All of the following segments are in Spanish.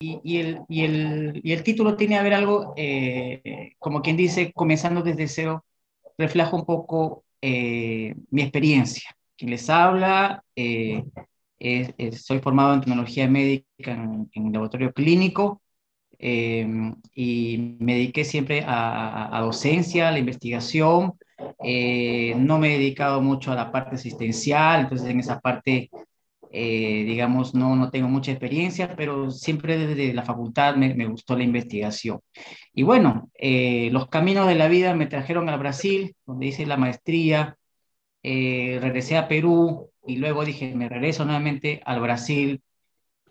y, el, y, el, y, el, título tiene a ver algo, eh, como quien dice, comenzando desde cero, refleja un poco eh, mi experiencia. Quien les habla, eh, soy formado en tecnología médica en, laboratorio clínico y me dediqué siempre a, a, docencia, a la investigación. no me he dedicado mucho a la parte asistencial, entonces en esa parte eh, digamos, no, no tengo mucha experiencia, pero siempre desde la facultad me, me gustó la investigación. Y bueno, eh, los caminos de la vida me trajeron al Brasil, donde hice la maestría, eh, regresé a Perú y luego dije, me regreso nuevamente al Brasil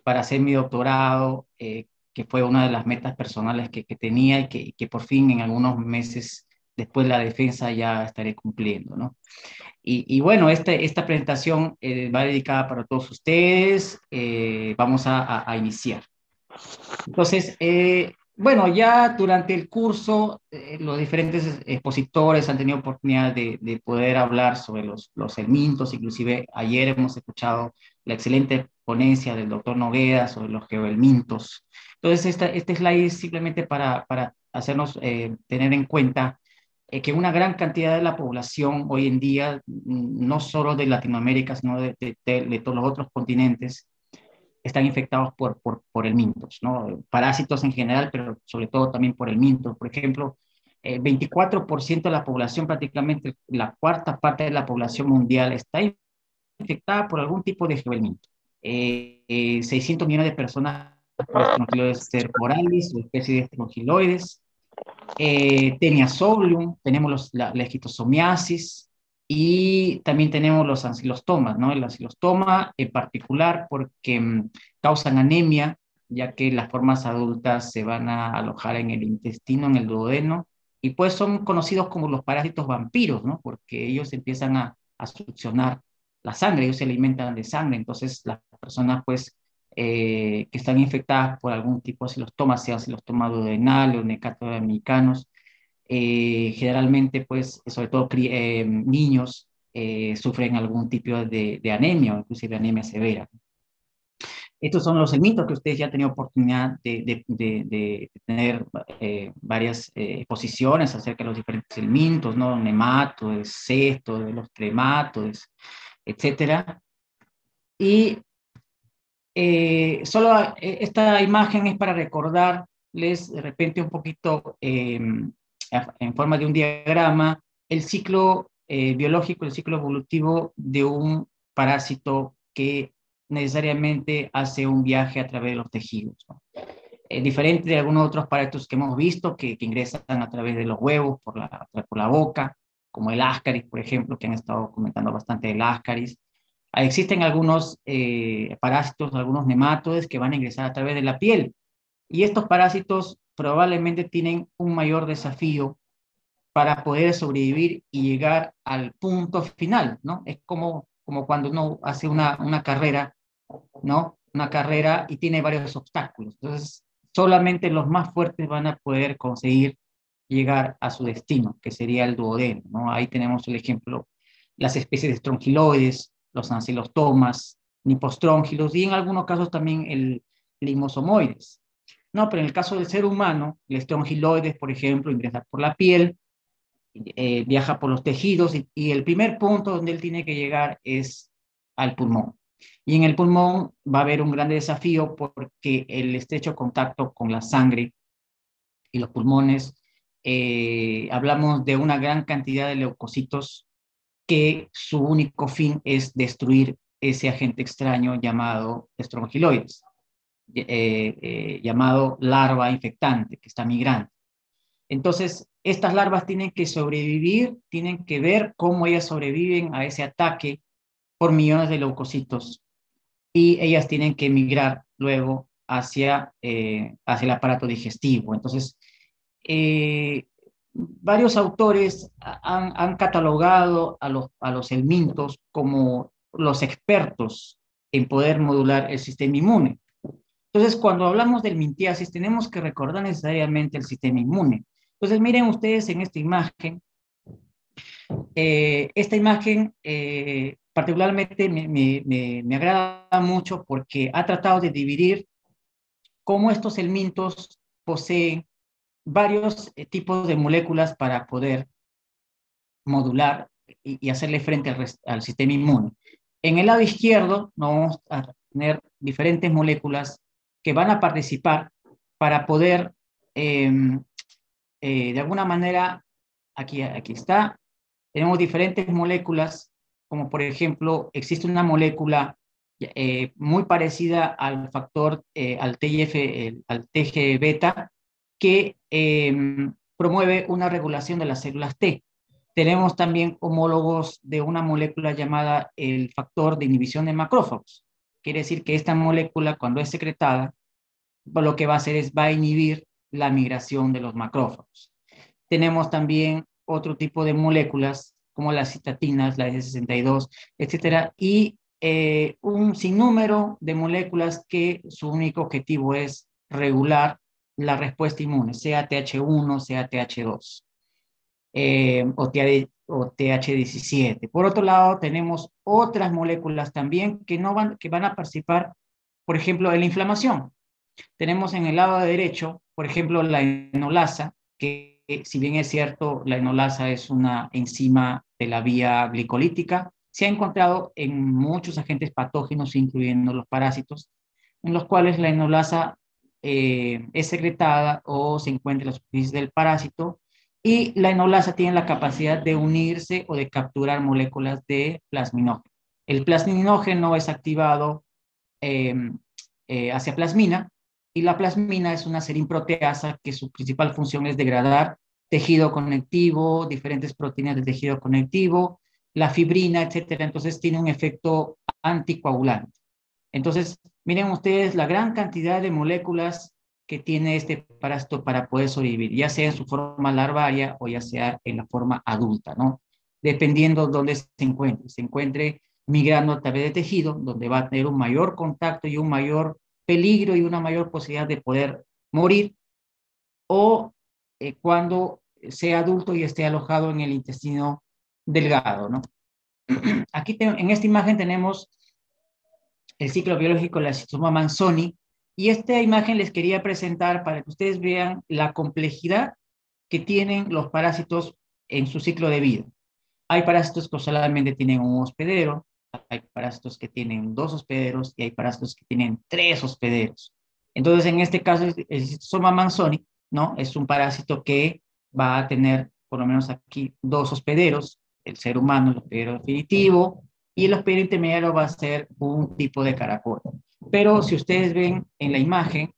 para hacer mi doctorado, que fue una de las metas personales que, que tenía y que, que, por fin en algunos meses después de la defensa ya estaré cumpliendo, ¿no? Y, bueno, este, esta presentación eh, va dedicada para todos ustedes. Eh, vamos a, iniciar. Entonces, eh, bueno, ya durante el curso, los diferentes expositores han tenido oportunidad de, poder hablar sobre los, los elementos. Inclusive ayer hemos escuchado la excelente ponencia del doctor Nogueda sobre los geoelmintos. Entonces, esta, este slide es simplemente para, para hacernos tener en cuenta eh, que una gran cantidad de la población hoy en día, mm, no solo de Latinoamérica, sino de, todos los otros continentes, están infectados por, por, por, el mintos, ¿no? Parásitos en general, pero sobre todo también por el mintos. Por ejemplo, el 24% de la población, prácticamente la cuarta parte de la población mundial, está infectada por algún tipo de geoelminto. Eh, 600 eh, millones de personas por estrongiloides cercoralis o especies de estrongiloides, eh, teniasolium, tenemos los, la, la y también tenemos los ancilostomas, ¿no? El ancilostoma en particular porque mm, causan anemia, ya que las formas adultas se van a alojar en el intestino, en el duodeno, y pues son conocidos como los parásitos vampiros, ¿no? Porque ellos empiezan a, a succionar la sangre, ellos se alimentan de sangre, entonces las personas pues eh, que están infectadas por algún tipo de silostoma, sea silostoma duodenal o necatoamericanos, eh, generalmente, pues, sobre todo eh, niños eh, sufren algún tipo de, de anemia, o inclusive anemia severa. Estos son los elementos que ustedes ya han tenido oportunidad de, de, de tener varias exposiciones acerca de los diferentes elementos, ¿no? Nematodes, cesto, los trematodes, etcétera. Y eh, solo eh, esta imagen es para recordarles de repente un poquito em, en forma de un diagrama el ciclo eh, biológico, el ciclo evolutivo de un parásito que necesariamente hace un viaje a través de los tejidos. diferente de algunos otros parásitos que hemos visto que, que, ingresan a través de los huevos, por la, por la boca, como el ascaris, por ejemplo, que han estado comentando bastante el ascaris, Existen algunos eh, parásitos, algunos nematodes que van a ingresar a través de la piel. Y estos parásitos probablemente tienen un mayor desafío para poder sobrevivir y llegar al punto final, ¿no? Es como, como cuando uno hace una, una carrera, ¿no? Una carrera y tiene varios obstáculos. Entonces, solamente los más fuertes van a poder conseguir llegar a su destino, que sería el duodeno, ¿no? Ahí tenemos el ejemplo, las especies de estrongiloides, los ancilostomas, nipostróngilos y en algunos casos también el limosomoides. No, pero en el caso del ser humano, el estrongiloides, por ejemplo, ingresa por la piel, eh, viaja por los tejidos y, el primer punto donde él tiene que llegar es al pulmón. Y en el pulmón va a haber un gran desafío porque el estrecho contacto con la sangre y los pulmones, eh, hablamos de una gran cantidad de leucocitos que su único fin es destruir ese agente extraño llamado estrongiloides, eh, eh, llamado larva infectante que está migrando. Entonces, estas larvas tienen que sobrevivir, tienen que ver cómo ellas sobreviven a ese ataque por millones de leucocitos y ellas tienen que migrar luego hacia, eh, hacia el aparato digestivo. Entonces, varios autores han, catalogado a los, a los como los expertos en poder modular el sistema inmune. Entonces, cuando hablamos del mintiasis, tenemos que recordar necesariamente el sistema inmune. Entonces, miren ustedes en esta imagen, eh, esta imagen eh, particularmente me, me, me, agrada mucho porque ha tratado de dividir cómo estos elementos poseen varios eh, tipos de moléculas para poder modular y, hacerle frente al, sistema inmune. En el lado izquierdo vamos a tener diferentes moléculas que van a participar para poder, em, eh, de alguna manera, aquí, aquí está, tenemos diferentes moléculas, como por ejemplo, existe una molécula eh, muy parecida al factor, al TGF, al TG beta, que em, promueve una regulación de las células T. Tenemos también homólogos de una molécula llamada el factor de inhibición de macrófagos. Quiere decir que esta molécula, cuando es secretada, lo que va a hacer es va a inhibir la migración de los macrófagos. Tenemos también otro tipo de moléculas como las citatinas, la S62, etcétera, y eh, un sinnúmero de moléculas que su único objetivo es regular la respuesta inmune, sea TH1, sea TH2 eh, o, TH17. Por otro lado, tenemos otras moléculas también que, no van, que van a participar, por ejemplo, en la inflamación. Tenemos en el lado derecho, por ejemplo, la enolasa, que si bien es cierto, la enolasa es una enzima de la vía glicolítica, se ha encontrado en muchos agentes patógenos, incluyendo los parásitos, en los cuales la enolasa eh, es secretada o se encuentra en la superficie del parásito y la enolasa tiene la capacidad de unirse o de capturar moléculas de plasminógeno. El plasminógeno es activado eh, eh, hacia plasmina y la plasmina es una serimproteasa que su principal función es degradar tejido conectivo, diferentes proteínas del tejido conectivo, la fibrina, etcétera. Entonces tiene un efecto anticoagulante. Entonces, miren ustedes la gran cantidad de moléculas que tiene este parásito para poder sobrevivir, ya sea en su forma larvaria o ya sea en la forma adulta, ¿no? Dependiendo de dónde se encuentre. Se encuentre migrando a través de tejido, donde va a tener un mayor contacto y un mayor peligro y una mayor posibilidad de poder morir, o eh, cuando sea adulto y esté alojado en el intestino delgado, ¿no? Aquí en esta imagen tenemos el ciclo biológico de la citosoma manzoni, y esta imagen les quería presentar para que ustedes vean la complejidad que tienen los parásitos en su ciclo de vida. Hay parásitos que solamente tienen un hospedero, hay parásitos que tienen dos hospederos y hay parásitos que tienen tres hospederos. Entonces, en este caso, el citosoma manzoni, ¿no? Es un parásito que va a tener, por lo menos aquí, dos hospederos, el ser humano, el hospedero definitivo, y el hospedero intermediario va a ser un tipo de caracol. Pero si ustedes ven en la imagen,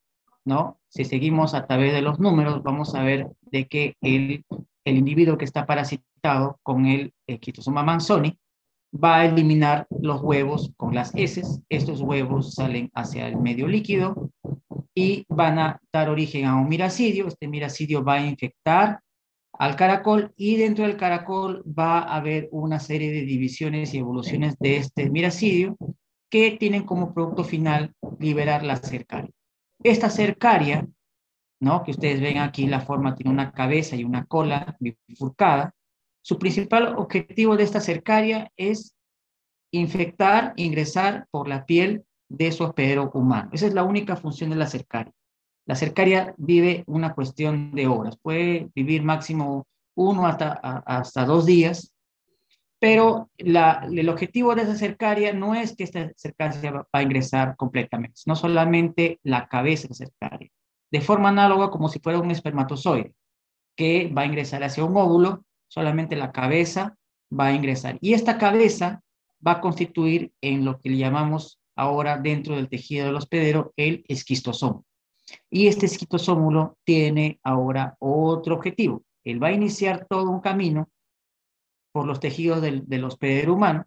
¿no? Si seguimos a través de los números, vamos a ver de que el, el individuo que está parasitado con el, el quitosoma manzoni va a eliminar los huevos con las heces. Estos huevos salen hacia el medio líquido y van a dar origen a un miracidio. Este miracidio va a infectar al caracol y dentro del caracol va a haber una serie de divisiones y evoluciones de este miracidio que tienen como producto final liberar la cercaria. Esta cercaria, ¿no? que ustedes ven aquí, la forma tiene una cabeza y una cola bifurcada, su principal objetivo de esta cercaria es infectar, ingresar por la piel de su hospedero humano. Esa es la única función de la cercaria. La cercaria vive una cuestión de horas, puede vivir máximo uno hasta, hasta dos días, pero el objetivo de esa cercaria no es que esta cercaria va a ingresar completamente, no solamente la cabeza cercaria, de forma análoga como si fuera un espermatozoide, que va a ingresar hacia un óvulo solamente la cabeza va a ingresar. Y esta cabeza va a constituir en lo que le llamamos ahora dentro del tejido del hospedero el esquistosoma. Y este esquistosómulo tiene ahora otro objetivo. Él va a iniciar todo un camino por los tejidos del, del hospedero humano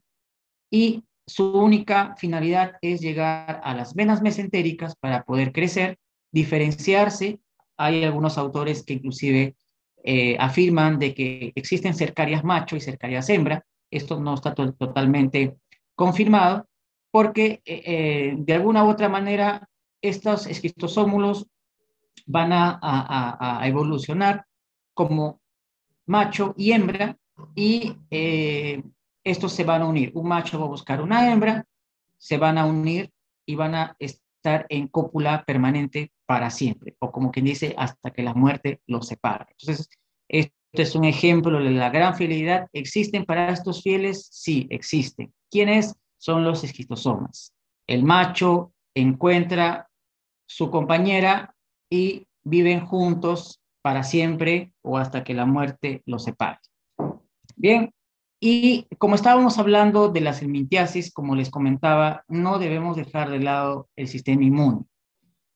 y su única finalidad es llegar a las venas mesentéricas para poder crecer, diferenciarse. Hay algunos autores que inclusive eh, afirman de que existen cercarias macho y cercarias hembra. Esto no está totalmente confirmado porque eh, eh, de alguna u otra manera estos esquistosómulos van a, evolucionar como macho y hembra y estos se van a unir. Un macho va a buscar una hembra, se van a unir y van a estar en cópula permanente para siempre, o como quien dice, hasta que la muerte los separe. Entonces, esto es un ejemplo de la gran fidelidad. ¿Existen para estos fieles? Sí, existen. ¿Quiénes? Son los esquistosomas. El macho encuentra su compañera y viven juntos para siempre o hasta que la muerte los separe. Bien, y como estábamos hablando de la selmintiasis, como les comentaba, no debemos dejar de lado el sistema inmune.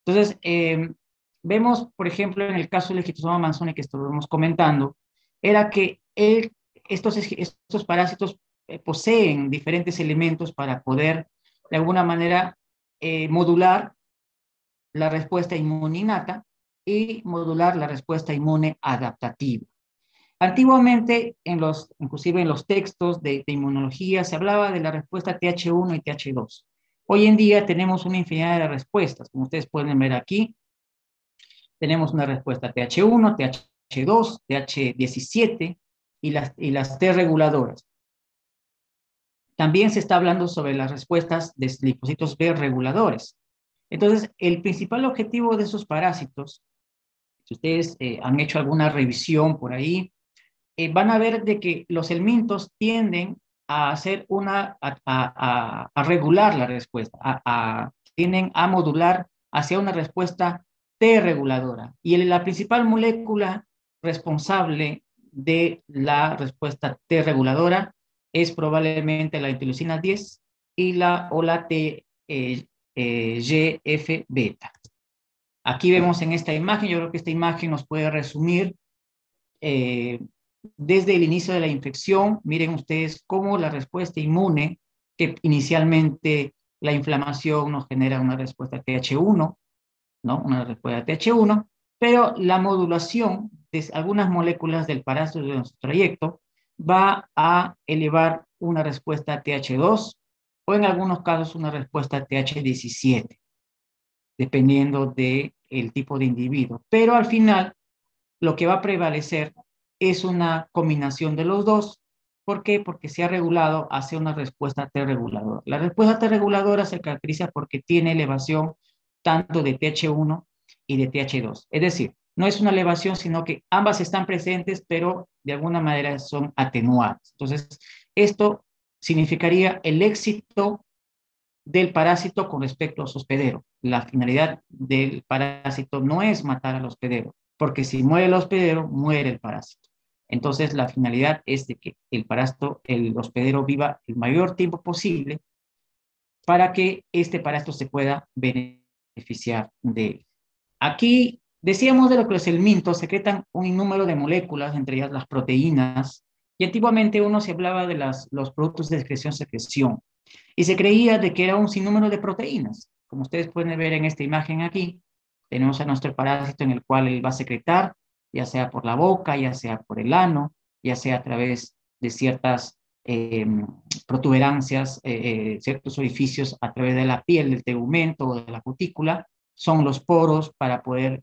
Entonces, em, vemos, por ejemplo, en el caso del egiptosoma manzoni que estuvimos comentando, era que estos, estos parásitos eh, poseen diferentes elementos para poder, de alguna manera, eh, modular la respuesta inmune innata y modular la respuesta inmune adaptativa. Antiguamente, en los, inclusive en los textos de, inmunología, se hablaba de la respuesta TH1 y TH2. Hoy en día tenemos una infinidad de respuestas, como ustedes pueden ver aquí. Tenemos una respuesta TH1, TH2, TH17 y las, y las T reguladoras. También se está hablando sobre las respuestas de linfocitos B reguladores. Entonces, el principal objetivo de esos parásitos, si ustedes eh, han hecho alguna revisión por ahí, eh, van a ver de que los elementos tienden a hacer una, a, regular la respuesta, a, tienden a modular hacia una respuesta T reguladora. Y la principal molécula responsable de la respuesta T reguladora es probablemente la interleucina 10 y la o la T eh, eh, beta. Aquí vemos en esta imagen, yo creo que esta imagen nos puede resumir eh, desde el inicio de la infección, miren ustedes cómo la respuesta inmune, que inicialmente la inflamación nos genera una respuesta TH1, ¿no? Una respuesta TH1, pero la modulación de algunas moléculas del parásito de nuestro trayecto va a elevar una respuesta TH2 o en algunos casos una respuesta TH17, dependiendo del el tipo de individuo. Pero al final, lo que va a prevalecer es una combinación de los dos. ¿Por qué? Porque se ha regulado hacia una respuesta T reguladora. La respuesta T reguladora se caracteriza porque tiene elevación tanto de TH1 y de TH2. Es decir, no es una elevación, sino que ambas están presentes, pero de alguna manera son atenuadas. Entonces, esto significaría el éxito del parásito con respecto a su hospedero. La finalidad del parásito no es matar al hospedero, porque si muere el hospedero, muere el parásito. Entonces, la finalidad es de que el parásito, el hospedero viva el mayor tiempo posible para que este parásito se pueda beneficiar de él. Aquí decíamos de lo que los elementos secretan un número de moléculas, entre ellas las proteínas, y antiguamente uno se hablaba de los productos de excreción-secreción, y se creía de que era un sinnúmero de proteínas. Como ustedes pueden ver en esta imagen aquí, tenemos a nuestro parásito en el cual él va a secretar ya sea por la boca, ya sea por el ano, ya sea a través de ciertas em, protuberancias, eh, eh, ciertos orificios a través de la piel, del tegumento o de la cutícula, son los poros para poder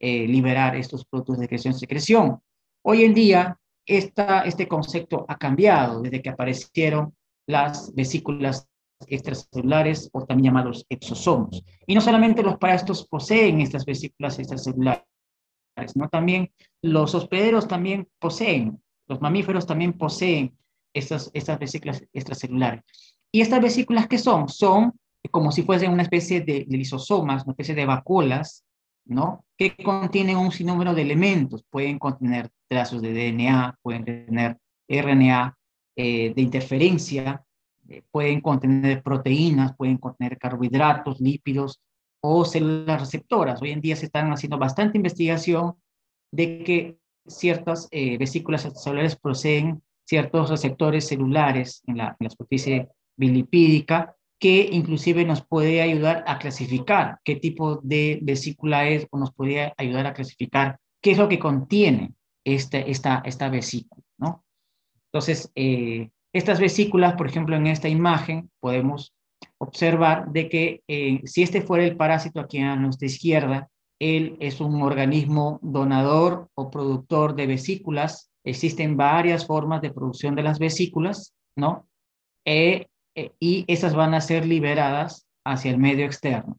eh, liberar estos productos de secreción-secreción. Hoy en día, este concepto ha cambiado desde que aparecieron las vesículas extracelulares o también llamados exosomos. Y no solamente los parásitos poseen estas vesículas extracelulares, sino también los hospederos también poseen, los mamíferos también poseen estas, vesículas extracelulares. ¿Y estas vesículas qué son? Son como si fuesen una especie de, lisosomas, una especie de vacuolas, ¿no? Que contienen un sinnúmero de elementos. Pueden contener trazos de DNA, pueden tener RNA eh, de interferencia, eh, pueden contener proteínas, pueden contener carbohidratos, lípidos, o células receptoras. Hoy en día se están haciendo bastante investigación de que ciertas eh, vesículas celulares poseen ciertos receptores celulares en la, superficie bilipídica que inclusive nos puede ayudar a clasificar qué tipo de vesícula es o nos puede ayudar a clasificar qué es lo que contiene este, esta, esta vesícula, ¿no? Entonces, eh, estas vesículas, por ejemplo, en esta imagen podemos observar de que eh, si este fuera el parásito aquí a nuestra izquierda, él es un organismo donador o productor de vesículas. Existen varias formas de producción de las vesículas, ¿no? Eh, eh, y esas van a ser liberadas hacia el medio externo.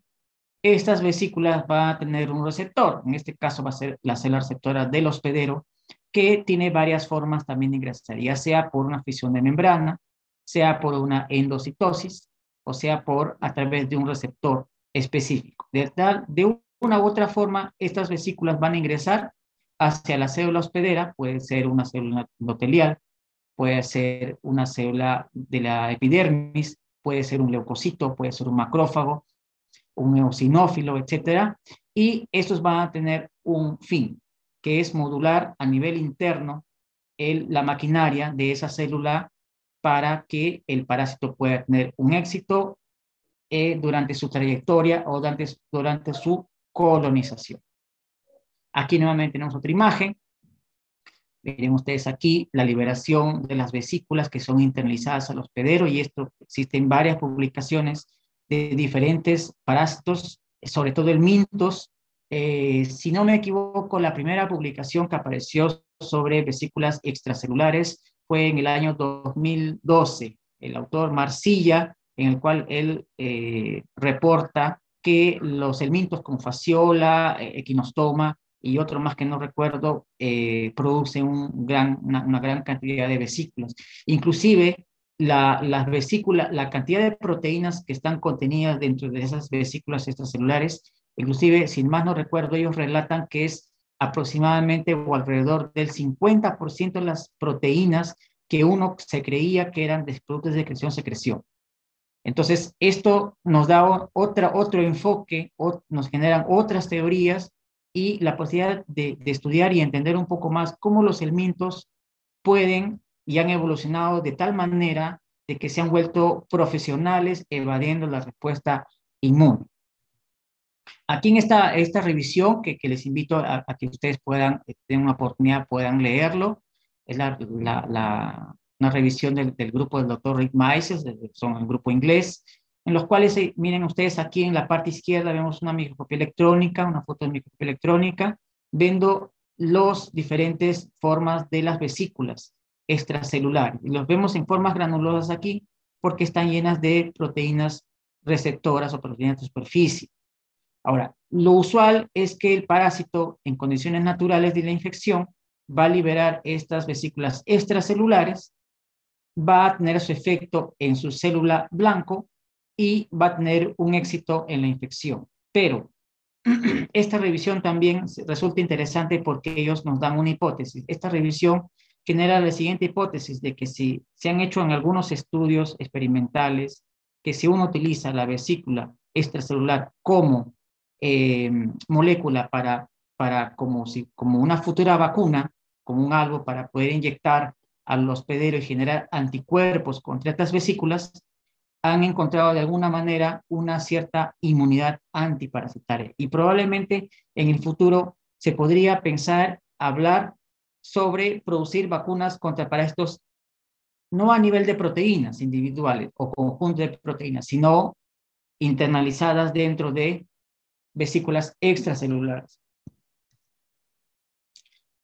estas vesículas van a tener un receptor, en este caso va a ser la célula receptora del hospedero, que tiene varias formas también de ingresar, ya sea por una fisión de membrana, sea por una endocitosis, o sea por a través de un receptor específico. De, tal, de una u otra forma, estas vesículas van a ingresar hacia la célula hospedera, puede ser una célula endotelial, puede ser una célula de la epidermis, puede ser un leucocito, puede ser un macrófago, un eosinófilo, etcétera, y estos van a tener un fin, que es modular a nivel interno el, la maquinaria de esa célula para que el parásito pueda tener un éxito eh, durante su trayectoria o durante, durante su colonización. Aquí nuevamente tenemos otra imagen. Miren ustedes aquí la liberación de las vesículas que son internalizadas al hospedero y esto existen varias publicaciones de diferentes parásitos, sobre todo el mintos. Eh, si no me equivoco, la primera publicación que apareció sobre vesículas extracelulares fue en el año 2012. El autor Marcilla, en el cual él eh, reporta que los elmintos con fasciola, eh, equinostoma y otro más que no recuerdo, producen una, gran cantidad de vesículas. Inclusive, la, las vesículas, la cantidad de proteínas que están contenidas dentro de esas vesículas extracelulares, inclusive, sin más no recuerdo, ellos relatan que es aproximadamente o alrededor del 50% de las proteínas que uno se creía que eran de productos de secreción-secreción. Entonces, esto nos da otra, otro enfoque, nos generan otras teorías y la posibilidad de, estudiar y entender un poco más cómo los elementos pueden y han evolucionado de tal manera de que se han vuelto profesionales evadiendo la respuesta inmune. Aquí en esta, esta revisión, que, les invito a, que ustedes puedan, eh, tener una oportunidad, puedan leerlo, es la, la, una revisión del, grupo del doctor Rick Mises, son el grupo inglés, en los cuales, eh, miren ustedes aquí en la parte izquierda vemos una microscopía electrónica, una foto de microscopía electrónica, viendo los diferentes formas de las vesículas extracelulares. Los vemos en formas granulosas aquí porque están llenas de proteínas receptoras o proteínas de superficie. Ahora, lo usual es que el parásito en condiciones naturales de la infección va a liberar estas vesículas extracelulares va a tener su efecto en su célula blanco y va a tener un éxito en la infección. Pero esta revisión también resulta interesante porque ellos nos dan una hipótesis. Esta revisión genera la siguiente hipótesis de que si se han hecho en algunos estudios experimentales que si uno utiliza la vesícula extracelular como eh, molécula para, para como, si, como una futura vacuna, como un algo para poder inyectar al hospedero y generar anticuerpos contra estas vesículas, han encontrado de alguna manera una cierta inmunidad antiparasitaria. Y probablemente en el futuro se podría pensar, hablar sobre producir vacunas contra parásitos no a nivel de proteínas individuales o conjuntos de proteínas, sino internalizadas dentro de vesículas extracelulares.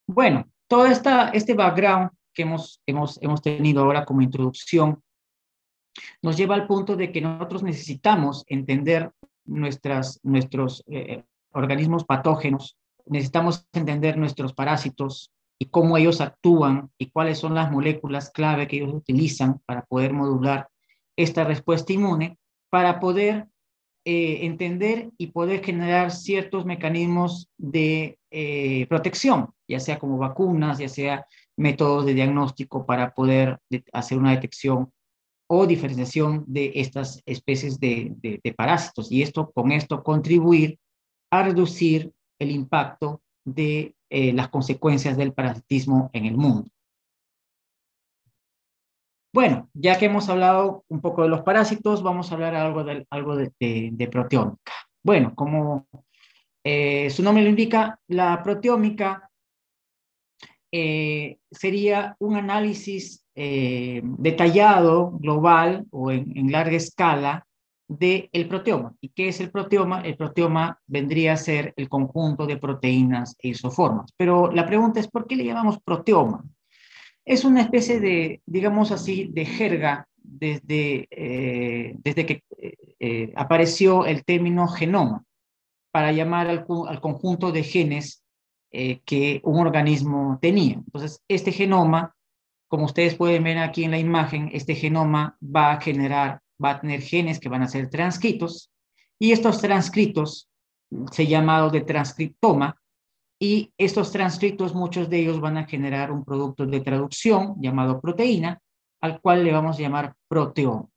Bueno, todo esta, este background que hemos, hemos, hemos tenido ahora como introducción nos lleva al punto de que nosotros necesitamos entender nuestras, nuestros eh, organismos patógenos, necesitamos entender nuestros parásitos y cómo ellos actúan y cuáles son las moléculas clave que ellos utilizan para poder modular esta respuesta inmune, para poder eh, entender y poder generar ciertos mecanismos de eh, protección, ya sea como vacunas, ya sea métodos de diagnóstico para poder hacer una detección o diferenciación de estas especies de, parásitos y esto con esto contribuir a reducir el impacto de eh, las consecuencias del parasitismo en el mundo. Bueno, ya que hemos hablado un poco de los parásitos, vamos a hablar algo de, algo de, proteómica. Bueno, como eh, su nombre lo indica, la proteómica eh, sería un análisis eh, detallado, global o en, larga escala del el proteoma. ¿Y qué es el proteoma? El proteoma vendría a ser el conjunto de proteínas e isoformas. Pero la pregunta es, ¿por qué le llamamos proteoma? Es una especie de, digamos así, de jerga desde, eh, desde que apareció el término genoma. para llamar al, conjunto de genes eh, que un organismo tenía. Entonces, este genoma, como ustedes pueden ver aquí en la imagen, este genoma va a generar, va a tener genes que van a ser transcritos, y estos transcritos, se llamado de transcriptoma, y estos transcritos, muchos de ellos van a generar un producto de traducción llamado proteína, al cual le vamos a llamar proteón.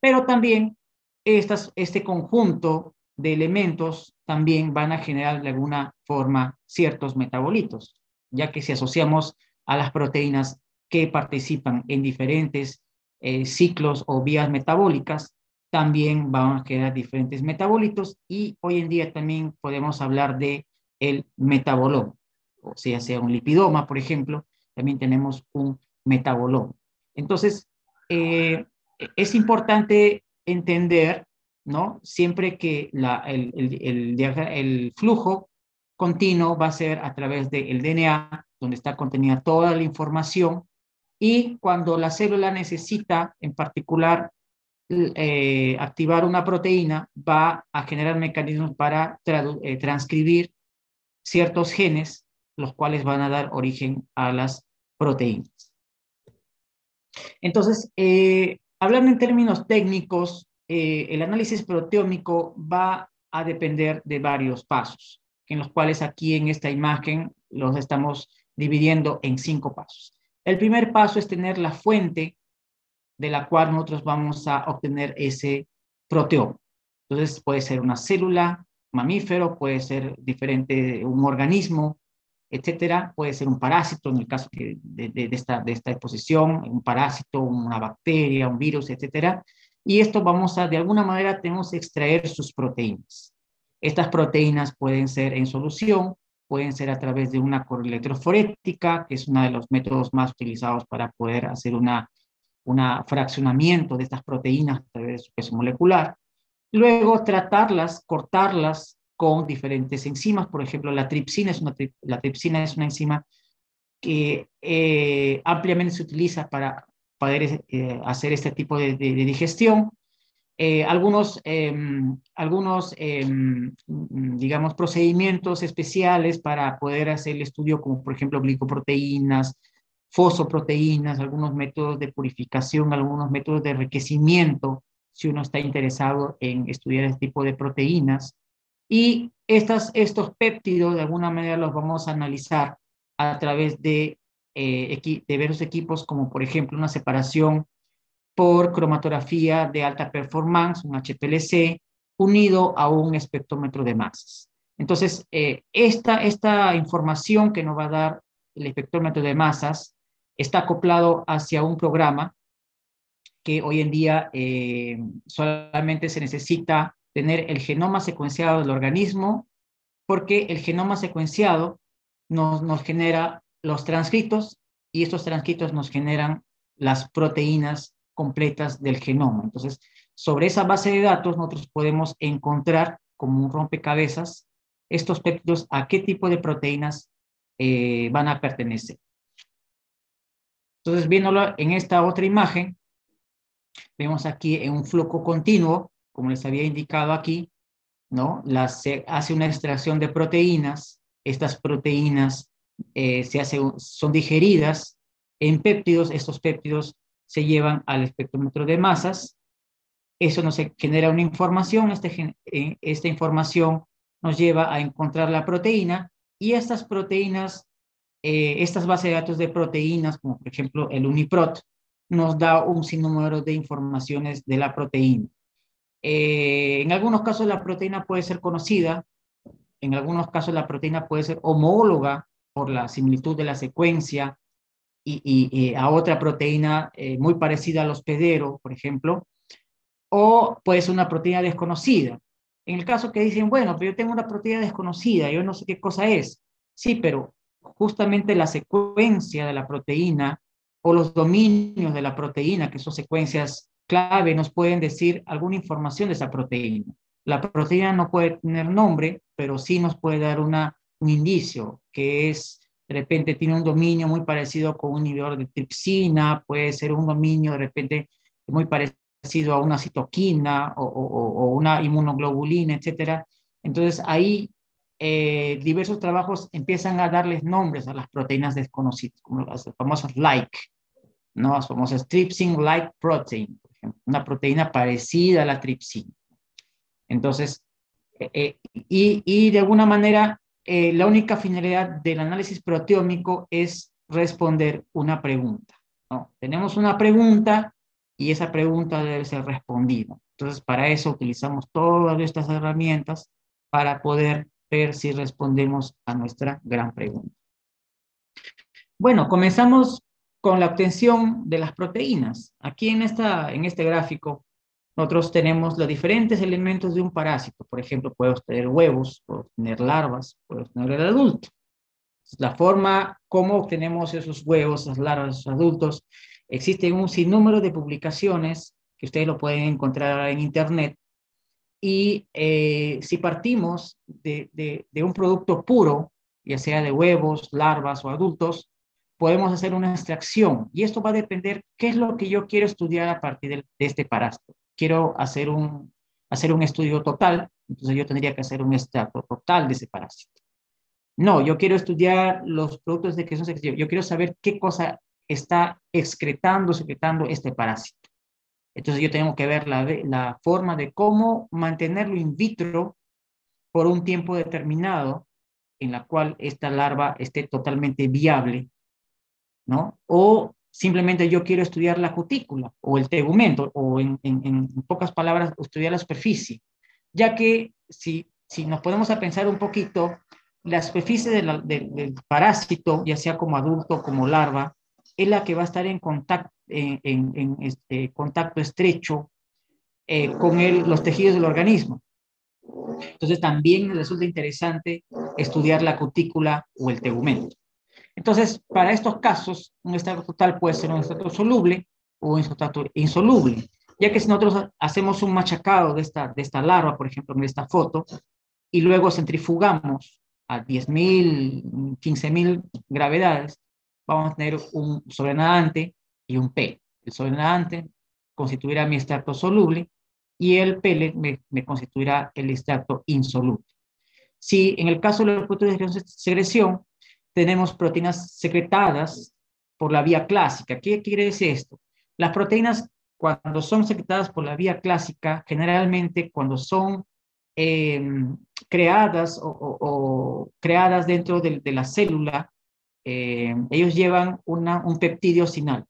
Pero también estas, este conjunto de elementos también van a generar de alguna forma ciertos metabolitos, ya que si asociamos a las proteínas que participan en diferentes eh, ciclos o vías metabólicas, también van a generar diferentes metabolitos y hoy en día también podemos hablar de el metabolón, o sea, sea un lipidoma, por ejemplo, también tenemos un metabolón. Entonces, eh, es importante entender, ¿no? Siempre que el, flujo continuo va a ser a través del DNA, donde está contenida toda la información, y cuando la célula necesita, en particular, eh, activar una proteína, va a generar mecanismos para eh, transcribir ciertos genes, los cuales van a dar origen a las proteínas. Entonces, eh, hablando en términos técnicos, eh, el análisis proteómico va a depender de varios pasos, en los cuales aquí en esta imagen los estamos dividiendo en cinco pasos. El primer paso es tener la fuente de la cual nosotros vamos a obtener ese proteón. Entonces puede ser una célula, mamífero, puede ser diferente, un organismo, etcétera, puede ser un parásito en el caso de, esta, de esta exposición, un parásito, una bacteria, un virus, etcétera. Y esto vamos a, de alguna manera, tenemos que extraer sus proteínas. Estas proteínas pueden ser en solución, pueden ser a través de una electroforética, que es uno de los métodos más utilizados para poder hacer una, una fraccionamiento de estas proteínas a través de su peso molecular. Luego tratarlas, cortarlas con diferentes enzimas. Por ejemplo, la tripsina es una, tripsina es una enzima que eh, ampliamente se utiliza para poder eh, hacer este tipo de, digestión. Eh, algunos, em, algunos em, digamos, procedimientos especiales para poder hacer el estudio, como por ejemplo glicoproteínas, fosfoproteínas, algunos métodos de purificación, algunos métodos de enriquecimiento si uno está interesado en estudiar este tipo de proteínas. Y estas, estos péptidos, de alguna manera, los vamos a analizar a través de, eh, de varios equipos, como por ejemplo una separación por cromatografía de alta performance, un HPLC, unido a un espectrómetro de masas. Entonces, eh, esta, esta información que nos va a dar el espectrómetro de masas está acoplado hacia un programa que hoy en día eh, solamente se necesita tener el genoma secuenciado del organismo, porque el genoma secuenciado nos, nos genera los transcritos y estos transcritos nos generan las proteínas completas del genoma. Entonces, sobre esa base de datos nosotros podemos encontrar como un rompecabezas estos péptidos a qué tipo de proteínas eh, van a pertenecer. Entonces, viéndolo en esta otra imagen, Vemos aquí en un flujo continuo, como les había indicado aquí, ¿no? se hace una extracción de proteínas, estas proteínas eh, se hace, son digeridas en péptidos, estos péptidos se llevan al espectrómetro de masas, eso nos genera una información, este, eh, esta información nos lleva a encontrar la proteína. Y estas proteínas, eh, estas bases de datos de proteínas, como por ejemplo el UniProt, nos da un sinnúmero de informaciones de la proteína. Eh, en algunos casos la proteína puede ser conocida, en algunos casos la proteína puede ser homóloga por la similitud de la secuencia y, a otra proteína eh, muy parecida al hospedero, por ejemplo, o puede ser una proteína desconocida. En el caso que dicen, bueno, pero yo tengo una proteína desconocida, yo no sé qué cosa es. Sí, pero justamente la secuencia de la proteína o los dominios de la proteína, que son secuencias clave, nos pueden decir alguna información de esa proteína. La proteína no puede tener nombre, pero sí nos puede dar una, un indicio, que es, de repente tiene un dominio muy parecido con un inhibidor de tripsina, puede ser un dominio de repente muy parecido a una citoquina o, o, una inmunoglobulina, etcétera. Entonces ahí eh, diversos trabajos empiezan a darles nombres a las proteínas desconocidas, como las famosas like, ¿no? Las famosas trypsin-like protein, por ejemplo, una proteína parecida a la tripsina. Entonces, eh, eh, y, y, de alguna manera, la única finalidad del análisis proteómico es responder una pregunta. ¿no? Tenemos una pregunta y esa pregunta debe ser respondida. Entonces, para eso utilizamos todas estas herramientas para poder ver si respondemos a nuestra gran pregunta. Bueno, comenzamos con la obtención de las proteínas. Aquí en, esta, en este gráfico nosotros tenemos los diferentes elementos de un parásito. Por ejemplo, puedo tener huevos, puedo tener larvas, puedo tener el adulto. La forma como obtenemos esos huevos, esas larvas, esos adultos, existe un sinnúmero de publicaciones que ustedes lo pueden encontrar en Internet y eh, si partimos de, de, un producto puro, ya sea de huevos, larvas o adultos, podemos hacer una extracción. Y esto va a depender qué es lo que yo quiero estudiar a partir de, este parásito. Quiero hacer un, hacer un estudio total, entonces yo tendría que hacer un extracto total de ese parásito. No, yo quiero estudiar los productos de que son Yo quiero saber qué cosa está excretando, secretando este parásito. Entonces yo tengo que ver la, la forma de cómo mantenerlo in vitro por un tiempo determinado en la cual esta larva esté totalmente viable, ¿no? O simplemente yo quiero estudiar la cutícula o el tegumento, o en, en, pocas palabras, estudiar la superficie, ya que si, si nos podemos a pensar un poquito, la superficie del parásito, ya sea como adulto, como larva, es la que va a estar en contacto, en, este, contacto estrecho eh, con los tejidos del organismo. Entonces también resulta interesante estudiar la cutícula o el tegumento. Entonces, para estos casos, un estado total puede ser un estado soluble o un estado insoluble, ya que si nosotros hacemos un machacado de esta, de esta larva, por ejemplo, en esta foto, y luego centrifugamos a 10.000, 15.000 gravedades, vamos a tener un sobrenadante y un P. El sobrenadante constituirá mi extracto soluble y el P me, constituirá el extracto insoluble. Si en el caso de los productos de secreción tenemos proteínas secretadas por la vía clásica, ¿qué quiere decir esto? Las proteínas cuando son secretadas por la vía clásica, generalmente cuando son em, creadas o, creadas dentro de, de la célula, eh, ellos llevan un peptidio sinal.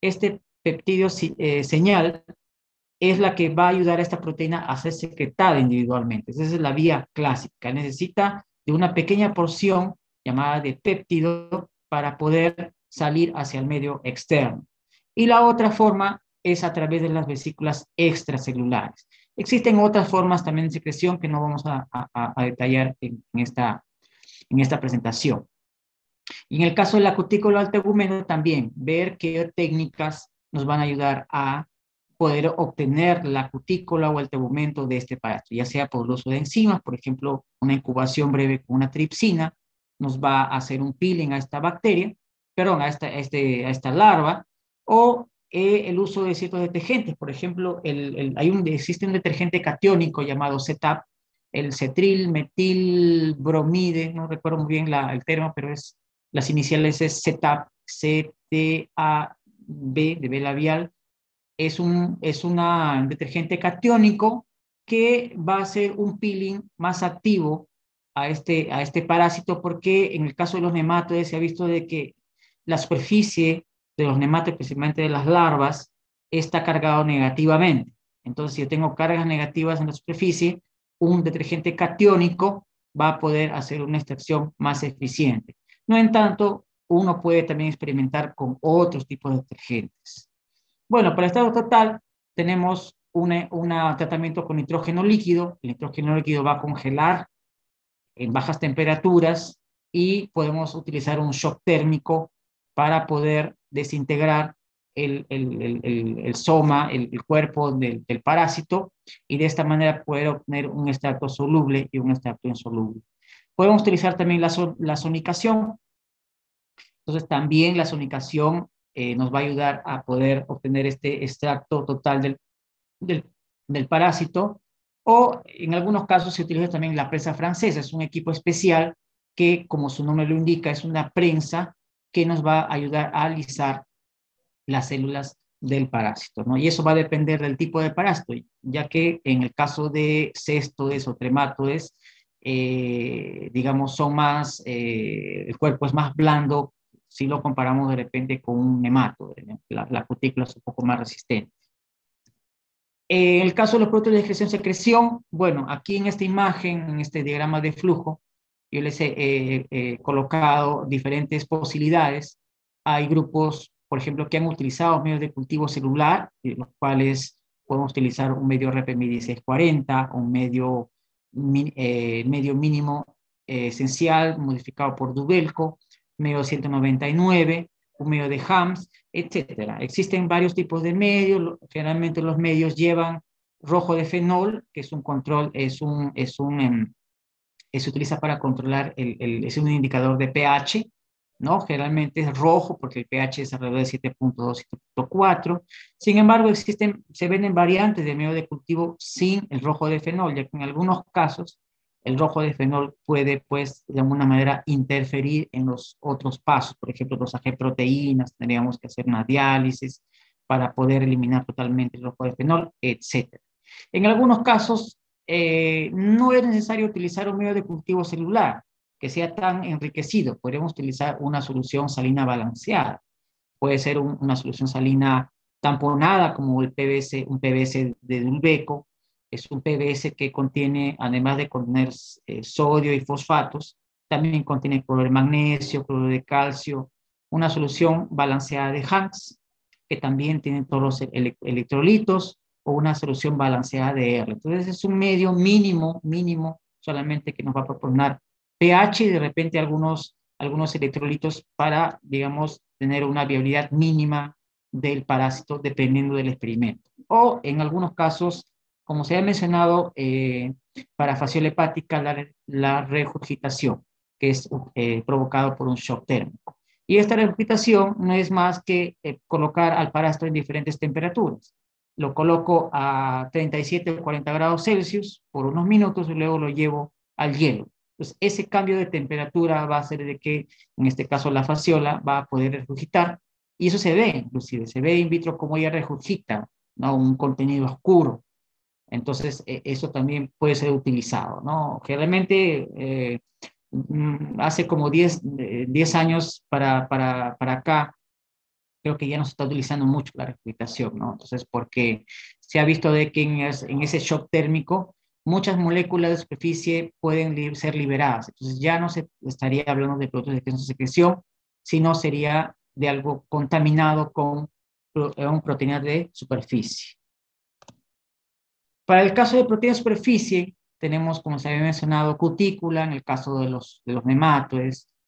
Este peptidio eh, señal es la que va a ayudar a esta proteína a ser secretada individualmente. Esa es la vía clásica. Necesita de una pequeña porción llamada de péptido para poder salir hacia el medio externo. Y la otra forma es a través de las vesículas extracelulares. Existen otras formas también de secreción que no vamos a, detallar en, esta, en esta presentación. Y en el caso de la cutícula al tegumento también, ver qué técnicas nos van a ayudar a poder obtener la cutícula o el tegumento de este parásito, ya sea por el uso de enzimas, por ejemplo, una incubación breve con una tripsina nos va a hacer un peeling a esta bacteria, perdón, a esta, este, a esta larva, o eh, el uso de ciertos detergentes, por ejemplo, el, hay un, existe un detergente catiónico llamado CETAP, el cetril metil bromide, no recuerdo muy bien la, el término, pero es las iniciales es CTAB, C-T-A-B, de B labial. Es un es una detergente catiónico que va a hacer un peeling más activo a este, a este parásito porque en el caso de los nematodes se ha visto de que la superficie de los nematodes, especialmente de las larvas, está cargado negativamente. Entonces, si yo tengo cargas negativas en la superficie, un detergente catiónico va a poder hacer una extracción más eficiente. No en tanto, uno puede también experimentar con otros tipos de detergentes. Bueno, para el estado total tenemos un tratamiento con nitrógeno líquido. El nitrógeno líquido va a congelar en bajas temperaturas y podemos utilizar un shock térmico para poder desintegrar el, soma, el, cuerpo del, del, parásito, y de esta manera poder obtener un extracto soluble y un extracto insoluble. Podemos utilizar también la, la sonicación. Entonces, también la sonicación eh, nos va a ayudar a poder obtener este extracto total del, del, parásito. O en algunos casos se utiliza también la prensa francesa, es un equipo especial que, como su nombre lo indica, es una prensa que nos va a ayudar a alisar las células del parásito, ¿no? Y eso va a depender del tipo de parásito, ya que en el caso de cestodes o trematodes, eh, digamos, son más, eh, el cuerpo es más blando si lo comparamos de repente con un nemato, la, la cutícula es un poco más resistente. En el caso de los productos de excreción-secreción, bueno, aquí en esta imagen, en este diagrama de flujo, yo les he colocado diferentes posibilidades. Hay grupos, por ejemplo, que han utilizado medios de cultivo celular, los cuales podemos utilizar un medio RPMI 1640, un medio, eh, medio mínimo eh, esencial modificado por Dubelco, medio 199, un medio de Hams, etcétera. Existen varios tipos de medios, generalmente los medios llevan rojo de fenol, que es un control, es un, es un, em, se utiliza para controlar, el, el, es un indicador de pH, ¿no? Generalmente es rojo porque el pH es alrededor de 7.2, 7.4. Sin embargo, existen, se venden variantes de medio de cultivo sin el rojo de fenol, ya que en algunos casos el rojo de fenol puede, pues, de alguna manera interferir en los otros pasos. Por ejemplo, los AG proteínas, tendríamos que hacer una diálisis para poder eliminar totalmente el rojo de fenol, etc. En algunos casos, eh, no es necesario utilizar un medio de cultivo celular que sea tan enriquecido. Podríamos utilizar una solución salina balanceada. Puede ser una solución salina tamponada como el PVC, un PVC de Dulbeco. Es un PVC que contiene, además de contener eh, sodio y fosfatos, también contiene cloruro de magnesio, cloruro de calcio, una solución balanceada de Hanks, que también tiene todos los electrolitos, o una solución balanceada de R. Entonces es un medio mínimo, mínimo, solamente que nos va a proporcionar pH y de repente algunos, algunos electrolitos para, digamos, tener una viabilidad mínima del parásito dependiendo del experimento. O en algunos casos, como se ha mencionado, eh, para fasciola hepática, la, la regurgitación, que es eh, provocado por un shock térmico. Y esta regurgitación no es más que eh, colocar al parásito en diferentes temperaturas lo coloco a 37 o 40 grados Celsius por unos minutos y luego lo llevo al hielo. Entonces, ese cambio de temperatura va a hacer de que, en este caso, la fasciola va a poder regurgitar y eso se ve, inclusive, se ve in vitro como ella regurgita, ¿no? Un contenido oscuro. Entonces, e, eso también puede ser utilizado, ¿no? Generalmente, eh, mm, hace como 10, 10 eh, años para, para, para acá, creo que ya no se está utilizando mucho la regurgitación, ¿no? Entonces, porque se ha visto de que en, ese shock térmico muchas moléculas de superficie pueden ser liberadas. Entonces, ya no se estaría hablando de productos de secreción, sino sería de algo contaminado con un proteína de superficie. Para el caso de proteína superficie, tenemos, como se había mencionado, cutícula en el caso de los, de los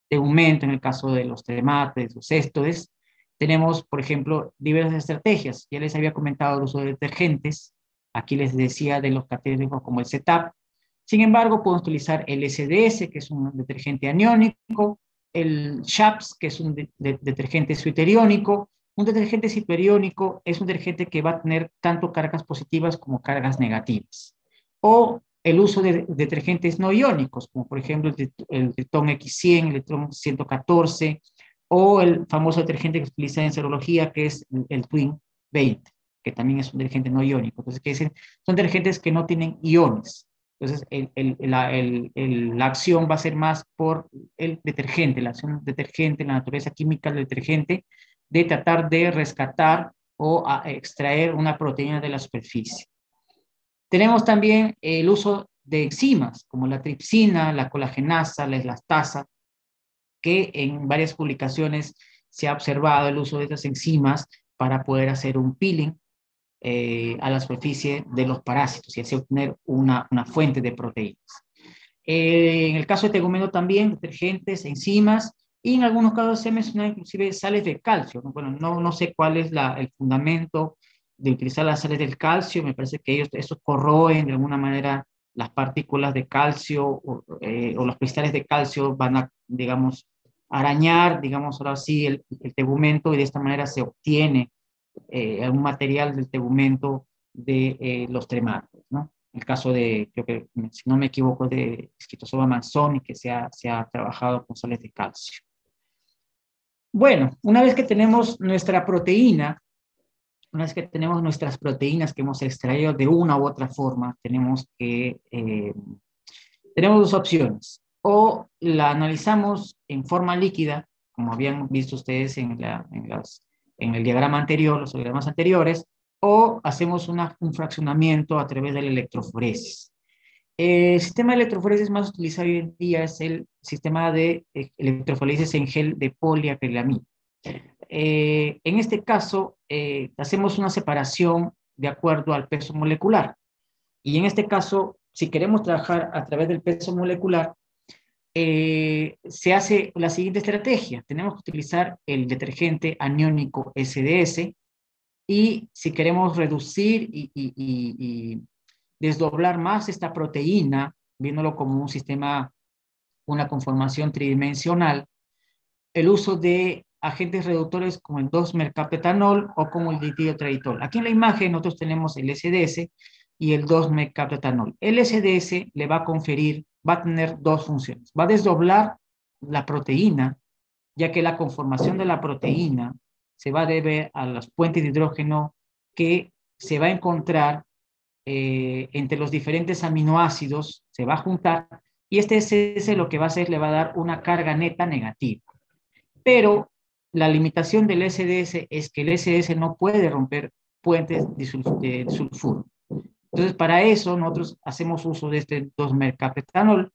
tegumento en el caso de los trematodes, los estodes, tenemos, por ejemplo, diversas estrategias. Ya les había comentado el uso de detergentes. Aquí les decía de los catéteros como el CETAP. Sin embargo, podemos utilizar el SDS, que es un detergente aniónico, el SHAPS, que es un detergente suiteriónico. Un detergente suiteriónico es un detergente que va a tener tanto cargas positivas como cargas negativas. O el uso de detergentes no iónicos, como por ejemplo el, Triton X100, el Triton 114, o el famoso detergente que se utiliza en serología, que es el Twin 20, que también es un detergente no iónico. Entonces, que dicen? son detergentes que no tienen iones. Entonces, la, la, acción va a ser más por el detergente, la acción detergente, la naturaleza química del detergente, de tratar de rescatar o extraer una proteína de la superficie. Tenemos también el uso de enzimas, como la tripsina, la colagenasa, la elastasa, que en varias publicaciones se ha observado el uso de estas enzimas para poder hacer un peeling eh, a la superficie de los parásitos y así obtener una, una fuente de proteínas. Eh, en el caso de tegumento también, detergentes, enzimas, y en algunos casos se menciona inclusive sales de calcio. Bueno, no, no sé cuál es la, el fundamento de utilizar las sales del calcio, me parece que ellos, eso corroen de alguna manera las partículas de calcio o, eh, o los cristales de calcio van a, digamos, arañar, digamos ahora sí, el, tegumento y de esta manera se obtiene eh, un material del tegumento de eh, los trematos, ¿no? el caso de, creo que, si no me equivoco, de esquitosoma manzoni, que se ha, se ha trabajado con sales de calcio. Bueno, una vez que tenemos nuestra proteína, una vez que tenemos nuestras proteínas que hemos extraído de una u otra forma, tenemos que, eh, tenemos dos opciones. O la analizamos en forma líquida, como habían visto ustedes en, el diagrama anterior, los diagramas anteriores, o hacemos un fraccionamiento a través de la electroforesis. El sistema de electroforesis más utilizado hoy en día es el sistema de eh, electroforesis en gel de poliacrilamida. Eh, en este caso, eh, hacemos una separación de acuerdo al peso molecular. Y en este caso, si queremos trabajar a través del peso molecular, se hace la siguiente estrategia. Tenemos que utilizar el detergente aniónico SDS y si queremos reducir y, desdoblar más esta proteína, viéndolo como un sistema, una conformación tridimensional, el uso de agentes reductores como el 2-mercapetanol o como el ditidotraditol. Aquí en la imagen nosotros tenemos el SDS y el 2-mercapetanol. El SDS le va a conferir, va a tener dos funciones. Va a desdoblar la proteína, ya que la conformación de la proteína se va a deber a los puentes de hidrógeno que se va a encontrar eh, entre los diferentes aminoácidos, se va a juntar y este SS lo que va a hacer le va a dar una carga neta negativa. Pero la limitación del SDS es que el SS no puede romper puentes de, sulfuro. Entonces, para eso nosotros hacemos uso de este 2-mercapetanol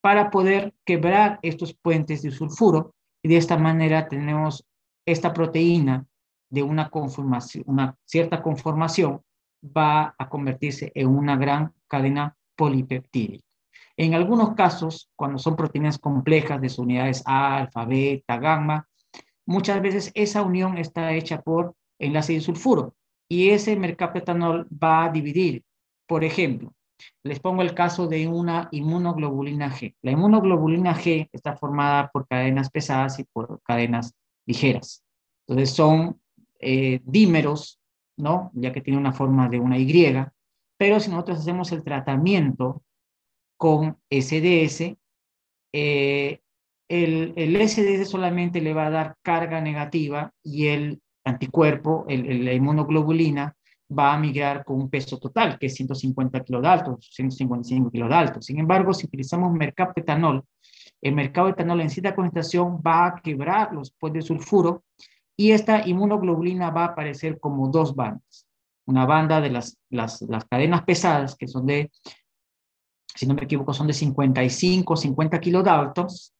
para poder quebrar estos puentes de sulfuro y de esta manera tenemos esta proteína de una conformación, una cierta conformación va a convertirse en una gran cadena polipeptídica. En algunos casos, cuando son proteínas complejas de sus unidades alfa, beta, gamma, muchas veces esa unión está hecha por enlace de sulfuro y ese mercapetanol va a dividir. Por ejemplo, les pongo el caso de una inmunoglobulina G. La inmunoglobulina G está formada por cadenas pesadas y por cadenas ligeras. Entonces son eh, dímeros, ¿no? Ya que tiene una forma de una Y, pero si nosotros hacemos el tratamiento con SDS, eh, el, el, SDS solamente le va a dar carga negativa y el anticuerpo, el, la inmunoglobulina, va a migrar con un peso total, que es 150 kilodaltos, 155 kilodaltos. Sin embargo, si utilizamos mercapetanol, el mercado etanol en cierta concentración va a quebrar los puentes de sulfuro y esta inmunoglobulina va a aparecer como dos bandas. Una banda de las, las, cadenas pesadas, que son de, si no me equivoco, son de 55, 50 kilodaltos,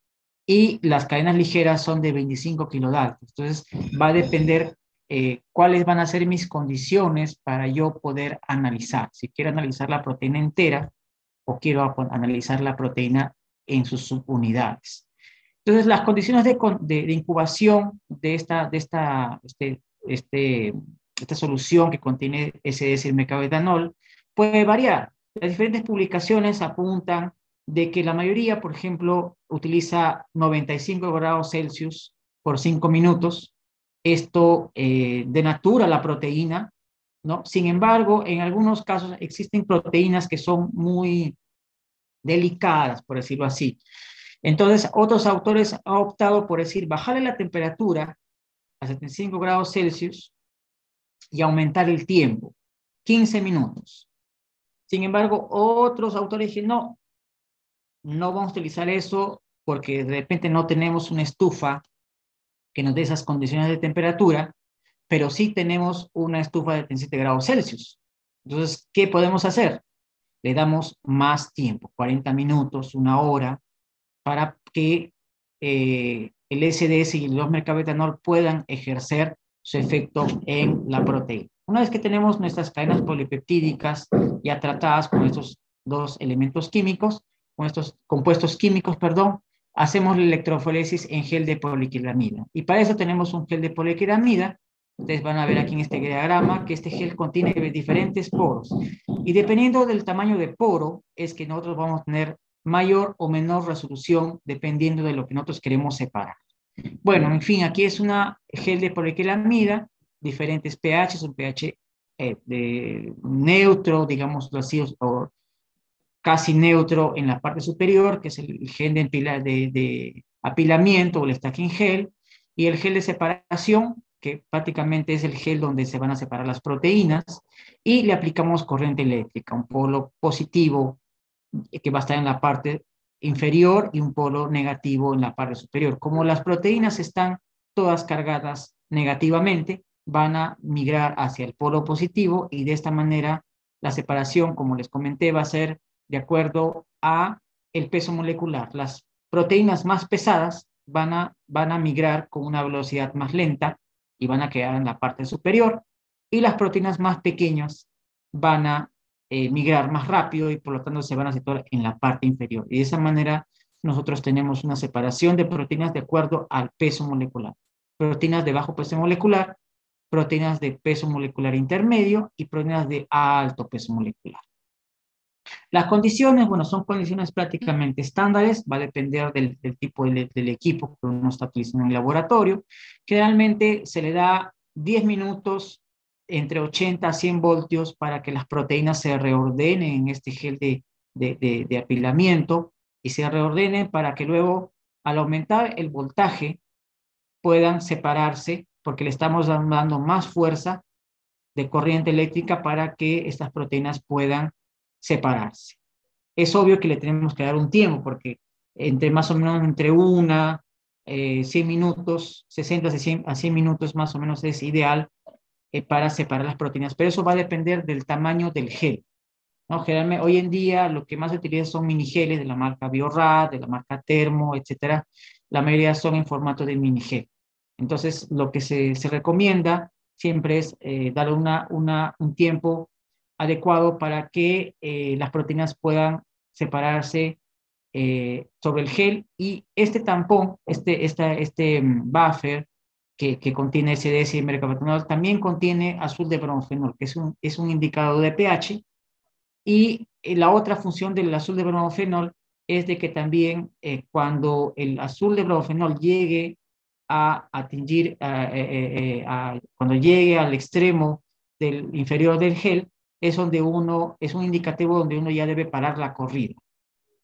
y las cadenas ligeras son de 25 kilodaltos. Entonces, va a depender eh, cuáles van a ser mis condiciones para yo poder analizar. Si quiero analizar la proteína entera o quiero analizar la proteína en sus subunidades. Entonces, las condiciones de, incubación de este, este, esta solución que contiene SDS el mecabetanol puede variar. Las diferentes publicaciones apuntan de que la mayoría, por ejemplo, utiliza 95 grados Celsius por 5 minutos. Esto eh, denatura la proteína, ¿no? Sin embargo, en algunos casos existen proteínas que son muy delicadas, por decirlo así. Entonces, otros autores han optado por decir, bajarle la temperatura a 75 grados Celsius y aumentar el tiempo, 15 minutos. Sin embargo, otros autores dicen, no, no vamos a utilizar eso porque de repente no tenemos una estufa que nos dé esas condiciones de temperatura, pero sí tenemos una estufa de 37 grados Celsius. Entonces, ¿qué podemos hacer? Le damos más tiempo, 40 minutos, una hora, para que eh, el SDS y el 2-mercabetanol puedan ejercer su efecto en la proteína. Una vez que tenemos nuestras cadenas polipeptídicas ya tratadas con estos dos elementos químicos, con estos compuestos químicos, perdón, hacemos la electroforesis en gel de poliquilamida. Y para eso tenemos un gel de poliquilamida. Ustedes van a ver aquí en este diagrama que este gel contiene diferentes poros. Y dependiendo del tamaño de poro, es que nosotros vamos a tener mayor o menor resolución dependiendo de lo que nosotros queremos separar. Bueno, en fin, aquí es una gel de poliquilamida, diferentes pH, un pH eh, de neutro, digamos así, o casi neutro en la parte superior, que es el gel de, de apilamiento o el stacking gel, y el gel de separación, que prácticamente es el gel donde se van a separar las proteínas, y le aplicamos corriente eléctrica, un polo positivo que va a estar en la parte inferior y un polo negativo en la parte superior. Como las proteínas están todas cargadas negativamente, van a migrar hacia el polo positivo y de esta manera la separación, como les comenté, va a ser de acuerdo a el peso molecular. Las proteínas más pesadas van a, van a migrar con una velocidad más lenta y van a quedar en la parte superior y las proteínas más pequeñas van a eh, migrar más rápido y por lo tanto se van a situar en la parte inferior. Y de esa manera nosotros tenemos una separación de proteínas de acuerdo al peso molecular. Proteínas de bajo peso molecular, proteínas de peso molecular intermedio y proteínas de alto peso molecular. Las condiciones, bueno, son condiciones prácticamente estándares, va a depender del, tipo del, equipo que uno está utilizando en el laboratorio. Generalmente se le da 10 minutos entre 80 a 100 voltios para que las proteínas se reordenen en este gel de, de apilamiento y se reordenen para que luego, al aumentar el voltaje, puedan separarse porque le estamos dando más fuerza de corriente eléctrica para que estas proteínas puedan separarse. Es obvio que le tenemos que dar un tiempo, porque entre más o menos entre una, eh, 100 minutos, 60 a 100, minutos más o menos es ideal eh, para separar las proteínas, pero eso va a depender del tamaño del gel. ¿no? Generalmente, hoy en día lo que más se utiliza son mini geles de la marca Biorad, de la marca Termo, etcétera. La mayoría son en formato de mini gel. Entonces, lo que se, se recomienda siempre es eh, dar una, una, un tiempo adecuado para que eh, las proteínas puedan separarse eh, sobre el gel y este tampón, este, esta, este mm, buffer que, contiene SDS y mercapatonol también contiene azul de bromofenol, que es un, es un indicador de pH y eh, la otra función del azul de bromofenol es de que también cuando el azul de bromofenol llegue a atingir, cuando llegue al extremo del inferior del gel, es donde uno, es un indicativo donde uno ya debe parar la corrida,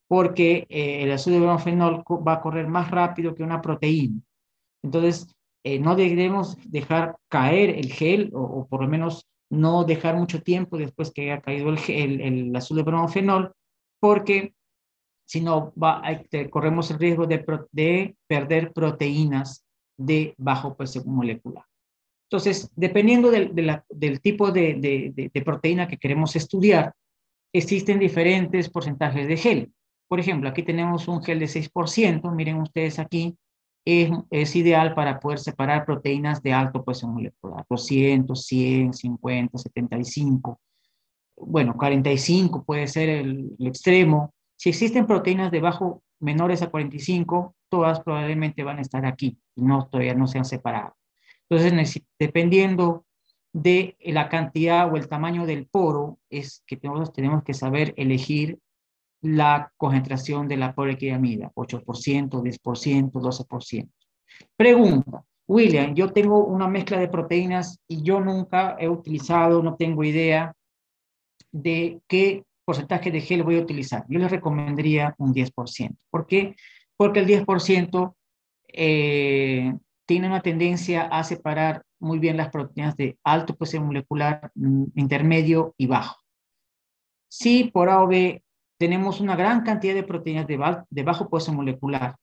porque eh, el azúcar de bromofenol va a correr más rápido que una proteína. Entonces, eh, no debemos dejar caer el gel, o, por lo menos no dejar mucho tiempo después que haya caído el, el, el azul de bromofenol, porque si no, corremos el riesgo de, de perder proteínas de bajo peso molecular. Entonces, dependiendo del, tipo de, proteína que queremos estudiar, existen diferentes porcentajes de gel. Por ejemplo, aquí tenemos un gel de 6%, miren ustedes aquí, es, ideal para poder separar proteínas de alto peso molecular, 200, 100, 50, 75, bueno, 45 puede ser el, extremo. Si existen proteínas de bajo menores a 45, todas probablemente van a estar aquí y no, todavía no se han separado. Entonces, dependiendo de la cantidad o el tamaño del poro, es que nosotros tenemos que saber elegir la concentración de la poliquiamida, 8%, 10%, 12%. Pregunta, William, yo tengo una mezcla de proteínas y yo nunca he utilizado, no tengo idea de qué porcentaje de gel voy a utilizar. Yo les recomendaría un 10%. ¿Por qué? Porque el 10% eh, tiene una tendencia a separar muy bien las proteínas de alto peso molecular, mm, intermedio y bajo. Si por A tenemos una gran cantidad de proteínas de, bajo peso molecular,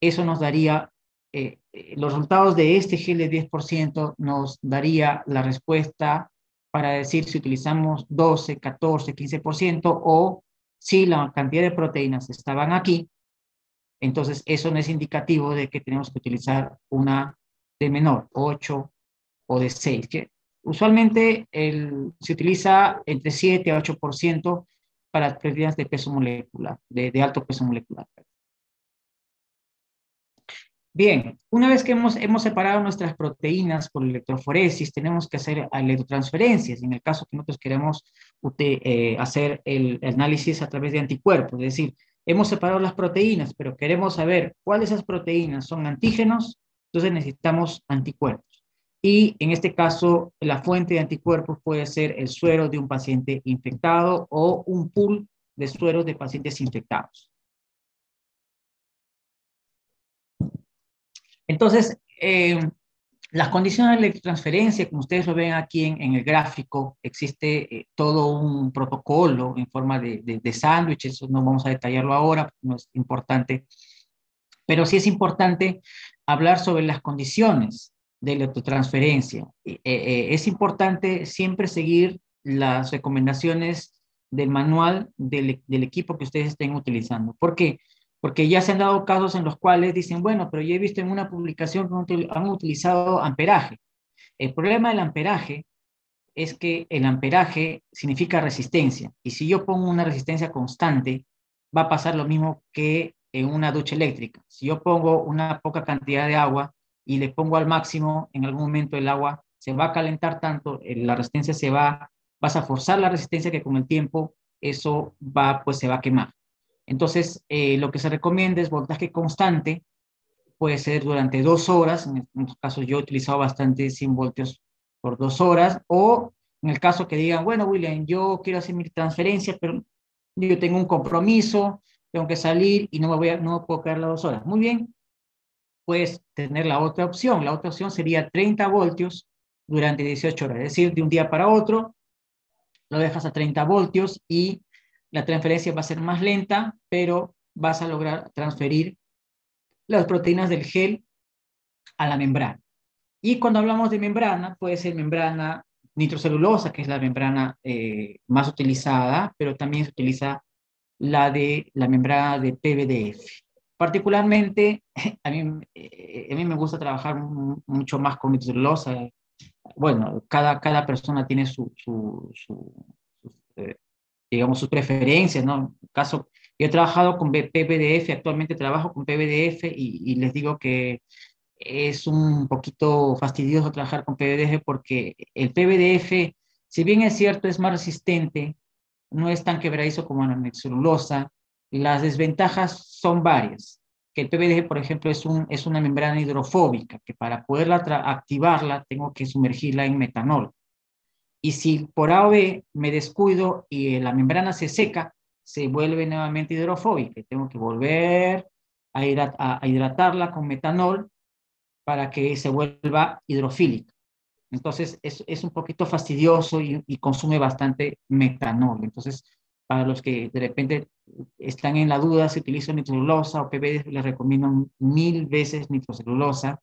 eso nos daría, eh, eh, los resultados de este gel de 10% nos daría la respuesta para decir si utilizamos 12, 14, 15% o si la cantidad de proteínas estaban aquí, entonces, eso no es indicativo de que tenemos que utilizar una de menor, 8 o de 6, que usualmente se utiliza entre 7 a 8% para pérdidas de peso molecular, de, alto peso molecular. Bien, una vez que hemos, hemos separado nuestras proteínas por electroforesis, tenemos que hacer electrotransferencias. En el caso que nosotros queremos eh, hacer el análisis a través de anticuerpos, es decir, hemos separado las proteínas, pero queremos saber cuáles de esas proteínas son antígenos, entonces necesitamos anticuerpos. Y en este caso, la fuente de anticuerpos puede ser el suero de un paciente infectado o un pool de sueros de pacientes infectados. Entonces, eh, las condiciones de transferencia, como ustedes lo ven aquí en, el gráfico, existe eh, todo un protocolo en forma de, de, sándwich, eso no vamos a detallarlo ahora, no es importante, pero sí es importante hablar sobre las condiciones de la transferencia. Eh, eh, es importante siempre seguir las recomendaciones del manual del, del, equipo que ustedes estén utilizando. ¿Por qué? porque ya se han dado casos en los cuales dicen, bueno, pero yo he visto en una publicación que han utilizado amperaje. El problema del amperaje es que el amperaje significa resistencia, y si yo pongo una resistencia constante, va a pasar lo mismo que en una ducha eléctrica. Si yo pongo una poca cantidad de agua y le pongo al máximo, en algún momento el agua se va a calentar tanto, la resistencia se va, vas a forzar la resistencia que con el tiempo eso va, pues se va a quemar. Entonces, eh, lo que se recomienda es voltaje constante, puede ser durante dos horas, en estos casos yo he utilizado bastante 100 voltios por dos horas, o en el caso que digan, bueno, William, yo quiero hacer mi transferencia, pero yo tengo un compromiso, tengo que salir y no me, voy no puedo quedar las dos horas. Muy bien, puedes tener la otra opción. La otra opción sería 30 voltios durante 18 horas, es decir, de un día para otro, lo dejas a 30 voltios y la transferencia va a ser más lenta, pero vas a lograr transferir las proteínas del gel a la membrana. Y cuando hablamos de membrana, puede ser membrana nitrocelulosa, que es la membrana eh, más utilizada, pero también se utiliza la de la membrana de PVDF. Particularmente, a mí, eh, a mí me gusta trabajar mucho más con nitrocelulosa. Bueno, cada, cada persona tiene su, su, eh, digamos, sus preferencias, ¿no? Caso, yo he trabajado con PBDF, actualmente trabajo con PBDF y, les digo que es un poquito fastidioso trabajar con PBDF porque el PBDF, si bien es cierto, es más resistente, no es tan quebradizo como la celulosa, las desventajas son varias. Que el PBDF, por ejemplo, es, un, es una membrana hidrofóbica, que para poderla activarla tengo que sumergirla en metanol. Y si por A me descuido y la membrana se seca, se vuelve nuevamente hidrofóbica. Tengo que volver a, hidratarla con metanol para que se vuelva hidrofílica. Entonces es, es un poquito fastidioso y, consume bastante metanol. Entonces, para los que de repente están en la duda si utilizo nitrocelulosa o PBD, les recomiendo mil veces nitrocelulosa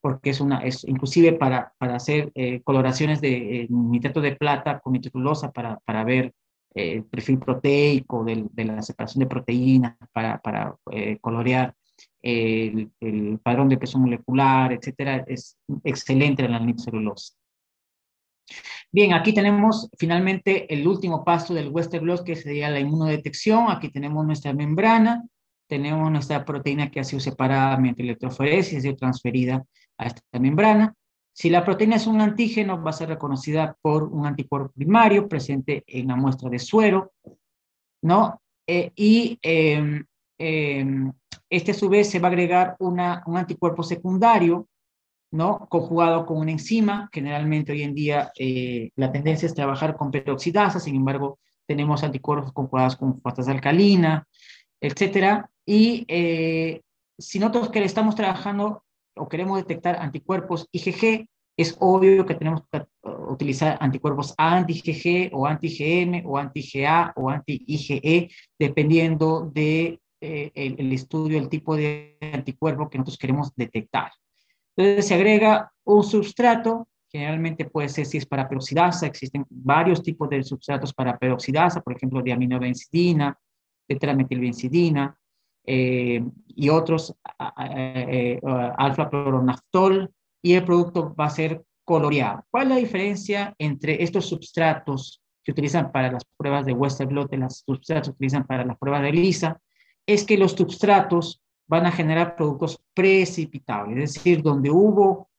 porque es una, es inclusive para, para hacer eh, coloraciones de eh, nitrato de plata con nitrocelulosa para, para ver eh, el perfil proteico de, de, la separación de proteínas, para, para colorear el, el, padrón de peso molecular, etcétera, es excelente la nitrocelulosa. Bien, aquí tenemos finalmente el último paso del Western blot, que sería la inmunodetección. Aquí tenemos nuestra membrana, tenemos nuestra proteína que ha sido separada mediante electroforesis ha sido transferida a esta membrana. Si la proteína es un antígeno, va a ser reconocida por un anticuerpo primario presente en la muestra de suero, ¿no? Eh, y em, em, este a su vez se va a agregar una, un anticuerpo secundario, ¿no? Conjugado con una enzima. Generalmente hoy en día eh, la tendencia es trabajar con peroxidasa, sin embargo, tenemos anticuerpos conjugados con fosfatas alcalina, etcétera. Y eh, si nosotros estamos trabajando o queremos detectar anticuerpos IgG, es obvio que tenemos que utilizar anticuerpos anti-IgG o anti-IgM o anti-IgA o anti-IgE, dependiendo de eh, el, estudio, el tipo de anticuerpo que nosotros queremos detectar. Entonces se agrega un substrato, generalmente puede ser si es para peroxidasa, existen varios tipos de substratos para peroxidasa, por ejemplo, diaminobencidina, tetrametilbencidina, eh, y otros eh, alfa cloronaftol y el producto va a ser coloreado. ¿Cuál es la diferencia entre estos substratos que utilizan para las pruebas de Western blot y los substratos que utilizan para las pruebas de ELISA? Es que los substratos van a generar productos precipitables, es decir, donde hubo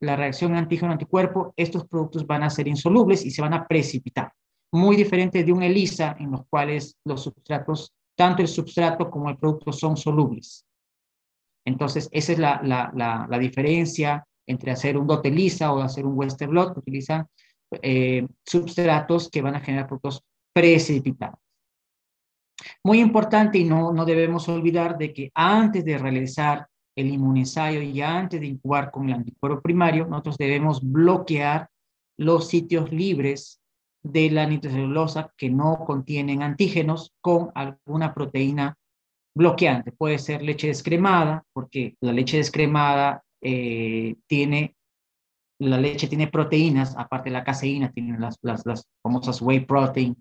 la reacción antígeno-anticuerpo, estos productos van a ser insolubles y se van a precipitar. Muy diferente de un ELISA en los cuales los substratos tanto el substrato como el producto son solubles. Entonces, esa es la, la, la, diferencia entre hacer un dote lisa o hacer un western blot, que utilizan eh, substratos que van a generar productos precipitados. Muy importante y no, no debemos olvidar de que antes de realizar el inmunizayo y antes de incubar con el anticuerpo primario, nosotros debemos bloquear los sitios libres de la nitrocelulosa que no contienen antígenos con alguna proteína bloqueante. Puede ser leche descremada, porque la leche descremada eh, tiene, la leche tiene proteínas, aparte de la caseína, tiene las, las, las famosas whey protein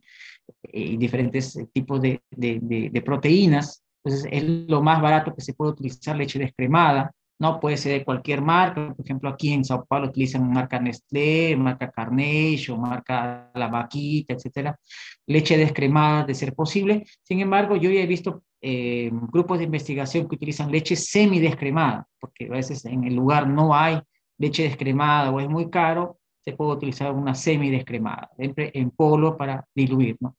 y diferentes tipos de, de, de, proteínas. Entonces, es lo más barato que se puede utilizar leche descremada. No puede ser de cualquier marca. Por ejemplo, aquí en Sao Paulo utilizan marca Nestlé, marca Carnation, marca La Vaquita, etcétera. Leche descremada, de ser posible. Sin embargo, yo ya he visto eh, grupos de investigación que utilizan leche semidescremada, porque a veces en el lugar no hay leche descremada o es muy caro, se puede utilizar una semidescremada, siempre en polo para diluir. ¿no?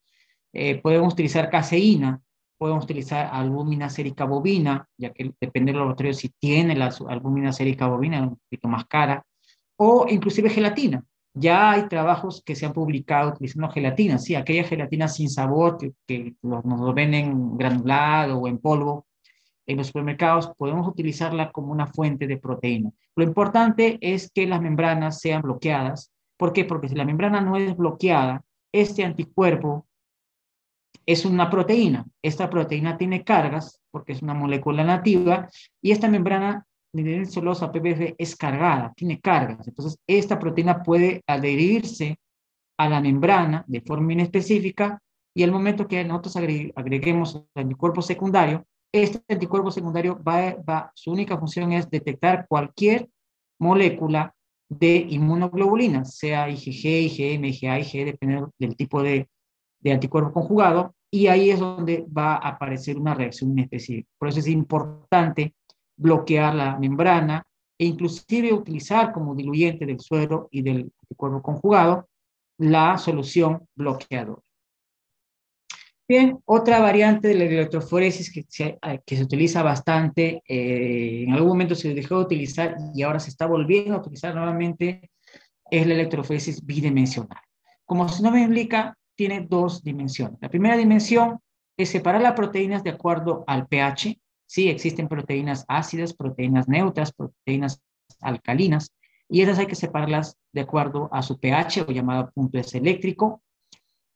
Eh, podemos utilizar caseína, podemos utilizar albúmina sérica bovina, ya que depende del laboratorio si tiene la albúmina sérica bovina, es un poquito más cara, o inclusive gelatina. Ya hay trabajos que se han publicado utilizando gelatina, sí, aquella gelatina sin sabor que, que nos lo venden granulado o en polvo en los supermercados, podemos utilizarla como una fuente de proteína. Lo importante es que las membranas sean bloqueadas. ¿Por qué? Porque si la membrana no es bloqueada, este anticuerpo es una proteína. Esta proteína tiene cargas porque es una molécula nativa y esta membrana de celulosa PBF es cargada, tiene cargas. Entonces, esta proteína puede adherirse a la membrana de forma inespecífica y el momento que nosotros agreguemos anticuerpo secundario, este anticuerpo secundario va, va, su única función es detectar cualquier molécula de inmunoglobulina, sea IgG, IgM, IgA, IgE, dependiendo del tipo de, de anticuerpo conjugado, y ahí es donde va a aparecer una reacción específica. Por eso es importante bloquear la membrana e inclusive utilizar como diluyente del suero y del anticuerpo conjugado la solución bloqueadora. Bien, otra variante de la electroforesis que se, que se utiliza bastante, eh, en algún momento se dejó de utilizar y ahora se está volviendo a utilizar nuevamente, es la electroforesis bidimensional. Como su nombre indica, tiene dos dimensiones. La primera dimensión es separar las proteínas de acuerdo al pH, Sí, existen proteínas ácidas, proteínas neutras, proteínas alcalinas, y esas hay que separarlas de acuerdo a su pH o llamado punto eléctrico,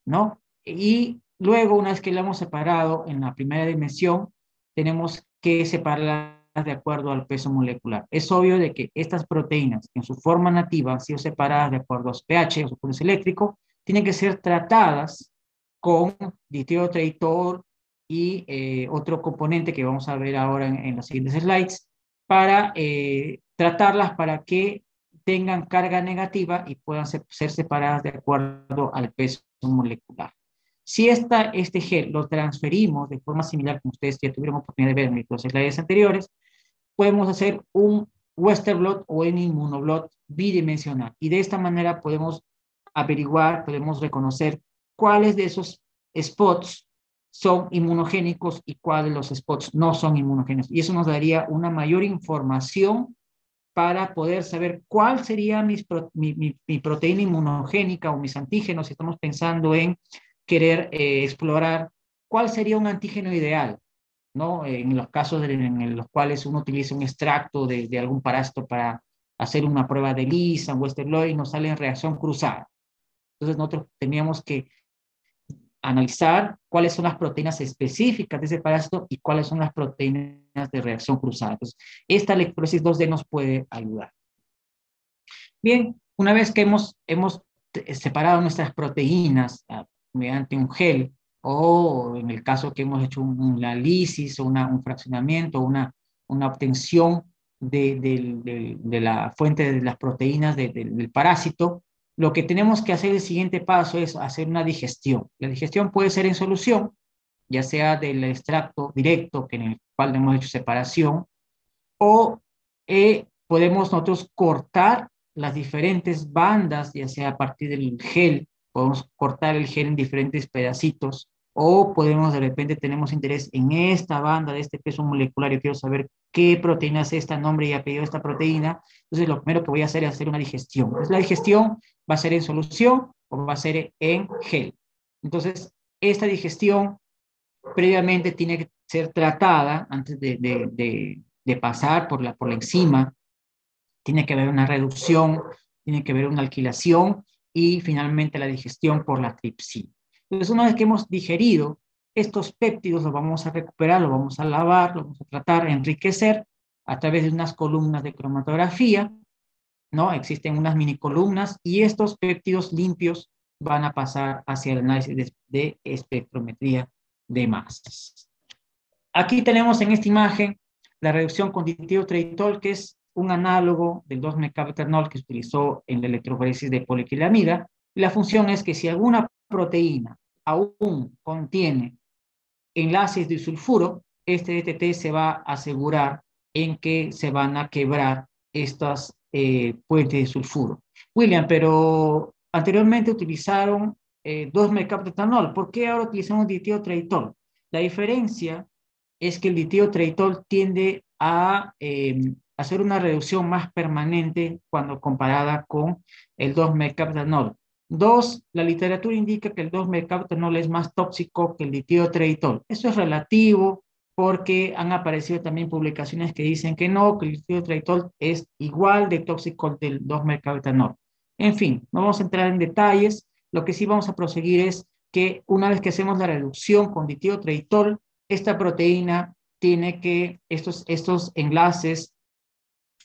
¿no? Y luego, una vez que la hemos separado en la primera dimensión, tenemos que separarlas de acuerdo al peso molecular. Es obvio de que estas proteínas, en su forma nativa, han sido separadas de acuerdo a su pH o su punto S eléctrico, tienen que ser tratadas con ditiodotreitor y eh, otro componente que vamos a ver ahora en, los siguientes slides para eh, tratarlas para que tengan carga negativa y puedan ser, separadas de acuerdo al peso molecular. Si esta, este gel lo transferimos de forma similar, como ustedes ya tuvieron oportunidad de ver en los slides anteriores, podemos hacer un Western blot o un inmunoblot bidimensional. Y de esta manera podemos averiguar, podemos reconocer cuáles de esos spots son inmunogénicos y cuáles los spots no son inmunogénicos. Y eso nos daría una mayor información para poder saber cuál sería mi, mi, proteína inmunogénica o mis antígenos, si estamos pensando en querer eh, explorar cuál sería un antígeno ideal, ¿no? En los casos en los cuales uno utiliza un extracto de, de algún parásito para hacer una prueba de Lisa, Western blot y nos sale en reacción cruzada. Entonces nosotros teníamos que analizar cuáles son las proteínas específicas de ese parásito y cuáles son las proteínas de reacción cruzada. Entonces, esta electroforesis 2D nos puede ayudar. Bien, una vez que hemos, hemos separado nuestras proteínas ah, mediante un gel o en el caso que hemos hecho una lisis o un fraccionamiento, una, una obtención de, de, la fuente de las proteínas del parásito, lo que tenemos que hacer el siguiente paso es hacer una digestión. La digestión puede ser en solución, ya sea del extracto directo, que en el cual hemos hecho separación, o eh, podemos nosotros cortar las diferentes bandas, ya sea a partir del gel, podemos cortar el gel en diferentes pedacitos o podemos de repente tenemos interés en esta banda de este peso molecular, yo quiero saber qué proteína es esta, nombre y apellido de esta proteína, entonces lo primero que voy a hacer es hacer una digestión. Entonces la digestión va a ser en solución o va a ser en gel. Entonces, esta digestión previamente tiene que ser tratada antes de, de, pasar por la, por la enzima, tiene que haber una reducción, tiene que haber una alquilación y finalmente la digestión por la tripsina. Entonces, una vez que hemos digerido estos péptidos, los vamos a recuperar, los vamos a lavar, los vamos a tratar, enriquecer a través de unas columnas de cromatografía, ¿no? Existen unas mini columnas y estos péptidos limpios van a pasar hacia el análisis de, espectrometría de masas. Aquí tenemos en esta imagen la reducción con ditiotreitol, que es un análogo del 2-mecabeternol que se utilizó en la electroforesis de poliquilamida. la función es que si alguna proteína aún contiene enlaces de sulfuro, este DTT se va a asegurar en que se van a quebrar estas eh, puentes de sulfuro. William, pero anteriormente utilizaron eh, 2-mercaptotanol. ¿Por qué ahora utilizamos ditiotraitol? La diferencia es que el ditiotraitol tiende a em, hacer una reducción más permanente cuando comparada con el 2-mercaptanol. Dos, la literatura indica que el 2-mercaptanol es más tóxico que el ditiotraitol. Eso es relativo, porque han aparecido también publicaciones que dicen que no, que el ditiotraitol es igual de tóxico del 2-mercabetanol. En fin, no vamos a entrar en detalles, lo que sí vamos a proseguir es que una vez que hacemos la reducción con ditiotraitol, esta proteína tiene que, estos, estos enlaces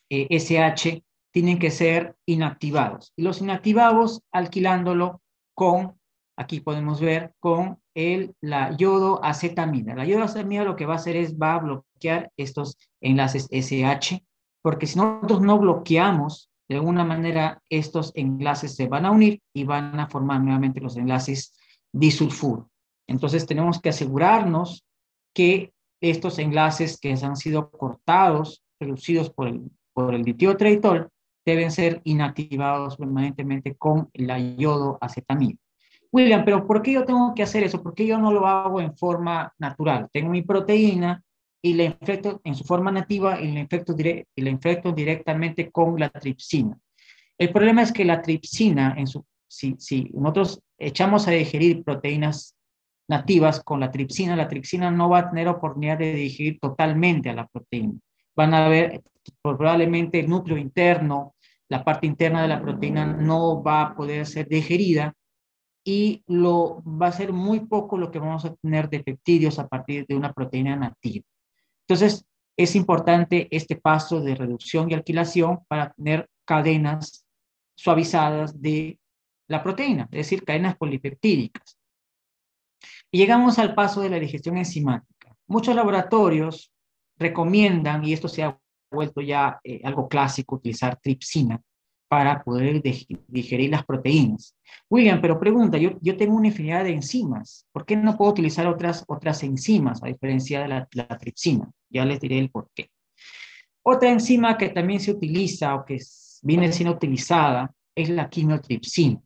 SH eh, tienen que ser inactivados. Y los inactivados, alquilándolo con, aquí podemos ver, con el, la yodo acetamina. La yodo acetamina lo que va a hacer es va a bloquear estos enlaces SH, porque si nosotros no bloqueamos, de alguna manera estos enlaces se van a unir y van a formar nuevamente los enlaces disulfuro. Entonces tenemos que asegurarnos que estos enlaces que han sido cortados, reducidos por el, por el deben ser inactivados permanentemente con la yodo acetamina. William, pero ¿por qué yo tengo que hacer eso? ¿Por qué yo no lo hago en forma natural? Tengo mi proteína y la infecto en su forma nativa y la infecto, y la infecto directamente con la tripsina. El problema es que la tripsina, en su, si, si nosotros echamos a digerir proteínas nativas con la tripsina, la tripsina no va a tener oportunidad de digerir totalmente a la proteína. Van a ver probablemente el núcleo interno, la parte interna de la proteína no va a poder ser digerida y lo, va a ser muy poco lo que vamos a tener de peptidios a partir de una proteína nativa. Entonces, es importante este paso de reducción y alquilación para tener cadenas suavizadas de la proteína, es decir, cadenas polipeptídicas. Llegamos al paso de la digestión enzimática. Muchos laboratorios recomiendan, y esto se ha vuelto ya eh, algo clásico, utilizar tripsina para poder digerir las proteínas. William, pero pregunta, yo, yo tengo una infinidad de enzimas, ¿por qué no puedo utilizar otras, otras enzimas a diferencia de la, tripsina? Ya les diré el por qué. Otra enzima que también se utiliza o que viene siendo utilizada es la quimiotripsina.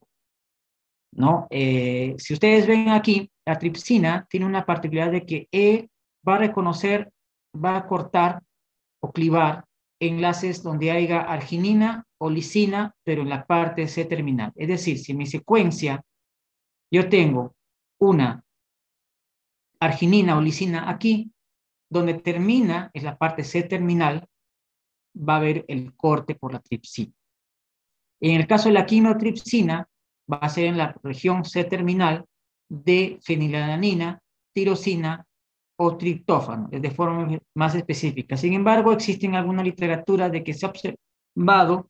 ¿no? Eh, si ustedes ven aquí, la tripsina tiene una particularidad de que E va a reconocer, va a cortar o clivar enlaces donde haya arginina o lisina, pero en la parte C terminal. Es decir, si en mi secuencia yo tengo una arginina o lisina aquí, donde termina, es la parte C terminal, va a haber el corte por la tripsina. En el caso de la quinotripsina, va a ser en la región C terminal de fenilalanina, tirosina o triptófano, de forma más específica. Sin embargo, existe alguna literatura de que se ha observado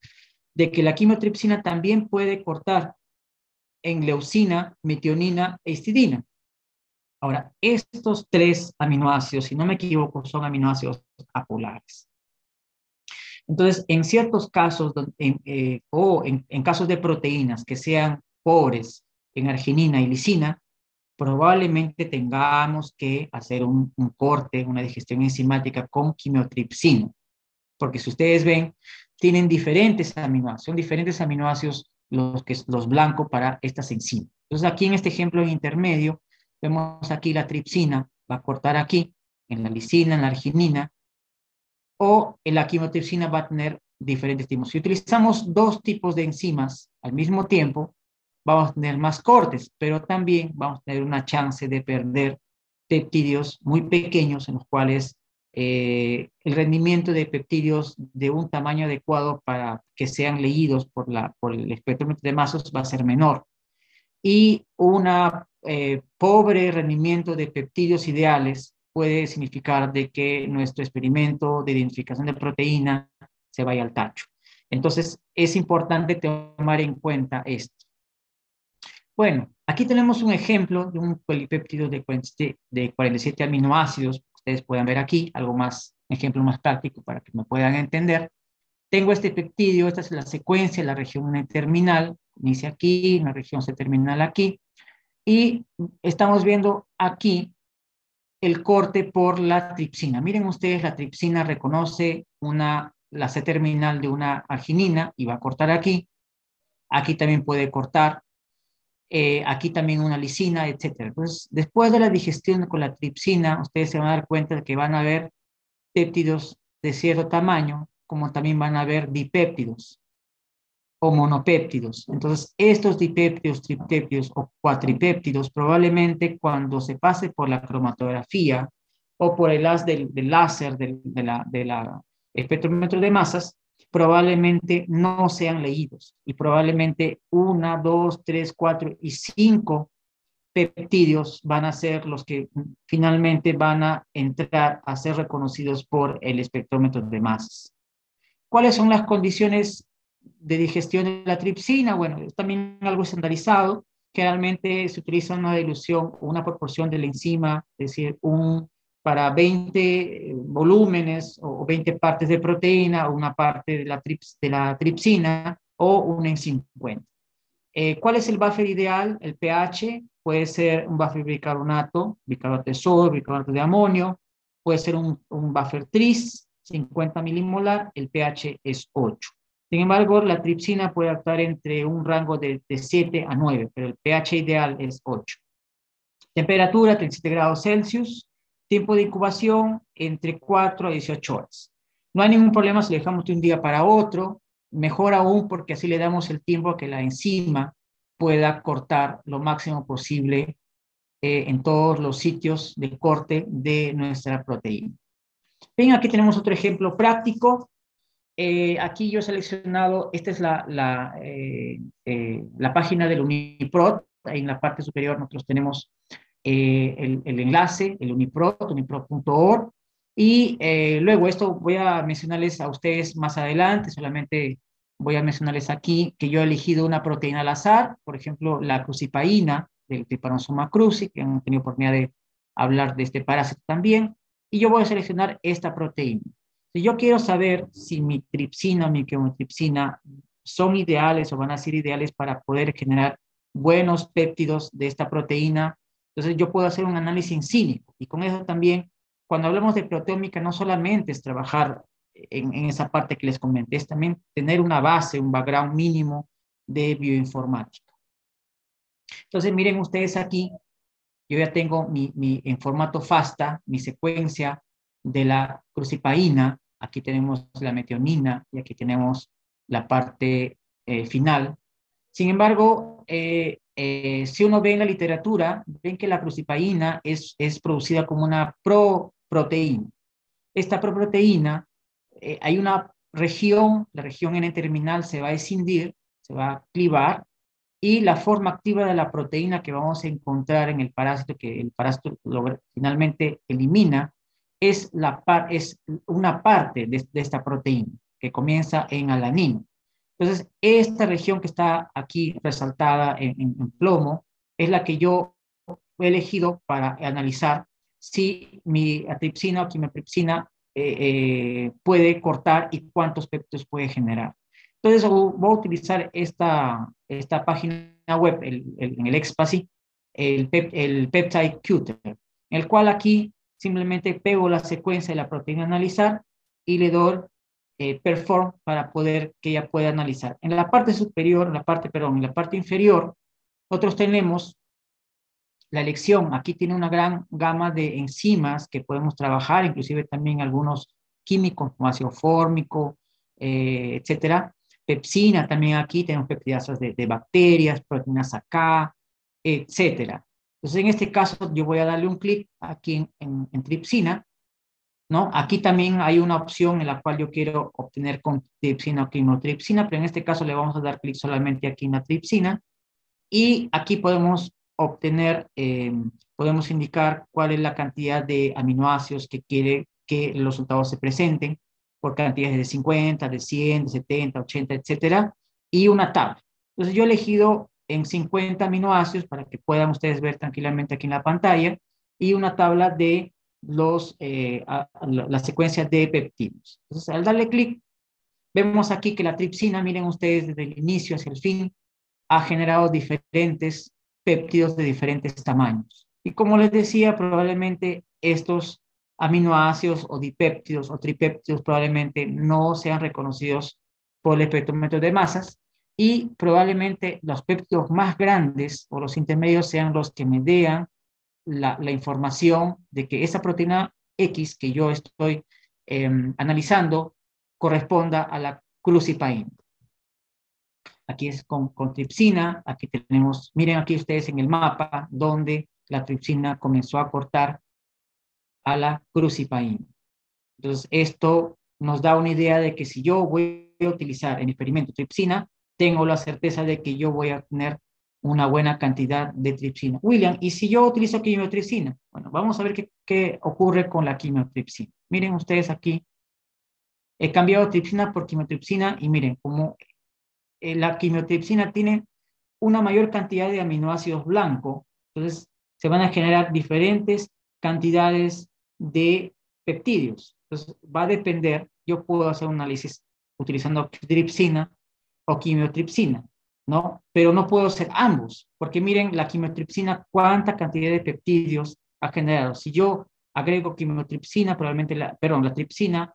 de que la quimiotripsina también puede cortar en leucina, metionina e histidina. Ahora, estos tres aminoácidos, si no me equivoco, son aminoácidos apolares. Entonces, en ciertos casos, eh, o en, en, casos de proteínas que sean pobres en arginina y lisina, probablemente tengamos que hacer un, corte, una digestión enzimática con quimiotripsina. Porque si ustedes ven, tienen diferentes aminoácidos, son diferentes aminoácidos los, que, los blancos para estas enzimas. Entonces aquí en este ejemplo intermedio, vemos aquí la tripsina, va a cortar aquí, en la lisina, en la arginina, o en la quimiotripsina va a tener diferentes tipos. Si utilizamos dos tipos de enzimas al mismo tiempo, vamos a tener más cortes, pero también vamos a tener una chance de perder peptidios muy pequeños en los cuales eh, el rendimiento de peptidios de un tamaño adecuado para que sean leídos por, la, por el espectrómetro de masas va a ser menor. Y un eh, pobre rendimiento de peptidios ideales puede significar de que nuestro experimento de identificación de proteína se vaya al tacho. Entonces, es importante tomar en cuenta esto. Bueno, aquí tenemos un ejemplo de un polipéptido de 47, de 47 aminoácidos ustedes puedan ver aquí, algo más, ejemplo más práctico para que me puedan entender. Tengo este peptidio, esta es la secuencia, la región terminal, inicia aquí, la región C terminal aquí, y estamos viendo aquí el corte por la tripsina. Miren ustedes, la tripsina reconoce una, la C terminal de una arginina y va a cortar aquí. Aquí también puede cortar eh, aquí también una lisina, etcétera. Entonces, después de la digestión con la tripsina, ustedes se van a dar cuenta de que van a haber péptidos de cierto tamaño, como también van a haber dipéptidos o monopéptidos. Entonces, estos dipéptidos, tripéptidos o cuatripéptidos, probablemente cuando se pase por la cromatografía o por el haz del, láser del espectrómetro de masas, probablemente no sean leídos y probablemente una, dos, tres, cuatro y cinco peptidios van a ser los que finalmente van a entrar a ser reconocidos por el espectrómetro de masas. ¿Cuáles son las condiciones de digestión de la tripsina? Bueno, es también algo estandarizado. Generalmente se utiliza una dilución una proporción de la enzima, es decir, un para 20 eh, volúmenes o 20 partes de proteína o una parte de la, tripsina o una en 50. Eh, ¿Cuál es el buffer ideal? El pH puede ser un buffer bicarbonato, bicarbonato de sodio, bicarbonato de amonio, puede ser un, un buffer tris, 50 milimolar, el pH es 8. Sin embargo, la tripsina puede actuar entre un rango de, de 7 a 9, pero el pH ideal es 8. Temperatura 37 grados Celsius, Tiempo de incubación entre 4 a 18 horas. No hay ningún problema si dejamos de un día para otro, mejor aún porque así le damos el tiempo a que la enzima pueda cortar lo máximo posible eh, en todos los sitios de corte de nuestra proteína. Bien, aquí tenemos otro ejemplo práctico. Eh, aquí yo he seleccionado, esta es la, la, eh, la página del UniProt, en la parte superior nosotros tenemos eh, el, el, enlace, el uniprot, uniprot.org. Y eh, luego esto voy a mencionarles a ustedes más adelante, solamente voy a mencionarles aquí que yo he elegido una proteína al azar, por ejemplo, la crucipaína del Trypanosoma cruzi, que han tenido oportunidad de hablar de este parásito también, y yo voy a seleccionar esta proteína. Si yo quiero saber si mi tripsina o mi quimotripsina son ideales o van a ser ideales para poder generar buenos péptidos de esta proteína, entonces yo puedo hacer un análisis cínico y con eso también, cuando hablamos de proteómica, no solamente es trabajar en, esa parte que les comenté, es también tener una base, un background mínimo de bioinformática. Entonces miren ustedes aquí, yo ya tengo mi, en formato FASTA, mi secuencia de la crucipaína, aquí tenemos la metionina y aquí tenemos la parte eh, final. Sin embargo, eh, eh, si uno ve en la literatura, ven que la crucipaína es, producida como una proproteína. Esta proproteína, eh, hay una región, la región N-terminal se va a escindir, se va a clivar, y la forma activa de la proteína que vamos a encontrar en el parásito, que el parásito finalmente elimina, es, una parte de esta proteína, que comienza en alanina. Entonces, esta región que está aquí resaltada en, plomo es la que yo he elegido para analizar si mi atripsina o quimotripsina eh, eh, puede cortar y cuántos péptidos puede generar. Entonces, voy a utilizar esta, esta página web, el, en el EXPASI, el, el Peptide Cutter, en el cual aquí simplemente pego la secuencia de la proteína a analizar y le doy eh, perform para poder que ella pueda analizar. En la parte superior, en la parte, perdón, en la parte inferior, nosotros tenemos la elección. Aquí tiene una gran gama de enzimas que podemos trabajar, inclusive también algunos químicos como ácido fórmico, eh, etcétera. Pepsina también aquí, tenemos peptidasas de, de bacterias, proteínas acá, etcétera. Entonces, en este caso, yo voy a darle un clic aquí en, en, tripsina, ¿no? Aquí también hay una opción en la cual yo quiero obtener con tripsina o quimotripsina, pero en este caso le vamos a dar clic solamente aquí en la tripsina. Y aquí podemos obtener, eh, podemos indicar cuál es la cantidad de aminoácidos que quiere que los resultados se presenten por cantidades de 50, de 100, de 70, 80, etcétera, y una tabla. Entonces yo he elegido en 50 aminoácidos para que puedan ustedes ver tranquilamente aquí en la pantalla y una tabla de los, eh, la secuencia de peptidos. Entonces, al darle clic, vemos aquí que la tripsina, miren ustedes desde el inicio hacia el fin, ha generado diferentes péptidos de diferentes tamaños. Y como les decía, probablemente estos aminoácidos o dipéptidos o tripéptidos probablemente no sean reconocidos por el espectrómetro de masas y probablemente los péptidos más grandes o los intermedios sean los que me la, información de que esa proteína X que yo estoy em, analizando corresponda a la crucipaína. Aquí es con, con, tripsina, aquí tenemos, miren aquí ustedes en el mapa donde la tripsina comenzó a cortar a la crucipaína. Entonces, esto nos da una idea de que si yo voy a utilizar en experimento tripsina, tengo la certeza de que yo voy a tener una buena cantidad de tripsina. William, ¿y si yo utilizo quimiotripsina? Bueno, vamos a ver qué, qué ocurre con la quimiotripsina. Miren ustedes aquí, he cambiado tripsina por quimiotripsina y miren cómo eh, la quimiotripsina tiene una mayor cantidad de aminoácidos blancos, entonces se van a generar diferentes cantidades de peptidios. Entonces va a depender, yo puedo hacer un análisis utilizando tripsina o quimiotripsina, ¿no? Pero no puedo hacer ambos, porque miren la quimiotripsina, cuánta cantidad de peptidios ha generado. Si yo agrego quimiotripsina, probablemente la, la tripsina,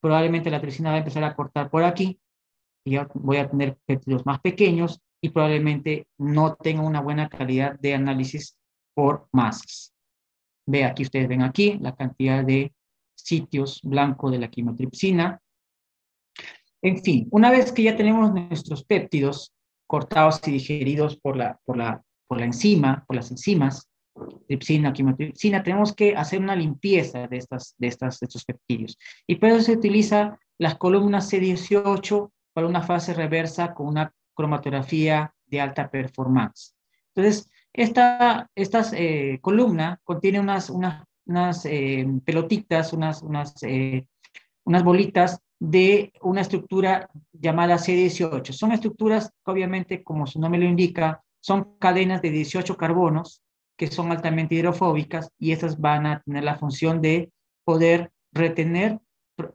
probablemente la tripsina va a empezar a cortar por aquí, y voy a tener peptidos más pequeños y probablemente no tenga una buena calidad de análisis por masas. Ve aquí, ustedes ven aquí la cantidad de sitios blancos de la quimotripsina. En fin, una vez que ya tenemos nuestros péptidos cortados y digeridos por la, por la, por la enzima, por las enzimas, tripsina, quimotripsina, tenemos que hacer una limpieza de, estas, de, estas, de estos peptidos. Y por eso se utiliza las columnas C18 para una fase reversa con una cromatografía de alta performance. Entonces, esta estas, eh, columna contiene unas, unas, unas eh, pelotitas, unas, unas, eh, unas bolitas de una estructura llamada C18. Son estructuras obviamente, como su nombre lo indica, son cadenas de 18 carbonos que son altamente hidrofóbicas y estas van a tener la función de poder retener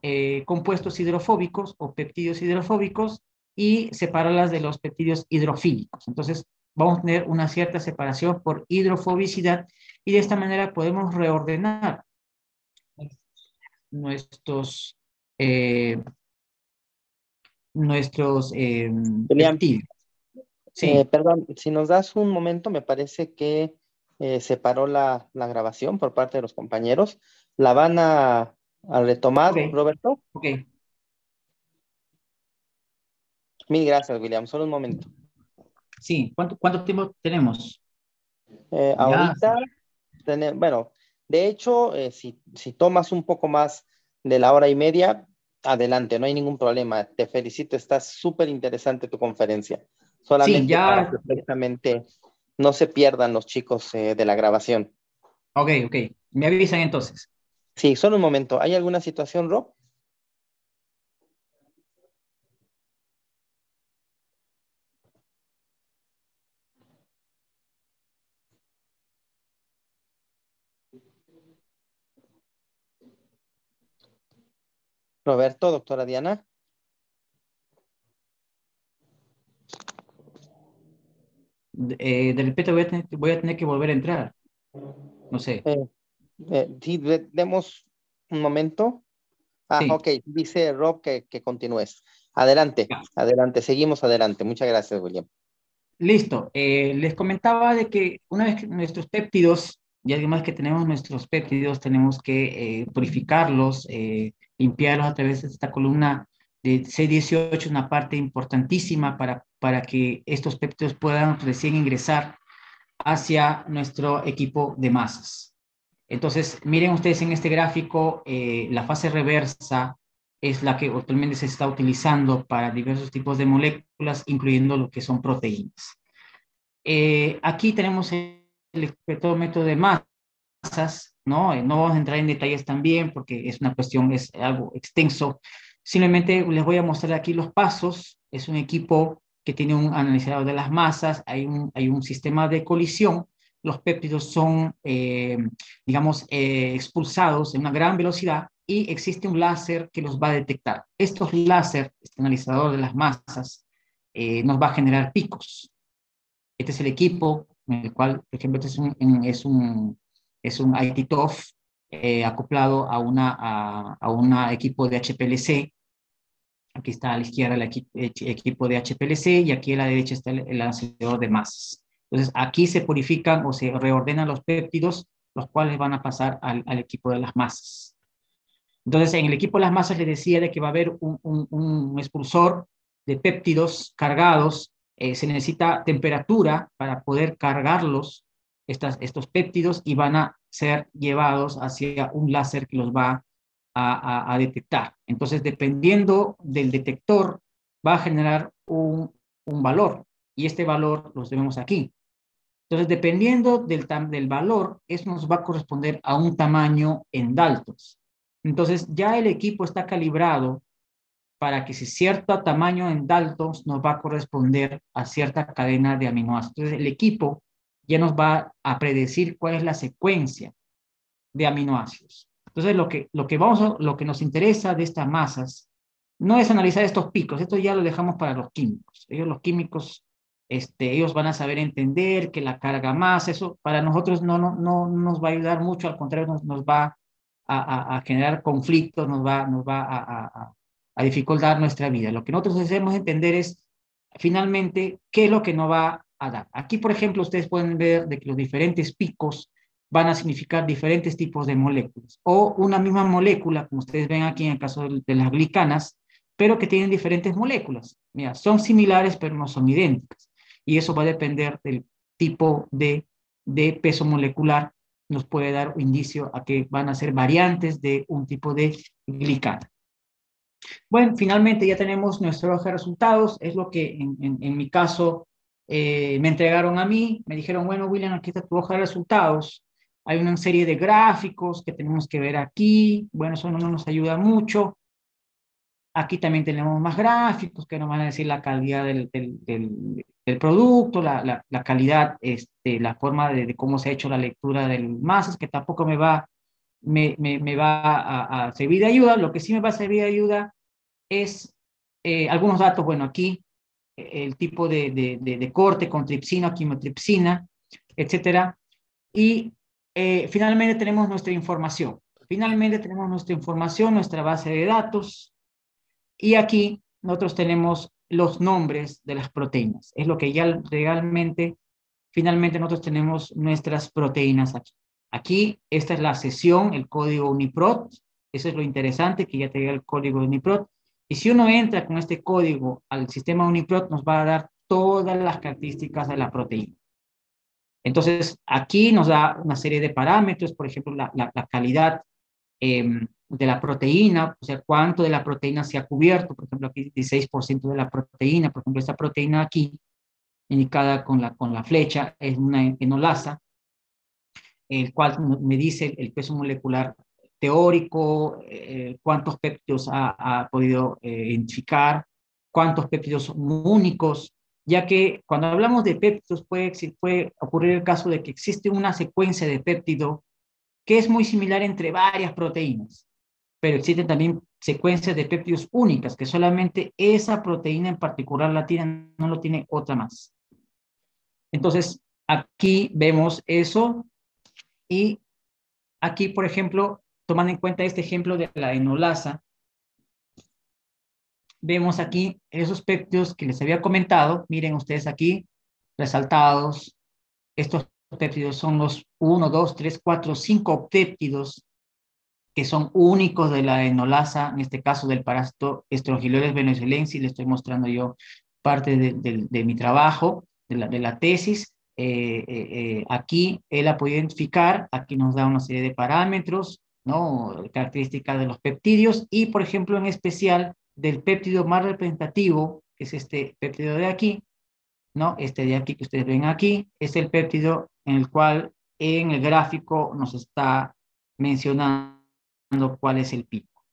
eh, compuestos hidrofóbicos o peptidos hidrofóbicos y separarlas de los peptidos hidrofílicos. Entonces, vamos a tener una cierta separación por hidrofobicidad y de esta manera podemos reordenar nuestros eh, nuestros eh, Sí. Eh, perdón, si nos das un momento, me parece que se paró la, la, grabación por parte de los compañeros. ¿La van a, a retomar, Roberto? Ok. Mil gracias, William. Solo un momento. Sí, ¿cuánto, cuánto tiempo tenemos? Eh, ahorita, bueno, de hecho, eh, si, si, tomas un poco más de la hora y media, adelante, no hay ningún problema. Te felicito, está súper interesante tu conferencia. Solamente sí, ya... perfectamente no se pierdan los chicos eh, de la grabación. Ok, ok. Me avisan entonces. Sí, solo un momento. ¿Hay alguna situación, Rob? Roberto, doctora Diana. Eh, de repente voy a, tener, voy a, tener, que volver a entrar. No sé. Eh, eh, demos un momento. Ah, ok, dice Rob que, que continúes. Adelante, adelante, seguimos adelante. Muchas gracias, William. Listo. Eh, les comentaba de que una vez que nuestros péptidos, y además que tenemos nuestros péptidos, tenemos que eh, purificarlos, eh, limpiarlos a través de esta columna de C18, una parte importantísima para, para que estos péptidos puedan recién ingresar hacia nuestro equipo de masas. Entonces, miren ustedes en este gráfico, eh, la fase reversa es la que actualmente se está utilizando para diversos tipos de moléculas, incluyendo lo que son proteínas. Eh, aquí tenemos el espectrómetro de masas, ¿no? Eh, no vamos a entrar en detalles también porque es una cuestión, es algo extenso. Simplemente les voy a mostrar aquí los pasos. Es un equipo que tiene un analizador de las masas, hay un, hay un sistema de colisión, los péptidos son, eh, digamos, expulsados en una gran velocidad y existe un láser que los va a detectar. Estos láser, este analizador de las masas, nos va a generar picos. Este es el equipo en el cual, por ejemplo, este es un, es un, es un ITTOF eh, acoplado a un a, a una equipo de HPLC. Aquí está a la izquierda el equipo de HPLC y aquí a la derecha está el, lanzador de masas. Entonces, aquí se purifican o se reordenan los péptidos, los cuales van a pasar al, al equipo de las masas. Entonces, en el equipo de las masas les decía de que va a haber un, un, un expulsor de péptidos cargados eh, se necesita temperatura para poder cargarlos, estas, estos péptidos, y van a ser llevados hacia un láser que los va a, detectar. Entonces, dependiendo del detector, va a generar un, un valor, y este valor los vemos aquí. Entonces, dependiendo del, del valor, eso nos va a corresponder a un tamaño en daltons. Entonces, ya el equipo está calibrado para que si cierto tamaño en Daltons nos va a corresponder a cierta cadena de aminoácidos. Entonces, el equipo ya nos va a predecir cuál es la secuencia de aminoácidos. Entonces, lo que, lo que, vamos lo que nos interesa de estas masas no es analizar estos picos, esto ya lo dejamos para los químicos. Ellos, los químicos, este, ellos van a saber entender que la carga más, eso para nosotros no, no, no nos va a ayudar mucho, al contrario, nos, nos va a, a, generar conflictos, nos va, nos va a, a dificultar nuestra vida. Lo que nosotros debemos entender es finalmente qué es lo que nos va a dar. Aquí, por ejemplo, ustedes pueden ver de que los diferentes picos van a significar diferentes tipos de moléculas o una misma molécula, como ustedes ven aquí en el caso de las glicanas, pero que tienen diferentes moléculas. Mira, son similares, pero no son idénticas. Y eso va a depender del tipo de, de peso molecular, nos puede dar indicio a que van a ser variantes de un tipo de glicana. Bueno, finalmente ya tenemos nuestra hoja de resultados, es lo que en, mi caso eh, me entregaron a mí, me dijeron, bueno, William, aquí está tu hoja de resultados, hay una serie de gráficos que tenemos que ver aquí, bueno, eso no nos ayuda mucho. Aquí también tenemos más gráficos que nos van a decir la calidad del, producto, la, la, calidad, este, la forma de, cómo se ha hecho la lectura del masas, que tampoco me va me, va a, servir de ayuda. Lo que sí me va a servir de ayuda es eh, algunos datos, bueno, aquí el tipo de, de, corte con tripsina, quimotripsina, etcétera. Y eh, finalmente tenemos nuestra información. Finalmente tenemos nuestra información, nuestra base de datos. Y aquí nosotros tenemos los nombres de las proteínas. Es lo que ya realmente, finalmente nosotros tenemos nuestras proteínas aquí. Aquí, esta es la sesión, el código UniProt. Eso es lo interesante, que ya te el código UniProt. Y si uno entra con este código al sistema UniProt, nos va a dar todas las características de la proteína. Entonces, aquí nos da una serie de parámetros, por ejemplo, la, calidad em, de la proteína, o sea, cuánto de la proteína se ha cubierto, por ejemplo, aquí 16% de la proteína, por ejemplo, esta proteína aquí, indicada con la, con la flecha, es una enolasa, el cual me dice el peso molecular teórico, eh, cuántos péptidos ha, podido eh, identificar, cuántos péptidos únicos, ya que cuando hablamos de péptidos puede, puede ocurrir el caso de que existe una secuencia de péptido que es muy similar entre varias proteínas, pero existen también secuencias de péptidos únicas, que solamente esa proteína en particular la tiene, no lo tiene otra más. Entonces, aquí vemos eso y aquí, por ejemplo, tomando en cuenta este ejemplo de la enolasa, vemos aquí esos péptidos que les había comentado. Miren ustedes aquí, resaltados. Estos péptidos son los 1, 2, 3, 4, 5 péptidos que son únicos de la enolasa, en este caso del parásito Estrogiloides venezuelensis, le estoy mostrando yo parte de, mi trabajo, de la, de la tesis, aquí él ha podido identificar, aquí nos da una serie de parámetros, ¿no? características de los peptidios y, por ejemplo, en especial del péptido más representativo, que es este péptido de aquí, ¿no? Este de aquí que ustedes ven aquí, es el péptido en el cual en el gráfico nos está mencionando cuál es el pico.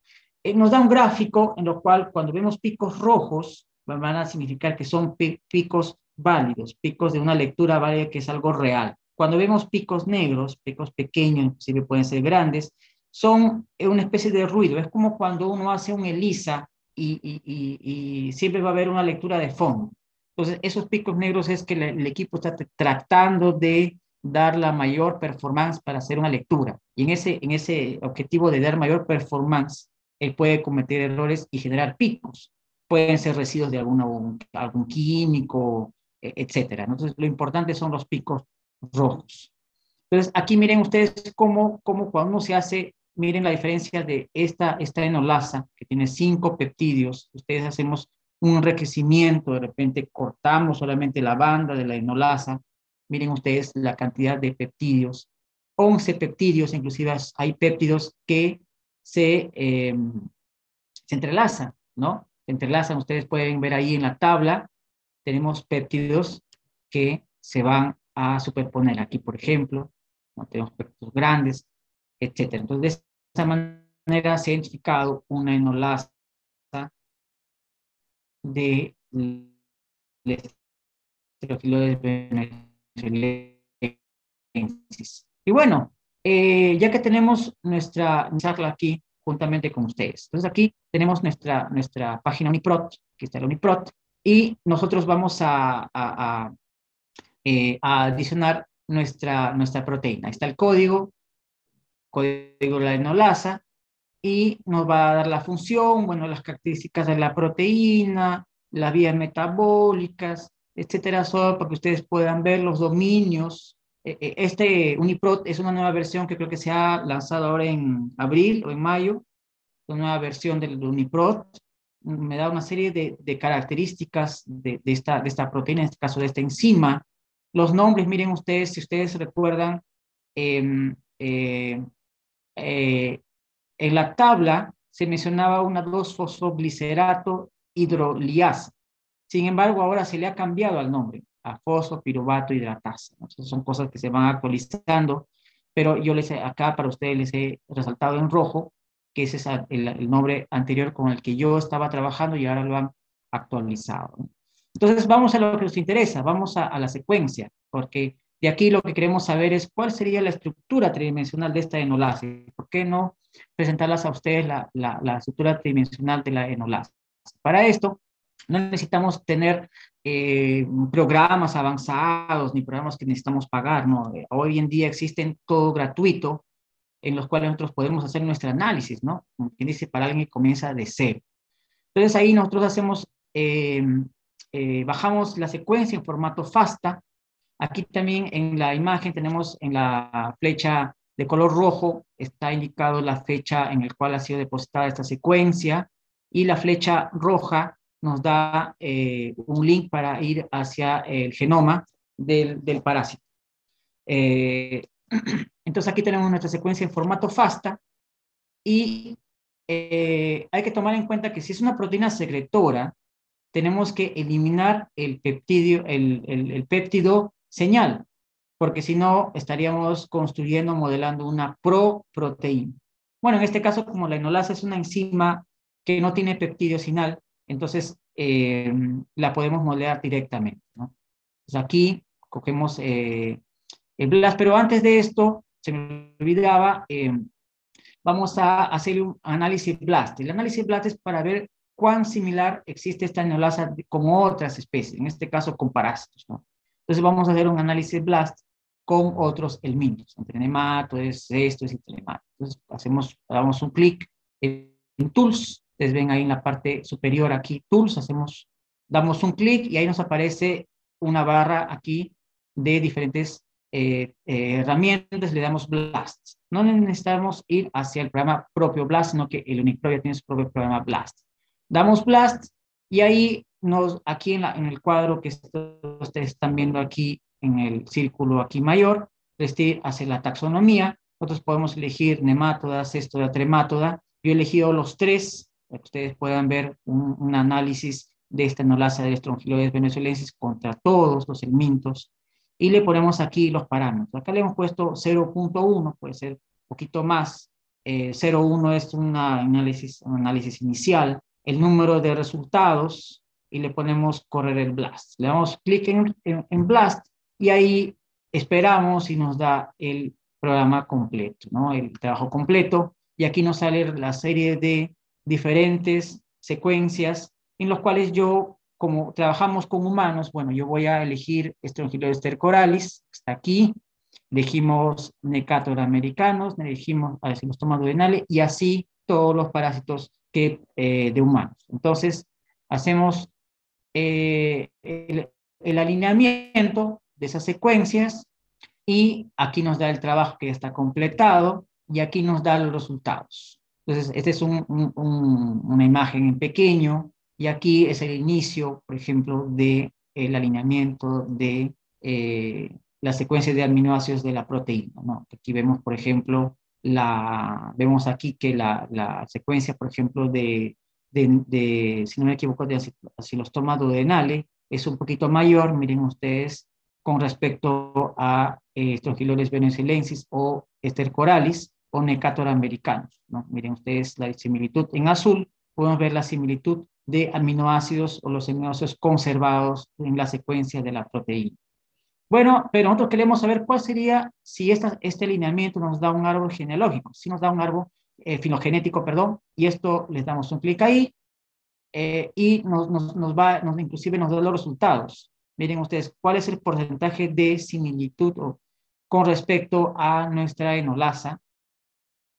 Eh, nos da un gráfico en lo cual cuando vemos picos rojos, van a significar que son picos válidos, picos de una lectura válida que es algo real. Cuando vemos picos negros, picos pequeños, inclusive pueden ser grandes, son una especie de ruido. Es como cuando uno hace un ELISA y, siempre va a haber una lectura de fondo. Entonces, esos picos negros es que el equipo está tratando de dar la mayor performance para hacer una lectura. Y en ese, en ese objetivo de dar mayor performance, él puede cometer errores y generar picos. Pueden ser residuos de alguna, algún químico, etcétera. Entonces, lo importante son los picos rojos. Entonces, aquí miren ustedes cómo, cómo cuando uno se hace miren la diferencia de esta, esta enolasa, que tiene cinco peptidios. Ustedes hacemos un enriquecimiento, de repente cortamos solamente la banda de la enolasa. Miren ustedes la cantidad de peptidios. 11 peptidios, inclusive hay péptidos que se, eh, se entrelazan, ¿no? Se entrelazan, ustedes pueden ver ahí en la tabla, tenemos péptidos que se van a superponer. Aquí, por ejemplo, ¿no? tenemos péptidos grandes, etc. Entonces, esta manera se ha identificado una enolasa de y bueno, eh, ya que tenemos nuestra charla aquí juntamente con ustedes. Entonces aquí tenemos nuestra, nuestra página Uniprot, que está el Uniprot, y nosotros vamos a, a, eh, adicionar nuestra, nuestra proteína. Ahí está el código, código de la enolasa y nos va a dar la función, bueno, las características de la proteína, las vías metabólicas, etcétera, solo para que ustedes puedan ver los dominios. E, e, este Uniprot es una nueva versión que creo que se ha lanzado ahora en abril o en mayo, una nueva versión del Uniprot. Me da una serie de, características de, de, esta, de esta proteína, en este caso de esta enzima. Los nombres, miren ustedes, si ustedes recuerdan, eh, eh, eh, en la tabla se mencionaba una 2-fosfoglicerato hidroliasa. Sin embargo, ahora se le ha cambiado al nombre a fosfopiruvato hidratasa. son cosas que se van actualizando, pero yo les acá para ustedes les he resaltado en rojo que ese es el, nombre anterior con el que yo estaba trabajando y ahora lo han actualizado. Entonces, vamos a lo que nos interesa, vamos a, a la secuencia, porque de aquí lo que queremos saber es cuál sería la estructura tridimensional de esta enolasa. ¿Por qué no presentarlas a ustedes la, la, estructura tridimensional de la enolasa? Para esto, no necesitamos tener eh, programas avanzados ni programas que necesitamos pagar. ¿no? Hoy en día existen todo gratuito en los cuales nosotros podemos hacer nuestro análisis, ¿no? Como quien dice, para alguien que comienza de cero. Entonces ahí nosotros hacemos, eh, eh, bajamos la secuencia en formato FASTA, Aquí también en la imagen tenemos en la flecha de color rojo, está indicado la fecha en la cual ha sido depositada esta secuencia y la flecha roja nos da eh, un link para ir hacia el genoma del, parásito. Eh, entonces aquí tenemos nuestra secuencia en formato FASTA y eh, hay que tomar en cuenta que si es una proteína secretora, tenemos que eliminar el, peptidio, el, el, el señal, porque si no estaríamos construyendo, modelando una proteína. Bueno, en este caso, como la enolasa es una enzima que no tiene peptidiocinal, entonces eh, la podemos modelar directamente. ¿no? aquí cogemos eh, BLAST, pero antes de esto, se me olvidaba, eh, vamos a hacer un análisis BLAST. El análisis BLAST es para ver cuán similar existe esta enolasa como otras especies, en este caso con parásitos. ¿no? Entonces vamos a hacer un análisis BLAST con otros elementos. Entre es esto, es telemato. Entonces hacemos, damos un clic en Tools. Ustedes ven ahí en la parte superior aquí, Tools, hacemos, damos un clic y ahí nos aparece una barra aquí de diferentes eh, eh, herramientas, le damos Blast. No necesitamos ir hacia el programa propio Blast, sino que el Unicpro ya tiene su propio programa Blast. Damos Blast y ahí nos, aquí en, el cuadro que ustedes están viendo aquí en el círculo aquí mayor, decir, hace la taxonomía. Nosotros podemos elegir nemátoda, cestoda, tremátoda. Yo he elegido los tres, para que ustedes puedan ver un, análisis de esta enolasa de estrongiloides venezuelensis contra todos los segmentos. Y le ponemos aquí los parámetros. Acá le hemos puesto 0.1, puede ser un poquito más. 0.1 eh, es un análisis, análisis inicial. El número de resultados y le ponemos correr el blast. Le damos clic en, en, blast y ahí esperamos y nos da el programa completo, ¿no? El trabajo completo. Y aquí nos sale la serie de diferentes secuencias en los cuales yo, como trabajamos con humanos, bueno, yo voy a elegir Strongyloides coralis, está aquí, elegimos Necator americanos, elegimos los duodenales y así todos los parásitos que, eh, de humanos. Entonces, hacemos eh, el, alineamiento de esas secuencias y aquí nos da el trabajo que ya está completado y aquí nos da los resultados. Entonces, esta es una imagen en pequeño y aquí es el inicio, por ejemplo, del el alineamiento de eh, la secuencia de aminoácidos de la proteína. ¿no? Aquí vemos, por ejemplo, la, vemos aquí que la, la secuencia, por ejemplo, de de, si no me equivoco, de acilostoma duodenale es un poquito mayor, miren ustedes, con respecto a eh, venezuelensis o estercoralis o necator americanos. ¿no? Miren ustedes la similitud en azul, podemos ver la similitud de aminoácidos o los aminoácidos conservados en la secuencia de la proteína. Bueno, pero nosotros queremos saber cuál sería si esta, este alineamiento nos da un árbol genealógico, si nos da un árbol eh, filogenético, perdón, y esto les damos un clic ahí eh, y nos, nos, nos va, nos, inclusive nos da los resultados. Miren ustedes, ¿cuál es el porcentaje de similitud con respecto a nuestra enolasa?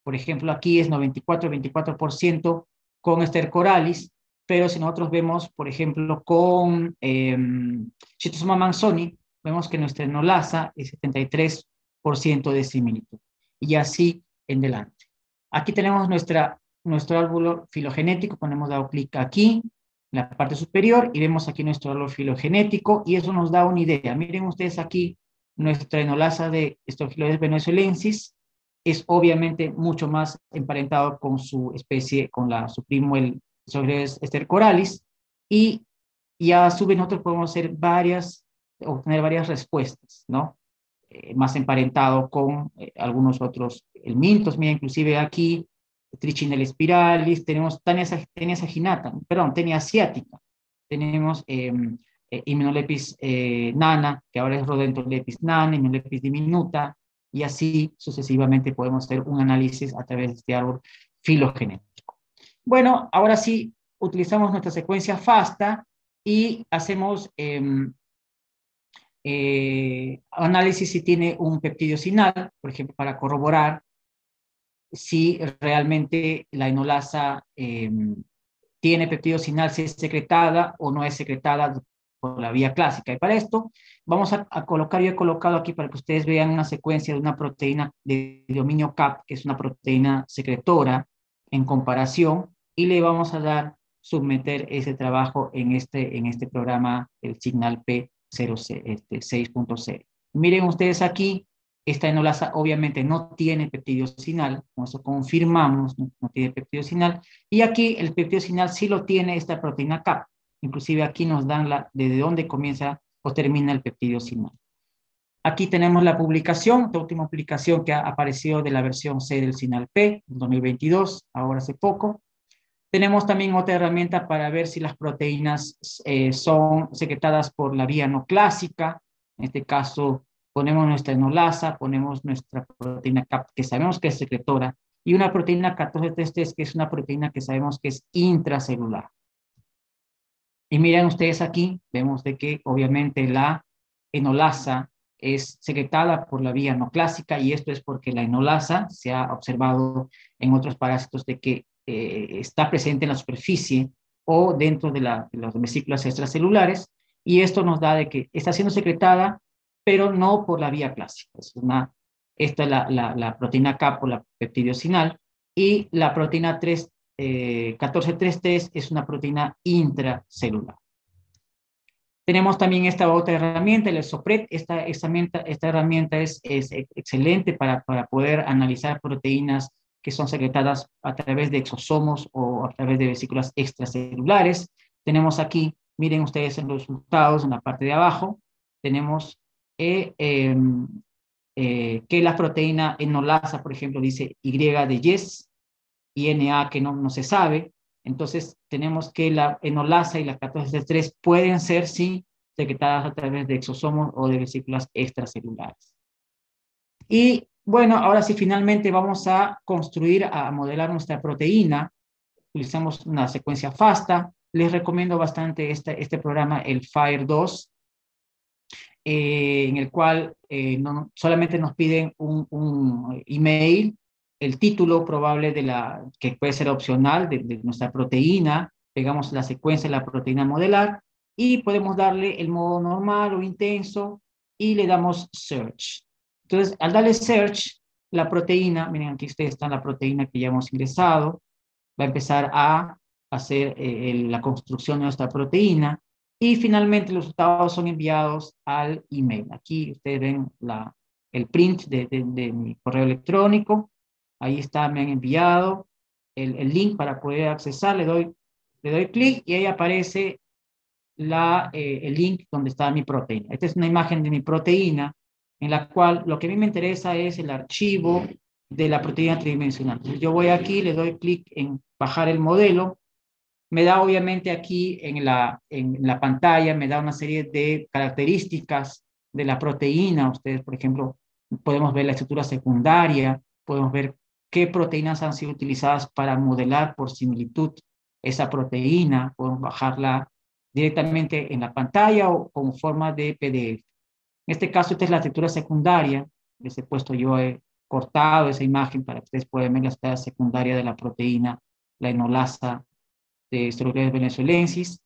Por ejemplo, aquí es 94-24% con Esther Coralis, pero si nosotros vemos, por ejemplo, con eh, manzoni, vemos que nuestra enolasa es 73% de similitud. Y así en delante. Aquí tenemos nuestra, nuestro árbol filogenético, ponemos dado clic aquí, en la parte superior, y vemos aquí nuestro árbol filogenético, y eso nos da una idea. Miren ustedes aquí, nuestra enolasa de Staphylococcus venezuelensis es obviamente mucho más emparentado con su especie, con la, su primo, el Staphylococcus coralis, y, ya a su vez nosotros podemos hacer varias, obtener varias respuestas, ¿no? Eh, más emparentado con eh, algunos otros el mintos, mira, inclusive aquí, Trichinella spiralis, tenemos Tania, saginata, perdón, Tenia asiática, tenemos em, eh, Immunolepis nana, que ahora es Rodentolepis nana, Immunolepis diminuta, y así sucesivamente podemos hacer un análisis a través de este árbol filogenético. Bueno, ahora sí, utilizamos nuestra secuencia FASTA y hacemos em, eh, análisis si tiene un peptidio sinal, por ejemplo, para corroborar si realmente la enolasa em, tiene peptidio sinal, si es secretada o no es secretada por la vía clásica. Y para esto vamos a, colocar, yo he colocado aquí para que ustedes vean una secuencia de una proteína de dominio CAP, que es una proteína secretora en comparación, y le vamos a dar, submeter ese trabajo en este, en este programa, el Signal P 6.0. Este, Miren ustedes aquí, esta enolasa obviamente no tiene peptidiocinal, con eso confirmamos, no, tiene peptidiocinal, y aquí el peptidiocinal sí lo tiene esta proteína CAP, inclusive aquí nos dan la, desde dónde comienza o termina el peptidiocinal. Aquí tenemos la publicación, la última publicación que ha aparecido de la versión C del SINAL P, 2022, ahora hace poco. Tenemos también otra herramienta para ver si las proteínas eh, son secretadas por la vía no clásica. En este caso, ponemos nuestra enolasa, ponemos nuestra proteína CAP, que sabemos que es secretora, y una proteína 14 testes, que es una proteína que sabemos que es intracelular. Y miren ustedes aquí, vemos de que obviamente la enolasa es secretada por la vía no clásica y esto es porque la enolasa se ha observado en otros parásitos de que eh, está presente en la superficie o dentro de, las vesículas extracelulares, y esto nos da de que está siendo secretada, pero no por la vía clásica. Es una, esta es la, proteína K por la peptidiocinal, y la proteína 3, eh, 14 3 es una proteína intracelular. Tenemos también esta otra herramienta, el SOPRET. Esta, herramienta, esta herramienta es, es excelente para, para poder analizar proteínas que son secretadas a través de exosomos o a través de vesículas extracelulares. Tenemos aquí, miren ustedes en los resultados, en la parte de abajo, tenemos eh, em, eh, que la proteína enolasa, por ejemplo, dice Y de yes y NA que no, no se sabe. Entonces, tenemos que la enolasa y la 14 pueden ser, sí, secretadas a través de exosomos o de vesículas extracelulares. Y bueno, ahora sí, finalmente vamos a construir, a modelar nuestra proteína. Utilizamos una secuencia FASTA. Les recomiendo bastante este, este programa, el FIRE2, eh, en el cual eh, no, solamente nos piden un, email, el título probable de la, que puede ser opcional de, de nuestra proteína, pegamos la secuencia de la proteína modelar y podemos darle el modo normal o intenso y le damos search. Entonces, al darle search, la proteína, miren aquí ustedes está la proteína que ya hemos ingresado, va a empezar a hacer eh, la construcción de nuestra proteína y finalmente los resultados son enviados al email. Aquí ustedes ven la, el print de, mi correo electrónico. Ahí está, me han enviado el, el link para poder accesar. Le doy, le doy clic y ahí aparece la, eh, el link donde está mi proteína. Esta es una imagen de mi proteína en la cual lo que a mí me interesa es el archivo de la proteína tridimensional. yo voy aquí, le doy clic en bajar el modelo, me da obviamente aquí en la, en la pantalla, me da una serie de características de la proteína. Ustedes, por ejemplo, podemos ver la estructura secundaria, podemos ver qué proteínas han sido utilizadas para modelar por similitud esa proteína, podemos bajarla directamente en la pantalla o con forma de PDF. En este caso, esta es la estructura secundaria. De ese puesto yo he cortado esa imagen para que ustedes puedan ver la estructura secundaria de la proteína, la enolasa de Streptococcus venezuelensis.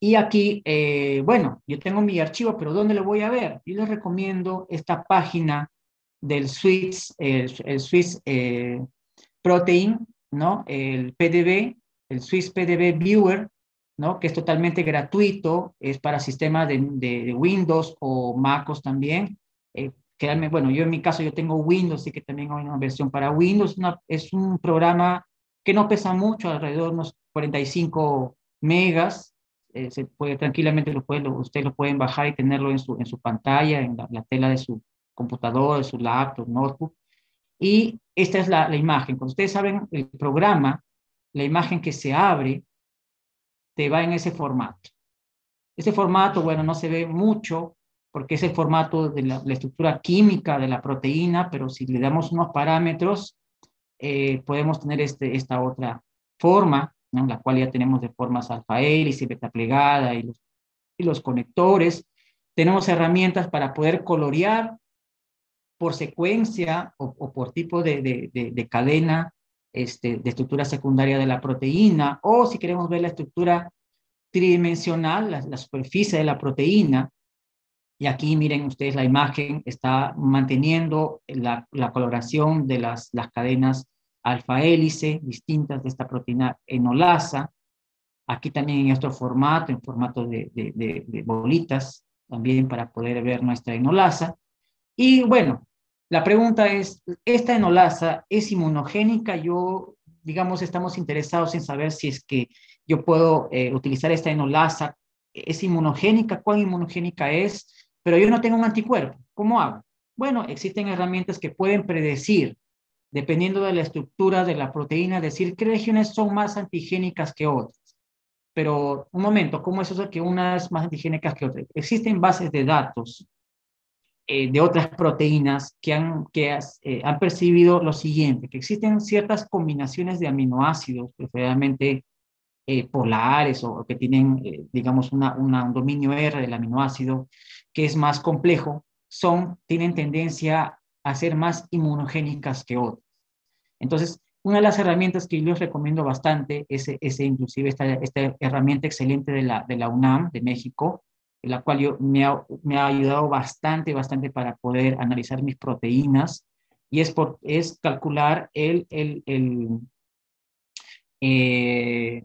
Y aquí, eh, bueno, yo tengo mi archivo, pero ¿dónde lo voy a ver? Yo les recomiendo esta página del Swiss, el, Swiss eh, Protein, ¿no? El PDB, el Swiss PDB Viewer, ¿no? que es totalmente gratuito, es para sistemas de, de, Windows o MacOS también. Eh, bueno, yo en mi caso yo tengo Windows, así que también hay una versión para Windows. es un programa que no pesa mucho, alrededor de unos 45 megas. Eh, se puede tranquilamente, lo puede, ustedes lo pueden bajar y tenerlo en su, en su pantalla, en la, tela de su computador, de su laptop, notebook. Y esta es la, la imagen. Cuando ustedes saben el programa, la imagen que se abre te va en ese formato. Ese formato, bueno, no se ve mucho porque es el formato de la, estructura química de la proteína, pero si le damos unos parámetros, eh, podemos tener este, esta otra forma, ¿no? la cual ya tenemos de formas alfa hélice, beta plegada y los, y los conectores. Tenemos herramientas para poder colorear por secuencia o, por tipo de cadena este, de estructura secundaria de la proteína, o si queremos ver la estructura tridimensional, la, superficie de la proteína, y aquí miren ustedes la imagen, está manteniendo la, coloración de las, las cadenas alfa hélice distintas de esta proteína enolasa. Aquí también en este formato, en formato de bolitas, también para poder ver nuestra enolasa. Y bueno, la pregunta es, ¿esta enolasa es inmunogénica? Yo, digamos, estamos interesados en saber si es que yo puedo eh, utilizar esta enolasa. ¿Es inmunogénica? ¿Cuán inmunogénica es? Pero yo no tengo un anticuerpo. ¿Cómo hago? Bueno, existen herramientas que pueden predecir, dependiendo de la estructura de la proteína, decir qué regiones son más antigénicas que otras. Pero un momento, ¿cómo es eso que una es más antigénica que otra? Existen bases de datos eh, de otras proteínas que, han, que eh, han percibido lo siguiente, que existen ciertas combinaciones de aminoácidos, preferiblemente eh, polares o que tienen, digamos, una, un dominio R del aminoácido, que es más complejo, son, tienen tendencia a ser más inmunogénicas que otras. Entonces, una de las herramientas que yo les recomiendo bastante es, es inclusive esta, esta herramienta excelente de la, de la UNAM de México, la cual yo, me, ha, me ha ayudado bastante, bastante para poder analizar mis proteínas, y es, por, es calcular el, el, el, eh,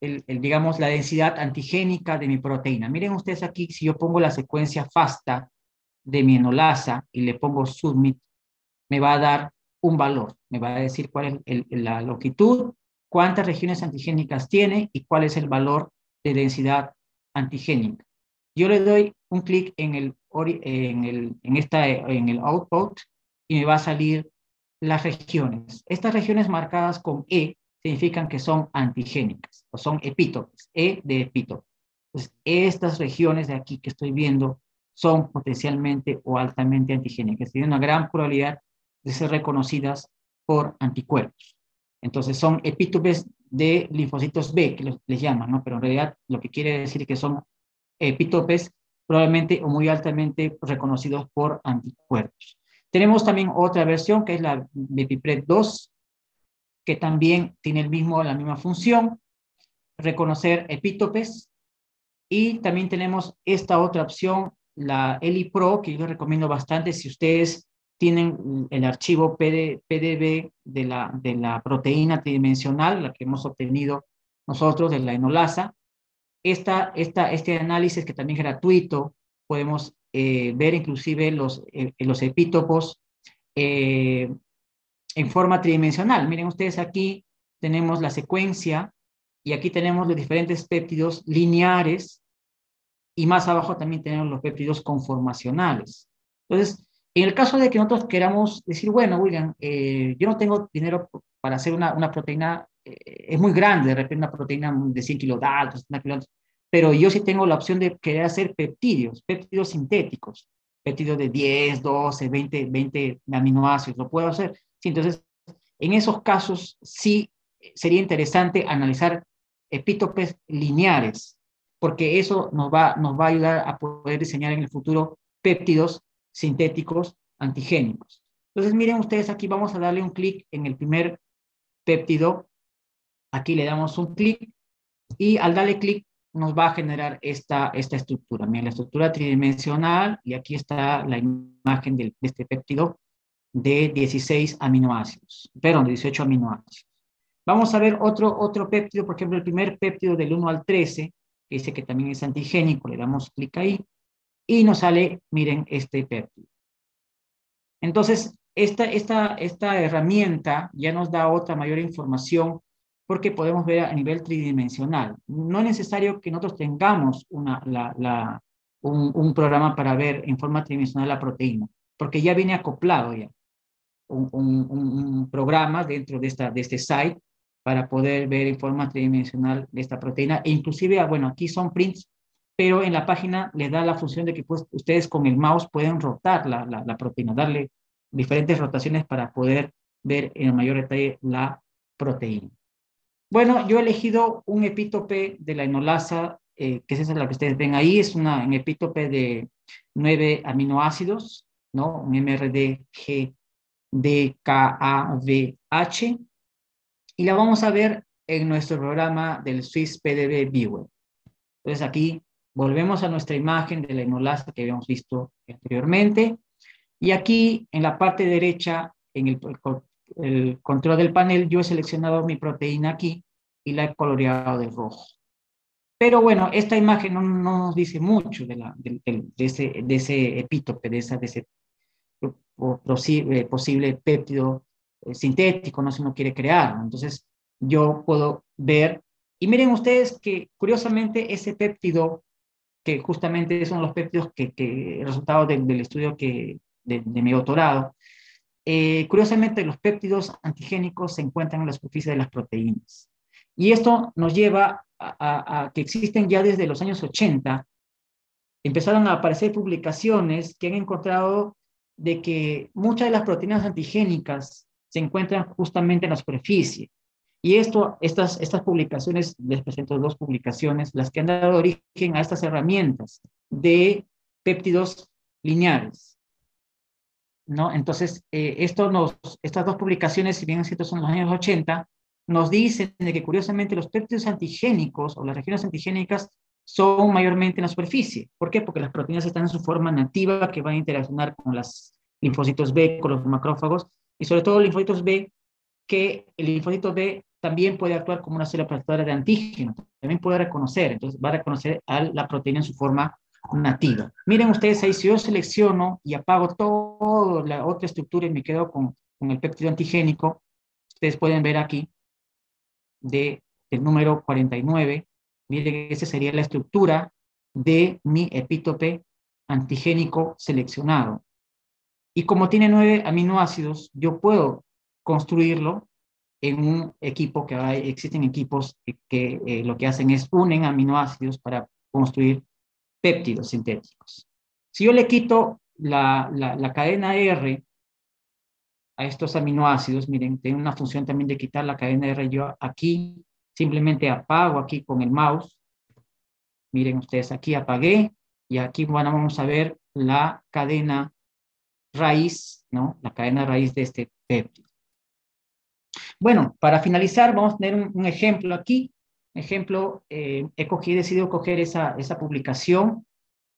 el, digamos, la densidad antigénica de mi proteína. Miren ustedes aquí, si yo pongo la secuencia FASTA de mi enolasa y le pongo submit, me va a dar un valor, me va a decir cuál es la longitud, cuántas regiones antigénicas tiene y cuál es el valor de densidad antigénica. Yo le doy un clic en el, en, el, en, esta, en el output y me va a salir las regiones. Estas regiones marcadas con E significan que son antigénicas o son epítopes, E de epítope. Entonces, estas regiones de aquí que estoy viendo son potencialmente o altamente antigénicas. Tienen una gran probabilidad de ser reconocidas por anticuerpos. Entonces, son epítopes de linfocitos B, que les llaman, ¿no? Pero en realidad lo que quiere decir que son epítopes probablemente o muy altamente reconocidos por anticuerpos. Tenemos también otra versión que es la BPPRED 2, que también tiene el mismo, la misma función, reconocer epítopes. Y también tenemos esta otra opción, la ELIPRO, que yo recomiendo bastante si ustedes tienen el archivo PDB de la, de la proteína tridimensional, la que hemos obtenido nosotros de la enolasa. Esta, esta, este análisis que también es gratuito, podemos eh, ver inclusive los, eh, los epítopos eh, en forma tridimensional. Miren ustedes aquí tenemos la secuencia y aquí tenemos los diferentes péptidos lineares y más abajo también tenemos los péptidos conformacionales. Entonces, en el caso de que nosotros queramos decir, bueno, William, eh, yo no tengo dinero para hacer una, una proteína, eh, es muy grande, de repente una proteína de 100 kilodaltos, pero yo sí tengo la opción de querer hacer peptidios, péptidos sintéticos, péptidos de 10, 12, 20, 20 aminoácidos, lo puedo hacer. Sí, entonces, en esos casos sí sería interesante analizar epítopes lineares, porque eso nos va, nos va a ayudar a poder diseñar en el futuro péptidos sintéticos antigénicos. Entonces, miren ustedes, aquí vamos a darle un clic en el primer péptido. Aquí le damos un clic y al darle clic nos va a generar esta, esta estructura. Miren, la estructura tridimensional y aquí está la imagen de, este péptido de 16 aminoácidos, perdón, de 18 aminoácidos. Vamos a ver otro, otro péptido, por ejemplo, el primer péptido del 1 al 13, que dice que también es antigénico, le damos clic ahí, y nos sale, miren, este péptido. Entonces, esta, esta, esta herramienta ya nos da otra mayor información porque podemos ver a nivel tridimensional. No es necesario que nosotros tengamos una, la, la, un, un, programa para ver en forma tridimensional la proteína, porque ya viene acoplado ya un, un, un programa dentro de, esta, de este site para poder ver en forma tridimensional esta proteína. E inclusive, ah, bueno, aquí son prints pero en la página les da la función de que pues, ustedes con el mouse pueden rotar la, la, proteína, darle diferentes rotaciones para poder ver en mayor detalle la proteína. Bueno, yo he elegido un epítope de la enolasa, eh, que es esa la que ustedes ven ahí, es una, un epítope de nueve aminoácidos, ¿no? Un MRDG DKAVH, y la vamos a ver en nuestro programa del Swiss PDB Viewer. Entonces aquí Volvemos a nuestra imagen de la enolasa que habíamos visto anteriormente. Y aquí, en la parte derecha, en el, control del panel, yo he seleccionado mi proteína aquí y la he coloreado de rojo. Pero bueno, esta imagen no, nos dice mucho de, la, de, ese, de ese epítope, de, esa, de ese posible, posible péptido eh, sintético, no se uno quiere crear. Entonces, yo puedo ver, y miren ustedes que curiosamente ese péptido que justamente son los péptidos que, que resultado del estudio que, de, mi doctorado, eh, curiosamente los péptidos antigénicos se encuentran en la superficie de las proteínas. Y esto nos lleva a, que existen ya desde los años 80, empezaron a aparecer publicaciones que han encontrado de que muchas de las proteínas antigénicas se encuentran justamente en la superficie. Y esto, estas, estas publicaciones, les presento dos publicaciones, las que han dado origen a estas herramientas de péptidos lineares. ¿No? Entonces, eh, esto nos, estas dos publicaciones, si bien es son los años 80, nos dicen de que curiosamente los péptidos antigénicos o las regiones antigénicas son mayormente en la superficie. ¿Por qué? Porque las proteínas están en su forma nativa que van a interaccionar con los linfocitos B, con los macrófagos, y sobre todo los linfocitos B, que el linfocito B también puede actuar como una célula protectora de antígeno, también puede reconocer, entonces va a reconocer a la proteína en su forma nativa. Miren ustedes ahí, si yo selecciono y apago toda la otra estructura y me quedo con, con el péptido antigénico, ustedes pueden ver aquí de, del número 49, miren, esa sería la estructura de mi epítope antigénico seleccionado. Y como tiene nueve aminoácidos, yo puedo construirlo en un equipo que hay, existen equipos que, eh, lo que hacen es unen aminoácidos para construir péptidos sintéticos. Si yo le quito la, la, cadena R a estos aminoácidos, miren, tiene una función también de quitar la cadena R, yo aquí simplemente apago aquí con el mouse, miren ustedes, aquí apagué y aquí bueno, vamos a ver la cadena raíz, ¿no? La cadena raíz de este péptido. Bueno, para finalizar, vamos a tener un, ejemplo aquí. Ejemplo, eh, he, cogido, decidido coger esa, esa publicación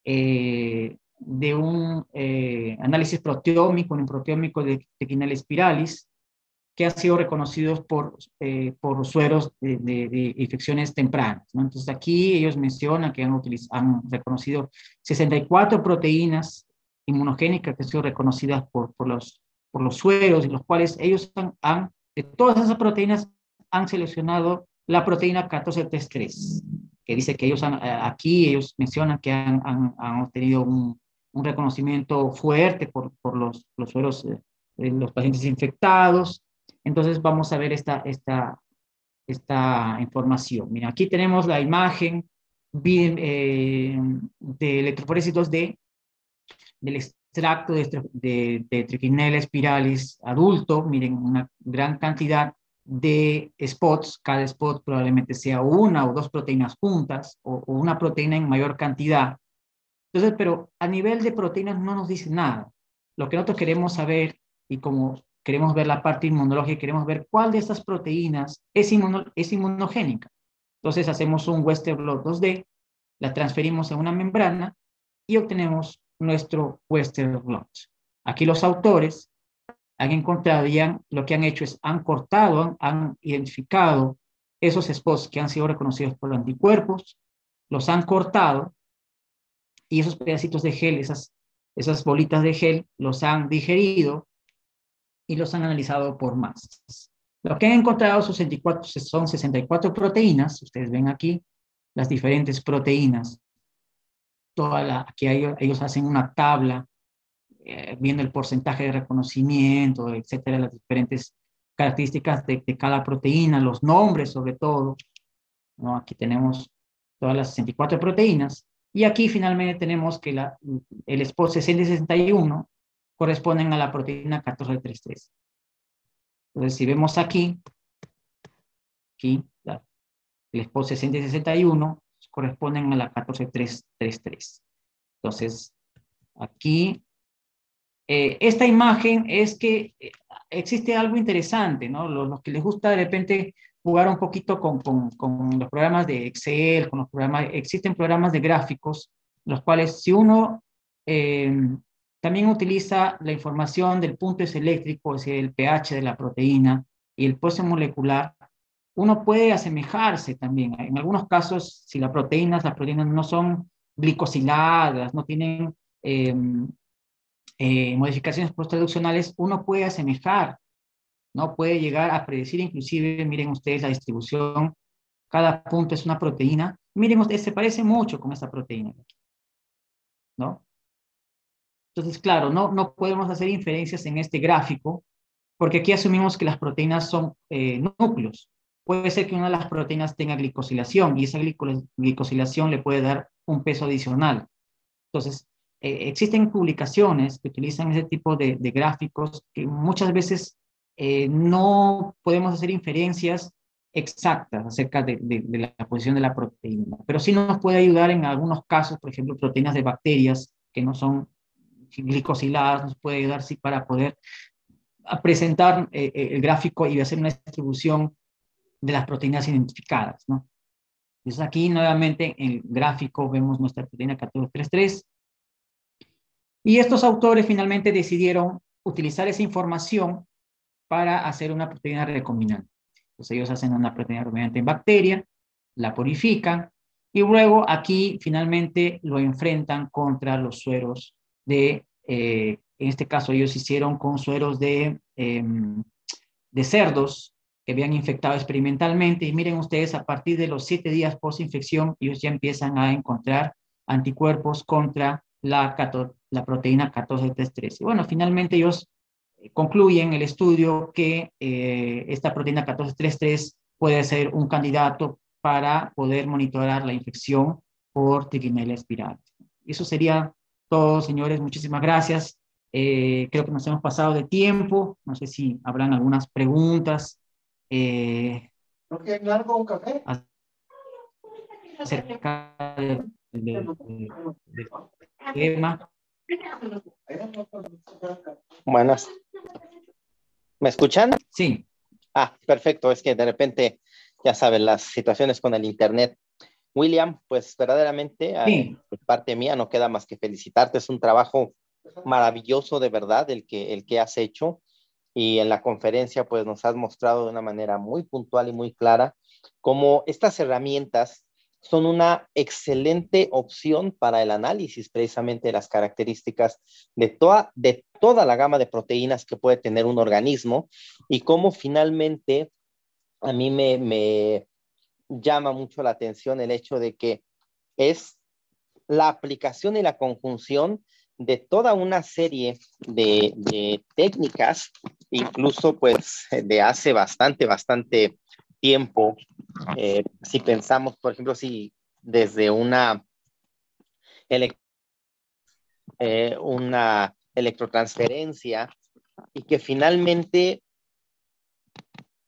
eh, de un eh, análisis proteómico, un proteómico de Tequinella spiralis, que han sido reconocidos por, por sueros de, infecciones tempranas. Entonces aquí ellos mencionan que han, han reconocido 64 proteínas inmunogénicas que han sido reconocidas por, por, los, por los sueros, y los cuales ellos han, han de todas esas proteínas han seleccionado la proteína 1433, que dice que ellos han, eh, aquí ellos mencionan que han, han, obtenido un, un, reconocimiento fuerte por, por los, los sueros de eh, los pacientes infectados. Entonces vamos a ver esta, esta, esta información. Mira, aquí tenemos la imagen eh, de electroforesis 2D del, extracto de, de, de Trichinella spiralis adulto, miren, una gran cantidad de spots, cada spot probablemente sea una o dos proteínas juntas o, una proteína en mayor cantidad. Entonces, pero a nivel de proteínas no nos dice nada. Lo que nosotros queremos saber y como queremos ver la parte inmunológica, queremos ver cuál de estas proteínas es, es inmunogénica. Entonces hacemos un Western blot 2D, la transferimos a una membrana y obtenemos nuestro Western blot. Aquí los autores han encontrado y lo que han hecho es han cortado, han, identificado esos spots que han sido reconocidos por anticuerpos, los han cortado y esos pedacitos de gel, esas, bolitas de gel, los han digerido y los han analizado por masas. Lo que han encontrado son 64, son 64 proteínas, ustedes ven aquí las diferentes proteínas toda la, aquí ellos, hacen una tabla eh, viendo el porcentaje de reconocimiento, etcétera, las diferentes características de, cada proteína, los nombres sobre todo. ¿no? Aquí tenemos todas las 64 proteínas. Y aquí finalmente tenemos que la, el spot 60 y 61 corresponden a la proteína 1433. Entonces, si vemos aquí, aquí, el spot 60 y 61 corresponden a la 14333. Entonces, aquí, eh, esta imagen es que eh, existe algo interesante, ¿no? Los, que les gusta de repente jugar un poquito con, con, los programas de Excel, con los programas, existen programas de gráficos, los cuales si uno eh, también utiliza la información del punto es eléctrico, es decir, el pH de la proteína y el peso molecular, uno puede asemejarse también. En algunos casos, si las proteínas, las proteínas no son glicosiladas, no tienen em, eh, modificaciones post-traduccionales, uno puede asemejar, ¿no? Puede llegar a predecir inclusive, miren ustedes la distribución, cada punto es una proteína. Miren ustedes, se parece mucho con esta proteína, ¿no? Entonces, claro, no, no podemos hacer inferencias en este gráfico, porque aquí asumimos que las proteínas son eh, núcleos, puede ser que una de las proteínas tenga glicosilación y esa glicosilación le puede dar un peso adicional. Entonces, eh, existen publicaciones que utilizan ese tipo de, gráficos que muchas veces eh, no podemos hacer inferencias exactas acerca de, la posición de la proteína, pero sí nos puede ayudar en algunos casos, por ejemplo, proteínas de bacterias que no son glicosiladas, nos puede ayudar sí para poder presentar eh, el gráfico y hacer una distribución de las proteínas identificadas, ¿no? Entonces aquí nuevamente en el gráfico vemos nuestra proteína 1433 y estos autores finalmente decidieron utilizar esa información para hacer una proteína recombinante. Entonces ellos hacen una proteína recombinante en bacteria, la purifican y luego aquí finalmente lo enfrentan contra los sueros de, eh, en este caso ellos hicieron con sueros de, em, de cerdos que habían infectado experimentalmente y miren ustedes, a partir de los siete días post-infección, ellos ya empiezan a encontrar anticuerpos contra la, la proteína 1433. Y bueno, finalmente ellos eh, concluyen el estudio que eh, esta proteína 1433 puede ser un candidato para poder monitorar la infección por Trichinella espiral. Eso sería todo, señores. Muchísimas gracias. Eh, creo que nos hemos pasado de tiempo. No sé si habrán algunas preguntas. Eh, algo, un café? Acerca del tema. Buenas. ¿Me escuchan? Sí. Ah, perfecto. Es que de repente ya saben, las situaciones con el Internet. William, pues verdaderamente, sí. parte mía, no queda más que felicitarte. Es un trabajo maravilloso, de verdad, el que, el que has hecho. Y en la conferencia, pues nos has mostrado de una manera muy puntual y muy clara cómo estas herramientas son una excelente opción para el análisis precisamente de las características de toda, de toda la gama de proteínas que puede tener un organismo y cómo finalmente a mí me, llama mucho la atención el hecho de que es la aplicación y la conjunción de toda una serie de, técnicas, incluso pues de hace bastante, bastante tiempo. Eh, si pensamos, por ejemplo, si desde una, eh, una electrotransferencia y que finalmente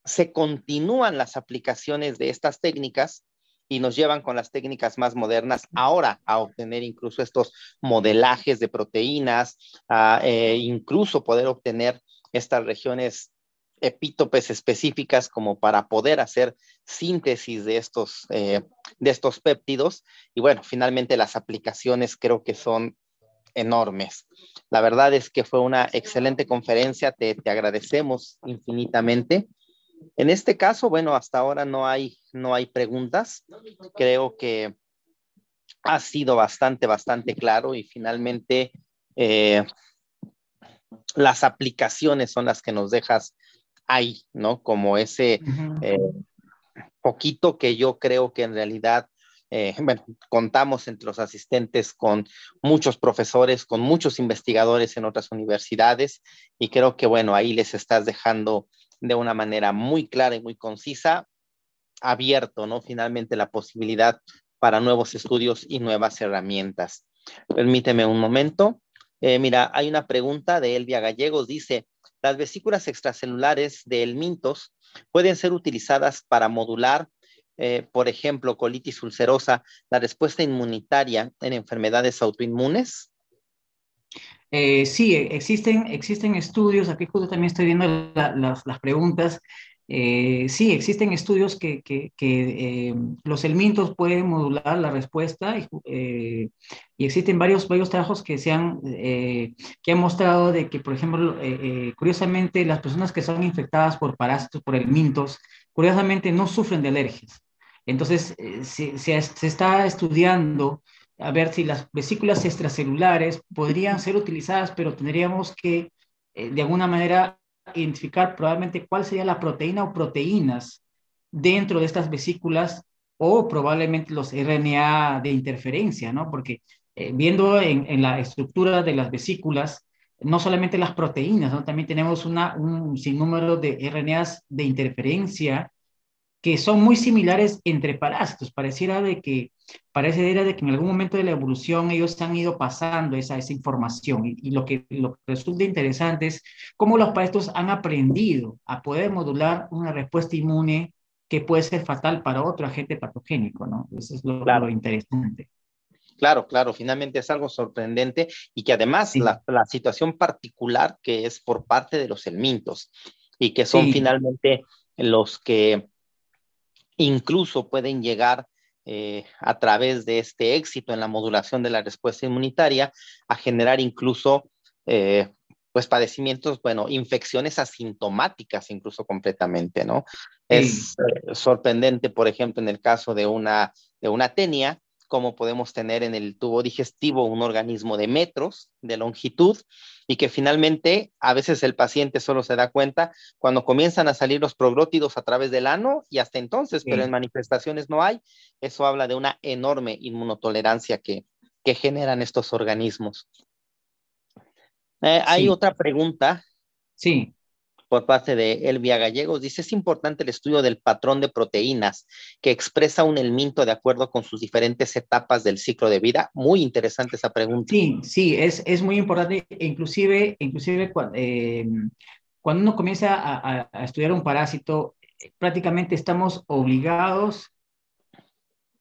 se continúan las aplicaciones de estas técnicas y nos llevan con las técnicas más modernas ahora a obtener incluso estos modelajes de proteínas, a, eh, incluso poder obtener estas regiones epítopes específicas como para poder hacer síntesis de estos, eh, de estos péptidos. Y bueno, finalmente las aplicaciones creo que son enormes. La verdad es que fue una excelente conferencia, te, te agradecemos infinitamente. En este caso, bueno, hasta ahora no hay, no hay preguntas. Creo que ha sido bastante, bastante claro y finalmente eh, las aplicaciones son las que nos dejas ahí, ¿no? Como ese eh, poquito que yo creo que en realidad, eh, bueno, contamos entre los asistentes con muchos profesores, con muchos investigadores en otras universidades y creo que, bueno, ahí les estás dejando de una manera muy clara y muy concisa, abierto, ¿no? Finalmente la posibilidad para nuevos estudios y nuevas herramientas. Permíteme un momento. Eh, mira, hay una pregunta de Elvia Gallegos. Dice, las vesículas extracelulares de helmintos pueden ser utilizadas para modular, eh, por ejemplo, colitis ulcerosa, la respuesta inmunitaria en enfermedades autoinmunes. Eh, sí, existen, existen estudios, aquí justo también estoy viendo las, preguntas. Eh, sí, existen estudios que, eh, los elementos pueden modular la respuesta y, existen varios, trabajos que, se han, que han mostrado de que, por ejemplo, curiosamente, las personas que son infectadas por parásitos, por elementos, curiosamente no sufren de alergias. Entonces, se, está estudiando a ver si las vesículas extracelulares podrían ser utilizadas, pero tendríamos que, eh, de alguna manera, identificar probablemente cuál sería la proteína o proteínas dentro de estas vesículas o probablemente los RNA de interferencia, ¿no? Porque eh, viendo en, la estructura de las vesículas, no solamente las proteínas, ¿no? También tenemos un sinnúmero de RNAs de interferencia que son muy similares entre parásitos. Pareciera de que, pareciera de que en algún momento de la evolución ellos han ido pasando esa, esa información. Y, lo, que, lo que resulta interesante es cómo los parásitos han aprendido a poder modular una respuesta inmune que puede ser fatal para otro agente patogénico, ¿no? Eso es lo, lo interesante. Claro, claro, finalmente es algo sorprendente y que además la, la, situación particular que es por parte de los elmintos y que son sí. finalmente los que incluso pueden llegar eh, a través de este éxito en la modulación de la respuesta inmunitaria a generar incluso eh, pues padecimientos, bueno, infecciones asintomáticas incluso completamente, ¿no? Es eh, sorprendente, por ejemplo, en el caso de una, de una tenia, como podemos tener en el tubo digestivo un organismo de metros de longitud y que finalmente a veces el paciente solo se da cuenta cuando comienzan a salir los progrótidos a través del ano y hasta entonces, pero en manifestaciones no hay. Eso habla de una enorme inmunotolerancia que, que generan estos organismos. Eh, hay otra pregunta. Sí por parte de Elvia Gallegos. Dice, es importante el estudio del patrón de proteínas que expresa un elminto de acuerdo con sus diferentes etapas del ciclo de vida. Muy interesante esa pregunta. Sí, sí, es, es muy importante. Inclusive, inclusive eh, cuando uno comienza a, estudiar un parásito, prácticamente estamos obligados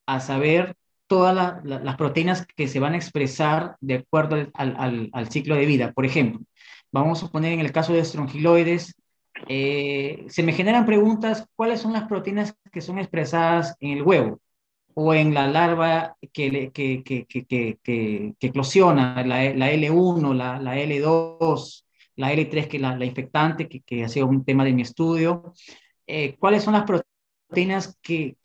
a saber todas las proteínas que se van a expresar de acuerdo al, al, al, ciclo de vida. Por ejemplo, vamos a poner en el caso de estrongiloides, eh, se me generan preguntas, ¿cuáles son las proteínas que son expresadas en el huevo o en la larva que, que, que, que eclosiona, la, la, L1, la, la, L2, la L3, que la, la infectante, que, ha sido un tema de mi estudio? Eh, ¿Cuáles son las proteínas que,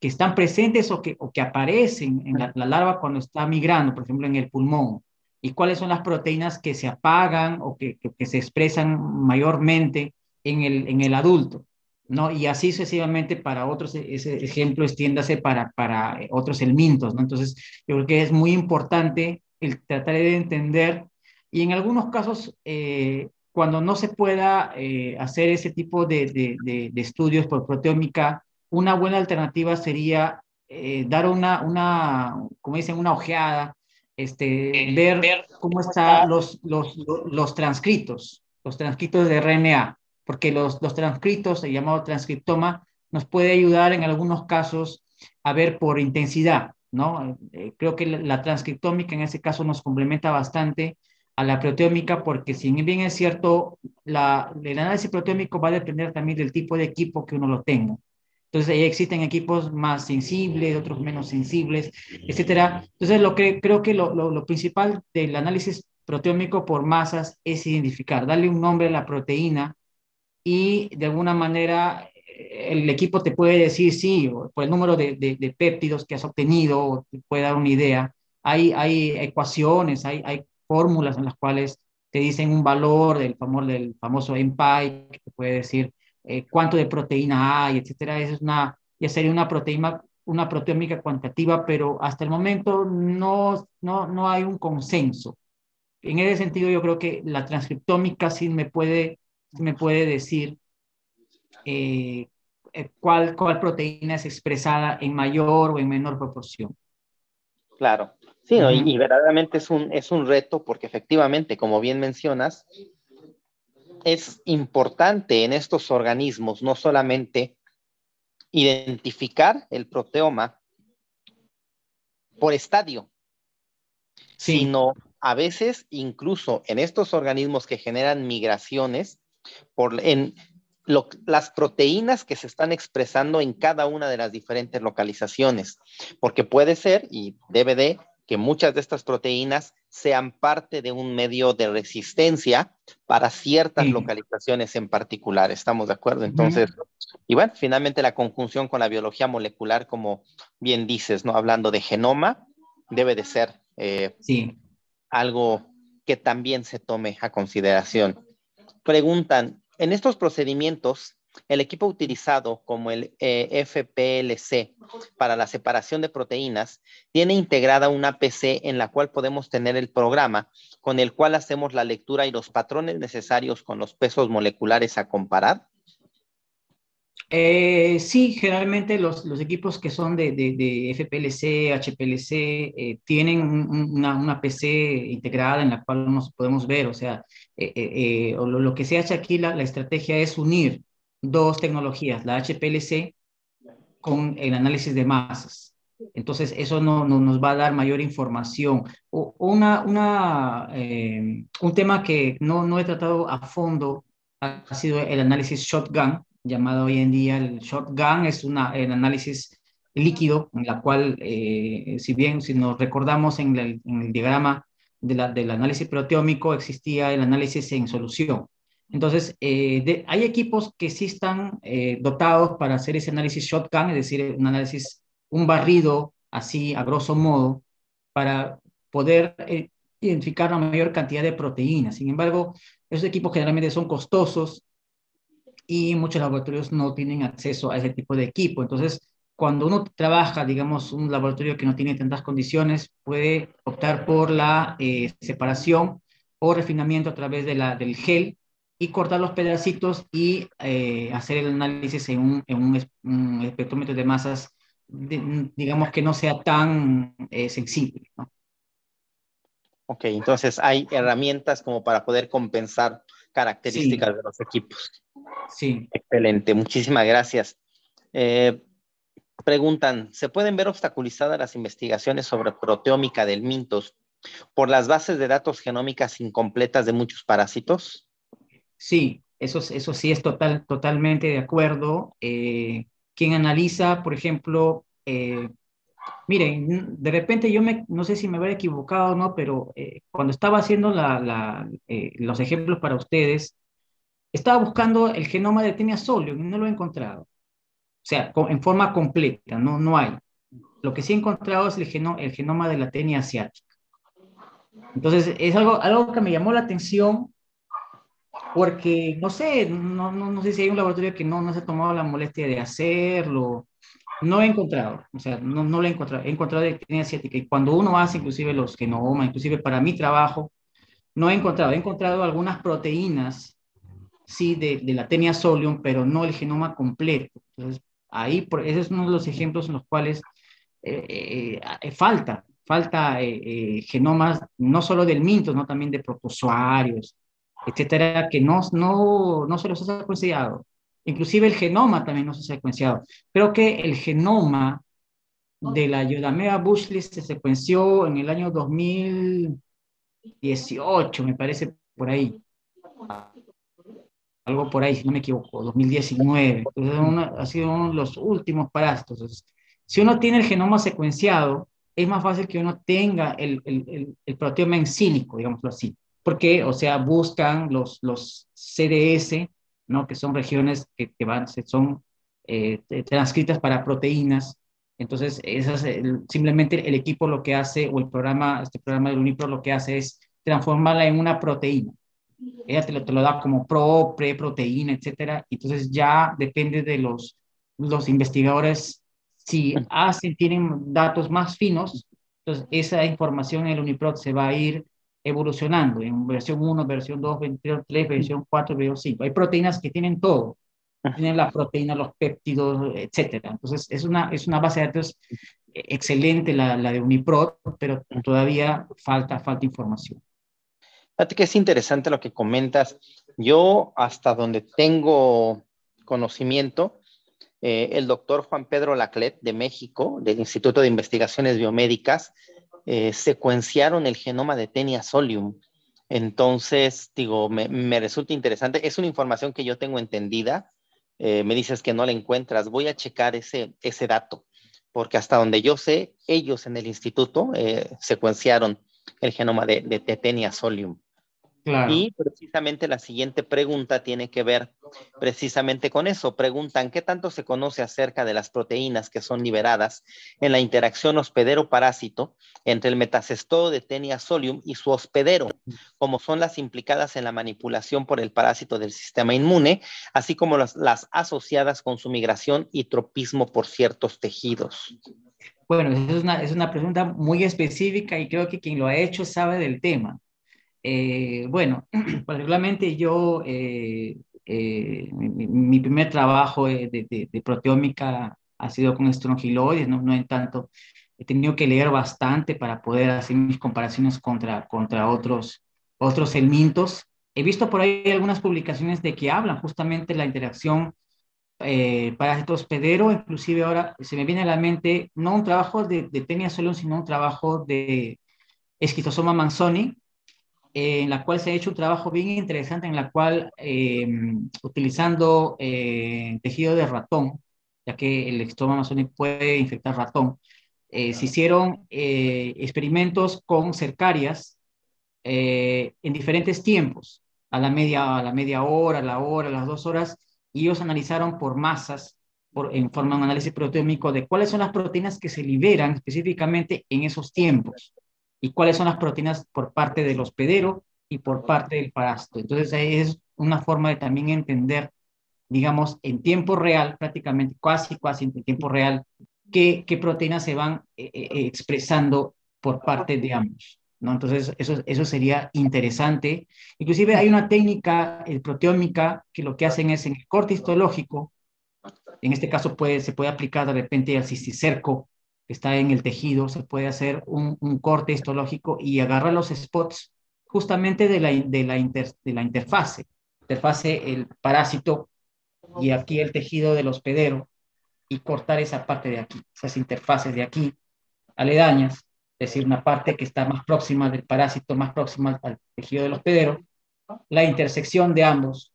están presentes o que, o que aparecen en la, la larva cuando está migrando, por ejemplo, en el pulmón? y cuáles son las proteínas que se apagan o que, que, se expresan mayormente en el, en el adulto, ¿no? Y así sucesivamente para otros, e, ese ejemplo extiéndase para, para otros elmintos, ¿no? Entonces, yo creo que es muy importante el tratar de entender y en algunos casos, eh, cuando no se pueda eh, hacer ese tipo de, de, de, estudios por proteómica, una buena alternativa sería eh, dar una, una, como dicen, una ojeada, este, ver, ver cómo están los, los, los transcritos, los transcritos de RNA porque los, los transcritos, el llamado transcriptoma, nos puede ayudar en algunos casos a ver por intensidad, ¿no? Eh, creo que la, transcriptómica en ese caso nos complementa bastante a la proteómica porque si bien es cierto, la, el análisis proteómico va a depender también del tipo de equipo que uno lo tenga. Entonces, ahí existen equipos más sensibles, otros menos sensibles, etcétera. Entonces, lo que, creo que lo, lo, lo principal del análisis proteómico por masas es identificar, darle un nombre a la proteína y de alguna manera eh, el equipo te puede decir sí, por el número de, de, péptidos que has obtenido, te puede dar una idea. Hay, hay ecuaciones, hay, hay fórmulas en las cuales te dicen un valor del famoso, del famoso MPI, que te puede decir eh, cuánto de proteína hay, etcétera. Esa es una, ya sería una proteína, una proteómica cuantitativa, pero hasta el momento no, no, no hay un consenso. En ese sentido, yo creo que la transcriptómica sí me puede me puede decir eh, eh, cuál, cuál proteína es expresada en mayor o en menor proporción. Claro, sí, y, verdaderamente es un, es un reto porque efectivamente, como bien mencionas, es importante en estos organismos no solamente identificar el proteoma por estadio, sino a veces incluso en estos organismos que generan migraciones, por, en las proteínas que se están expresando en cada una de las diferentes localizaciones, porque puede ser y debe de que muchas de estas proteínas sean parte de un medio de resistencia para ciertas localizaciones en particular. ¿Estamos de acuerdo? Entonces, y bueno, finalmente la conjunción con la biología molecular, como bien dices, ¿no? Hablando de genoma, debe de ser eh, algo que también se tome a consideración preguntan, en estos procedimientos, el equipo utilizado como el eh, FPLC para la separación de proteínas tiene integrada una PC en la cual podemos tener el programa con el cual hacemos la lectura y los patrones necesarios con los pesos moleculares a comparar. Eh, sí, generalmente los, los, equipos que son de, de, FPLC, HPLC, eh, tienen una, una, PC integrada en la cual nos podemos ver, o sea, eh, lo, lo, que se hace aquí, la, la, estrategia es unir dos tecnologías, la HPLC con el análisis de masas. Entonces, eso no, no nos va a dar mayor información. O, una, una, un tema que no, no he tratado a fondo ha sido el análisis shotgun, llamado hoy en día el shotgun, es una, el análisis líquido, en la cual, eh, si bien si nos recordamos en, el, diagrama de la, del análisis proteómico, existía el análisis en solución. Entonces, eh, hay equipos que sí están eh, dotados para hacer ese análisis shotgun, es decir, un análisis, un barrido así a grosso modo, para poder identificar una mayor cantidad de proteínas. Sin embargo, esos equipos generalmente son costosos y muchos laboratorios no tienen acceso a ese tipo de equipo. Entonces, cuando uno trabaja, digamos, un laboratorio que no tiene tantas condiciones, puede optar por la separación o refinamiento a través de la, del gel y cortar los pedacitos y eh, hacer el análisis en un, en un, espectrómetro de masas, digamos que no sea tan eh, sensible. Ok, entonces hay herramientas como para poder compensar características de los equipos. Sí. Excelente, muchísimas gracias. Eh, preguntan, ¿se pueden ver obstaculizadas las investigaciones sobre proteómica del mintos por las bases de datos genómicas incompletas de muchos parásitos? Sí, eso, eso sí es total, totalmente de acuerdo. Eh, quien analiza, por ejemplo, eh, miren, de repente yo me, no sé si me había equivocado o no, pero eh, cuando estaba haciendo la, los ejemplos para ustedes, estaba buscando el genoma de Tenia solium y no lo he encontrado. O sea, en forma completa, no, no hay. Lo que sí he encontrado es el, genoma, el genoma de la tenia asiática. Entonces, es algo, algo que me llamó la atención porque no sé, no, no, no, sé si hay un laboratorio que no, no se ha tomado la molestia de hacerlo. No he encontrado, o sea, no, no lo he encontrado. He encontrado de tenia asiática y cuando uno hace inclusive los genomas, inclusive para mi trabajo, no he encontrado. He encontrado algunas proteínas, sí, de, de la tenia solium, pero no el genoma completo. Entonces, ahí, por, ese es uno de los ejemplos en los cuales eh, eh, falta, falta eh, genomas no solo del minto, no también de protozoarios, etcétera, que no, no, no se los ha secuenciado. Inclusive el genoma también no se ha secuenciado. Creo que el genoma de la Yodamea bushley se secuenció en el año 2018, me parece, por ahí. Algo por ahí, si no me equivoco, 2019. Entonces, ha sido uno de los últimos parásitos. si uno tiene el genoma secuenciado, es más fácil que uno tenga el, el, el proteoma encínico, digámoslo así porque, o sea, buscan los, los CDS, ¿no? Que son regiones que, que van, son eh, transcritas para proteínas. Entonces, esas, simplemente el equipo lo que hace, o el programa, este programa del Unipro lo que hace es transformarla en una proteína. Ella te lo, te lo da como pro, proteína, etcétera. Entonces ya depende de los, los investigadores si hacen, tienen datos más finos, entonces esa información en el Uniprot se va a ir evolucionando en versión 1, versión 2, versión 3, versión 4, versión 5. Hay proteínas que tienen todo. Tienen la proteína, los péptidos, etcétera. Entonces, es una, es una base de datos excelente la, la de Uniprot, pero todavía falta, falta información. Fíjate que es interesante lo que comentas. Yo, hasta donde tengo conocimiento, eh, el doctor Juan Pedro Laclet de México, del Instituto de Investigaciones Biomédicas, eh, secuenciaron el genoma de Tenia solium. Entonces, digo, me, resulta interesante. Es una información que yo tengo entendida. Eh, me dices que no la encuentras. Voy a checar ese, ese dato, porque hasta donde yo sé, ellos en el instituto eh, secuenciaron el genoma de, de Tenia solium. Y precisamente la siguiente pregunta tiene que ver precisamente con eso. Preguntan, ¿qué tanto se conoce acerca de las proteínas que son liberadas en la interacción hospedero-parásito entre el metacestodo de Tenia solium y su hospedero, como son las implicadas en la manipulación por el parásito del sistema inmune, así como las, las asociadas con su migración y tropismo por ciertos tejidos? Bueno, es una, es una pregunta muy específica y creo que quien lo ha hecho sabe del tema. Eh, bueno, particularmente yo, eh, eh, mi, primer trabajo de, proteómica ha sido con estrongiloides, no, no en tanto. He tenido que leer bastante para poder hacer mis comparaciones contra, contra otros, otros elementos. He visto por ahí algunas publicaciones de que hablan justamente la interacción eh, parásito hospedero, inclusive ahora se me viene a la mente no un trabajo de, de Tenia solo, sino un trabajo de Esquitosoma manzoni, en la cual se ha hecho un trabajo bien interesante, en la cual, eh, utilizando eh, tejido de ratón, ya que el estoma amazónico puede infectar ratón, eh, se hicieron experimentos con cercarias en diferentes tiempos, a la media, a la media hora, a la hora, a las dos horas, y ellos analizaron por masas, por, en forma de un análisis proteómico, de cuáles son las proteínas que se liberan específicamente en esos tiempos y cuáles son las proteínas por parte del hospedero y por parte del parásito. Entonces, es una forma de también entender, digamos, en tiempo real, prácticamente, casi, casi en tiempo real, qué, qué proteínas se van eh, eh, expresando por parte de ambos. ¿no? Entonces, eso, eso sería interesante. Inclusive hay una técnica el proteómica que lo que hacen es en el corte histológico, en este caso puede, se puede aplicar de repente al cisticerco que está en el tejido, se puede hacer un, corte histológico y agarrar los spots justamente de la, de la, de la interfase, interfase el parásito y aquí el tejido del hospedero y cortar esa parte de aquí, esas interfaces de aquí, aledañas, es decir, una parte que está más próxima del parásito, más próxima al tejido del hospedero, la intersección de ambos,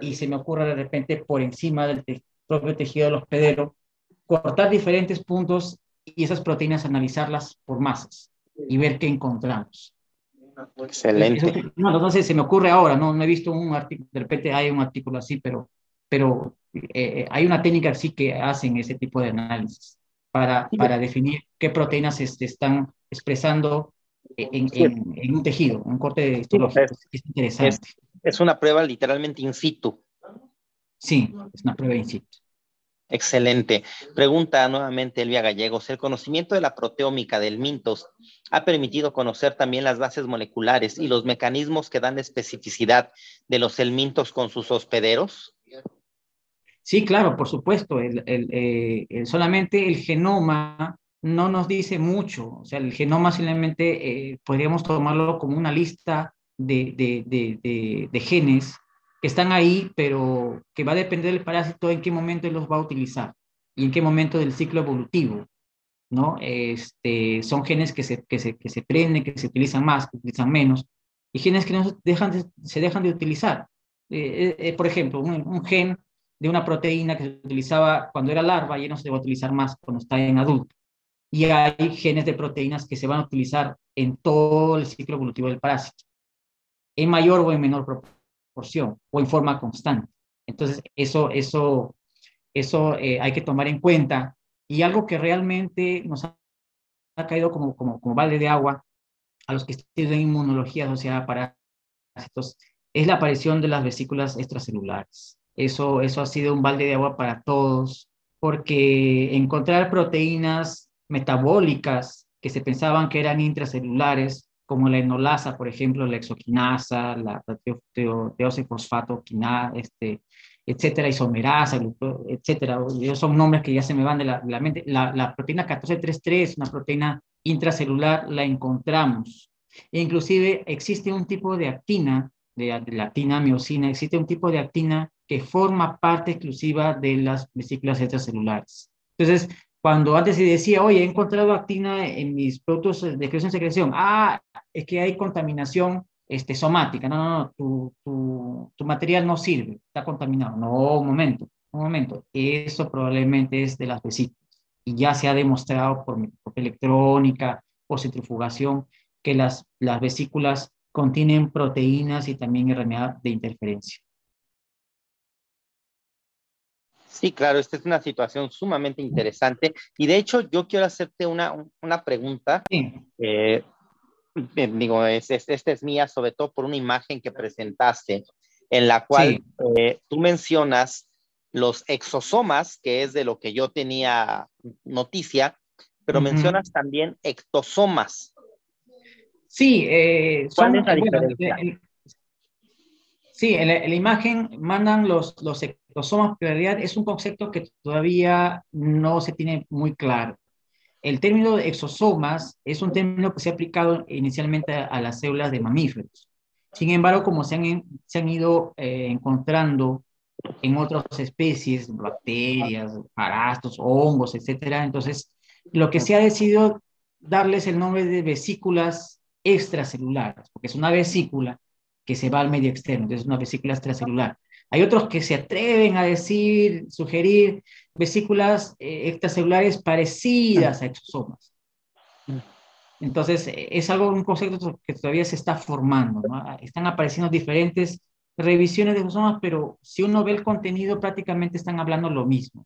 y se me ocurre de repente por encima del propio tejido del hospedero, cortar diferentes puntos y esas proteínas analizarlas por masas y ver qué encontramos. Excelente. no, no sé, se me ocurre ahora, no, no he visto un artículo, de repente hay un artículo así, pero, pero eh, hay una técnica así que hacen ese tipo de análisis para, para definir qué proteínas se, están expresando en, en, un tejido, un corte histológico. es, interesante. Es, una prueba literalmente in situ. Sí, es una prueba in situ. Excelente. Pregunta nuevamente Elvia Gallegos. ¿El conocimiento de la proteómica del Mintos ha permitido conocer también las bases moleculares y los mecanismos que dan especificidad de los elmintos con sus hospederos? Sí, claro, por supuesto. El, eh, solamente el genoma no nos dice mucho. O sea, el genoma simplemente eh, podríamos tomarlo como una lista de, de, genes que están ahí, pero que va a depender del parásito en qué momento los va a utilizar y en qué momento del ciclo evolutivo. ¿no? Este, son genes que se, que, se, que se prenden, que se utilizan más, que se utilizan menos, y genes que no se dejan se dejan de utilizar. Eh, por ejemplo, un, un gen de una proteína que se utilizaba cuando era larva y no se debe utilizar más cuando está en adulto. Y hay genes de proteínas que se van a utilizar en todo el ciclo evolutivo del parásito, en mayor o en menor proporción o en forma constante. Entonces, eso, eso, eso eh, hay que tomar en cuenta. Y algo que realmente nos ha, caído como, como, como balde de agua a los que estudian inmunología asociada a parásitos es la aparición de las vesículas extracelulares. Eso, eso ha sido un balde de agua para todos, porque encontrar proteínas metabólicas que se pensaban que eran intracelulares, como la enolasa, por ejemplo, la exoquinasa, la teosifosfato este, etcétera, isomerasa, etcétera. Esos son nombres que ya se me van de la, mente. La, la proteína 1433, una proteína intracelular, la encontramos. E inclusive existe un tipo de actina, de, de la actina miocina, existe un tipo de actina que forma parte exclusiva de las vesículas extracelulares. Entonces, cuando antes se decía, oye, he encontrado actina en mis productos de creación-secreción, ah, es que hay contaminación este, somática, no, no, no, tu, tu, tu, material no sirve, está contaminado. No, un momento, un momento, eso probablemente es de las vesículas y ya se ha demostrado por microscopía electrónica, por centrifugación, que las, las vesículas contienen proteínas y también RNA de interferencia. Sí, claro, esta es una situación sumamente interesante. Y de hecho, yo quiero hacerte una, una pregunta. Sí. Eh, digo, es, esta es mía, sobre todo por una imagen que presentaste, en la cual eh, tú mencionas los exosomas, que es de lo que yo tenía noticia, pero mencionas también ectosomas. Sí, eh, ¿cuál es la diferencia? Sí, en la, imagen mandan los, los en realidad es un concepto que todavía no se tiene muy claro. El término de exosomas es un término que se ha aplicado inicialmente a, las células de mamíferos. Sin embargo, como se han, se han ido eh, encontrando en otras especies, bacterias, parásitos, hongos, etcétera, entonces lo que se ha decidido darles el nombre de vesículas extracelulares, porque es una vesícula que se va al medio externo, entonces es una vesícula extracelular. Hay otros que se atreven a decir, sugerir vesículas eh, extracelulares parecidas a exosomas. Entonces, eh, es algo, un concepto que todavía se está formando. Están apareciendo diferentes revisiones de exosomas, pero si uno ve el contenido, prácticamente están hablando lo mismo.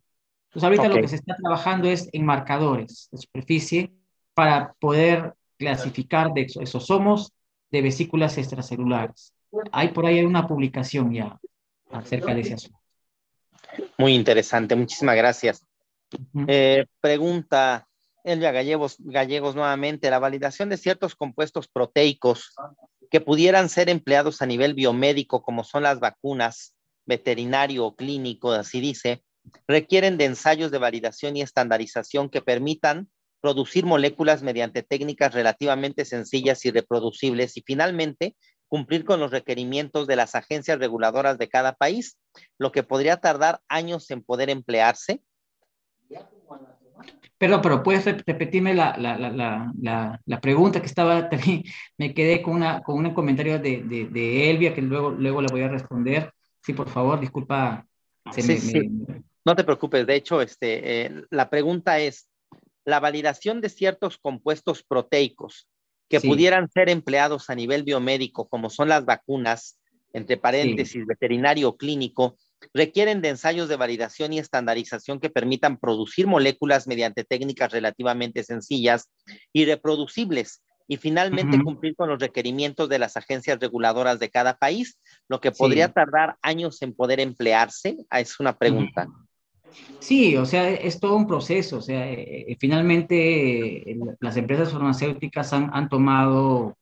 Entonces, ahorita lo que se está trabajando es en marcadores de superficie para poder clasificar de exosomos de vesículas extracelulares. Hay por ahí una publicación ya acerca de ese asunto. Muy interesante, muchísimas gracias. Eh, pregunta Elvia Gallegos, Gallegos nuevamente, la validación de ciertos compuestos proteicos que pudieran ser empleados a nivel biomédico, como son las vacunas, veterinario o clínico, así dice, requieren de ensayos de validación y estandarización que permitan producir moléculas mediante técnicas relativamente sencillas y reproducibles y finalmente cumplir con los requerimientos de las agencias reguladoras de cada país, lo que podría tardar años en poder emplearse. Perdón, pero puedes repetirme la, la, la, la, pregunta que estaba también, me quedé con, una, con un comentario de, de, de, Elvia que luego, luego le voy a responder. Sí, por favor, disculpa. sí, sí. No te preocupes, de hecho, este, eh, la pregunta es, la validación de ciertos compuestos proteicos que pudieran ser empleados a nivel biomédico, como son las vacunas, entre paréntesis, veterinario o clínico, requieren de ensayos de validación y estandarización que permitan producir moléculas mediante técnicas relativamente sencillas y reproducibles y finalmente cumplir con los requerimientos de las agencias reguladoras de cada país, lo que podría tardar años en poder emplearse. Ah, es una pregunta. Sí, o sea, es todo un proceso. O sea, eh, eh, finalmente eh, las empresas farmacéuticas han, han tomado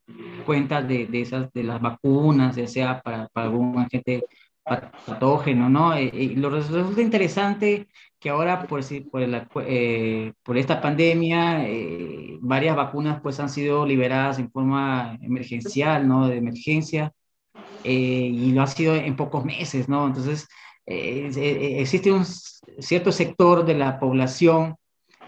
cuenta de, de, esas, de las vacunas, ya sea para, algún agente patógeno, ¿no? Y, lo resulta interesante que ahora, por, la, por esta pandemia, varias vacunas pues han sido liberadas en forma emergencial, ¿no? De emergencia, y lo ha sido en pocos meses, ¿no? Entonces, eh, eh, existe un cierto sector de la población,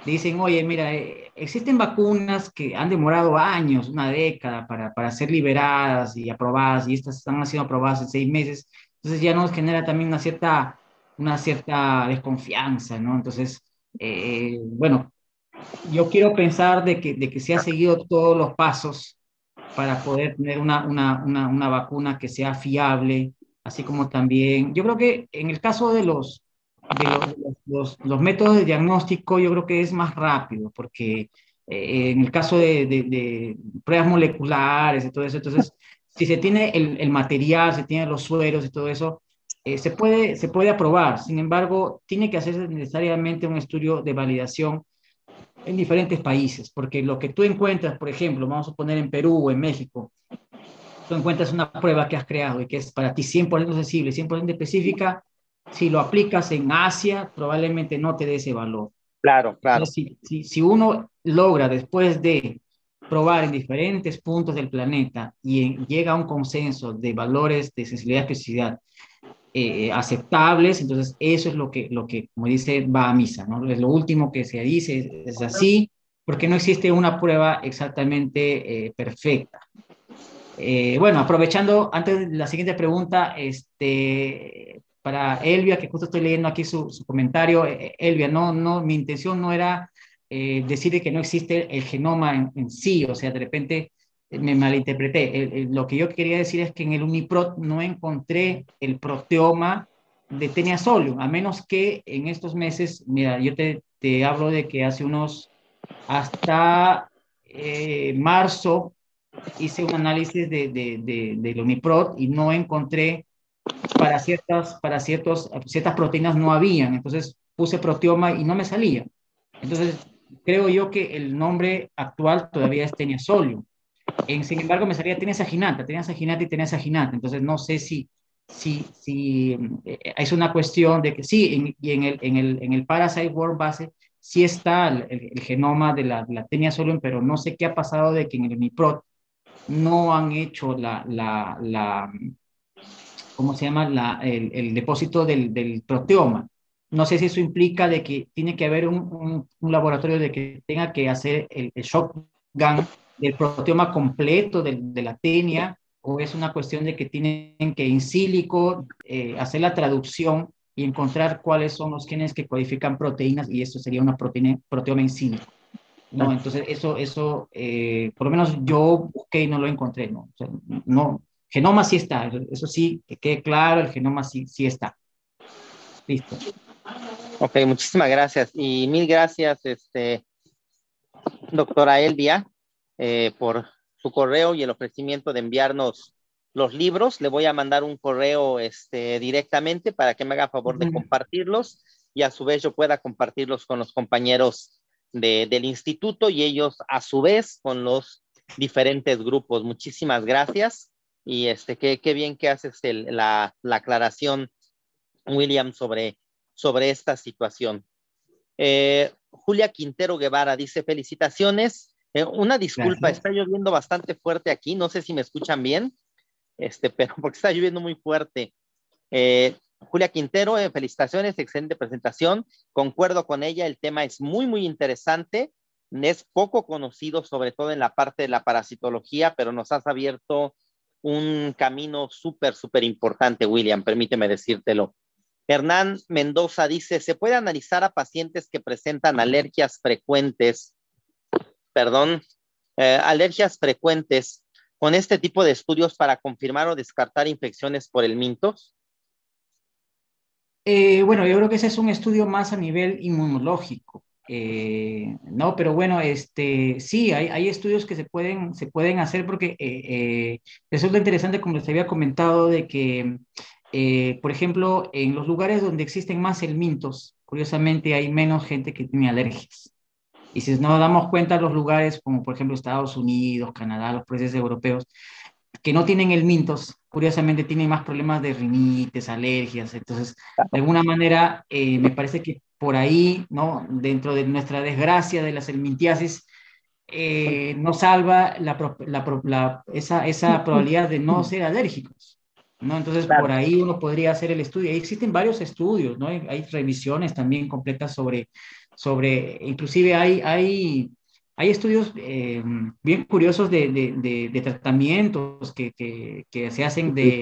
dicen, oye, mira, eh, existen vacunas que han demorado años, una década para, para ser liberadas y aprobadas, y estas están siendo aprobadas en seis meses, entonces ya nos genera también una cierta, una cierta desconfianza, ¿no? Entonces, bueno, yo quiero pensar de que, de que se han seguido todos los pasos para poder tener una, una, una, una vacuna que sea fiable, así como también, yo creo que en el caso de los, los, métodos de diagnóstico, yo creo que es más rápido, porque eh, en el caso de, pruebas moleculares y todo eso, entonces, si se tiene el, material, se tiene los sueros y todo eso, eh, se, puede, se puede aprobar. Sin embargo, tiene que hacerse necesariamente un estudio de validación en diferentes países, porque lo que tú encuentras, por ejemplo, vamos a poner en Perú o en México, tú encuentras una prueba que has creado y que es para ti 100% sensible, 100% específica, si lo aplicas en Asia, probablemente no te dé ese valor. Claro, claro. si, si, si, uno logra después de probar en diferentes puntos del planeta y llega a un consenso de valores de sensibilidad y especificidad eh, aceptables, entonces eso es lo que, lo que, como dice, va a misa, ¿no? Es lo último que se dice, es, así, porque no existe una prueba exactamente eh, perfecta. Eh, bueno, aprovechando, antes de la siguiente pregunta, este, para Elvia, que justo estoy leyendo aquí su, comentario, eh, Elvia, no, no, mi intención no era eh, decir que no existe el genoma en, sí, o sea, de repente me malinterpreté. lo que yo quería decir es que en el Uniprot no encontré el proteoma de Tenia Solium, a menos que en estos meses, mira, yo te, te hablo de que hace unos, hasta marzo, hice un análisis de, de, de, del Uniprot y no encontré para ciertas, para ciertos, ciertas proteínas no habían. Entonces puse proteoma y no me salía. Entonces creo yo que el nombre actual todavía es teniasolium. En, sin embargo, me salía teniasaginata, teniasaginata y teniasaginata. Entonces no sé si, si, si eh, es una cuestión de que sí, y en el, en el, en el Parasite World Base sí está el, el, genoma de la, la teniasolium, pero no sé qué ha pasado de que en el Uniprot no han hecho la, la, la ¿cómo se llama? La, el, el, depósito del, del, proteoma. No sé si eso implica de que tiene que haber un, un, laboratorio de que tenga que hacer el, el shotgun del proteoma completo de, de, la tenia, o es una cuestión de que tienen que in sílico eh, hacer la traducción y encontrar cuáles son los genes que codifican proteínas, y eso sería una proteína, proteoma in sílico. ¿No? Entonces, eso, eso eh, por lo menos yo busqué y no lo encontré, ¿no? O sea, no, genoma sí está, eso sí, que quede claro, el genoma sí, sí está. Listo. Ok, muchísimas gracias. Y mil gracias, este, doctora Elvia, eh, por su correo y el ofrecimiento de enviarnos los libros. Le voy a mandar un correo este, directamente para que me haga favor de compartirlos y a su vez yo pueda compartirlos con los compañeros del instituto y ellos a su vez con los diferentes grupos. Muchísimas gracias y este, qué, qué bien que haces la, la, aclaración, William, sobre, sobre esta situación. Eh, Julia Quintero Guevara dice, felicitaciones. Eh, una disculpa, está lloviendo bastante fuerte aquí, no sé si me escuchan bien, este, pero porque está lloviendo muy fuerte. Eh, Julia Quintero, eh, felicitaciones, excelente presentación. Concuerdo con ella, el tema es muy, muy interesante. Es poco conocido, sobre todo en la parte de la parasitología, pero nos has abierto un camino súper, súper importante, William, permíteme decírtelo. Hernán Mendoza dice, ¿se puede analizar a pacientes que presentan alergias frecuentes, perdón, eh, alergias frecuentes con este tipo de estudios para confirmar o descartar infecciones por el mintos? Eh, bueno, yo creo que ese es un estudio más a nivel inmunológico. Eh, no, pero bueno, este, sí, hay, estudios que se pueden, se pueden hacer porque eh, resulta interesante, como les había comentado, de que, por ejemplo, en los lugares donde existen más elmintos, curiosamente hay menos gente que tiene alergias. Y si nos damos cuenta, los lugares como por ejemplo Estados Unidos, Canadá, los países europeos, que no tienen el mintos, curiosamente tienen más problemas de rinitis, alergias. Entonces, de alguna manera, eh, me parece que por ahí, ¿no? Dentro de nuestra desgracia de las elmintiasis, eh, nos salva la, la, esa, esa probabilidad de no ser alérgicos. ¿no? Entonces, por ahí uno podría hacer el estudio. existen varios estudios, ¿no? Hay, hay, revisiones también completas sobre, sobre inclusive hay, hay hay estudios eh, bien curiosos de, de, de, tratamientos que, que, que, se hacen de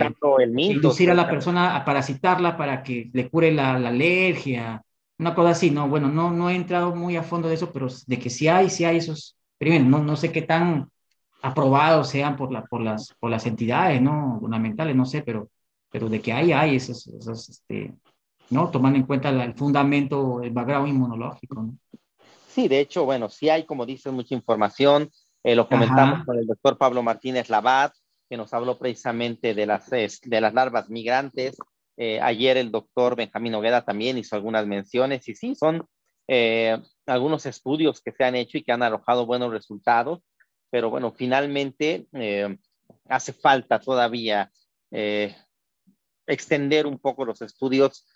inducir a la persona a parasitarla para que le cure la, la, alergia, una cosa así, ¿no? Bueno, no, no he entrado muy a fondo de eso, pero de que sí hay, sí hay esos, primero, no, no sé qué tan aprobados sean por, la, por, las, por las entidades, ¿no? Gubernamentales, no sé, pero, pero de que hay, hay esos, esos este, ¿no? Tomando en cuenta el fundamento, el background inmunológico, ¿no? Sí, de hecho, bueno, sí hay, como dices, mucha información. Eh, lo comentamos con el doctor Pablo Martínez Labat, que nos habló precisamente de las, de las larvas migrantes. Eh, ayer el doctor Benjamín Ogueda también hizo algunas menciones y sí, son eh, algunos estudios que se han hecho y que han arrojado buenos resultados, pero bueno, finalmente hace falta todavía extender un poco los estudios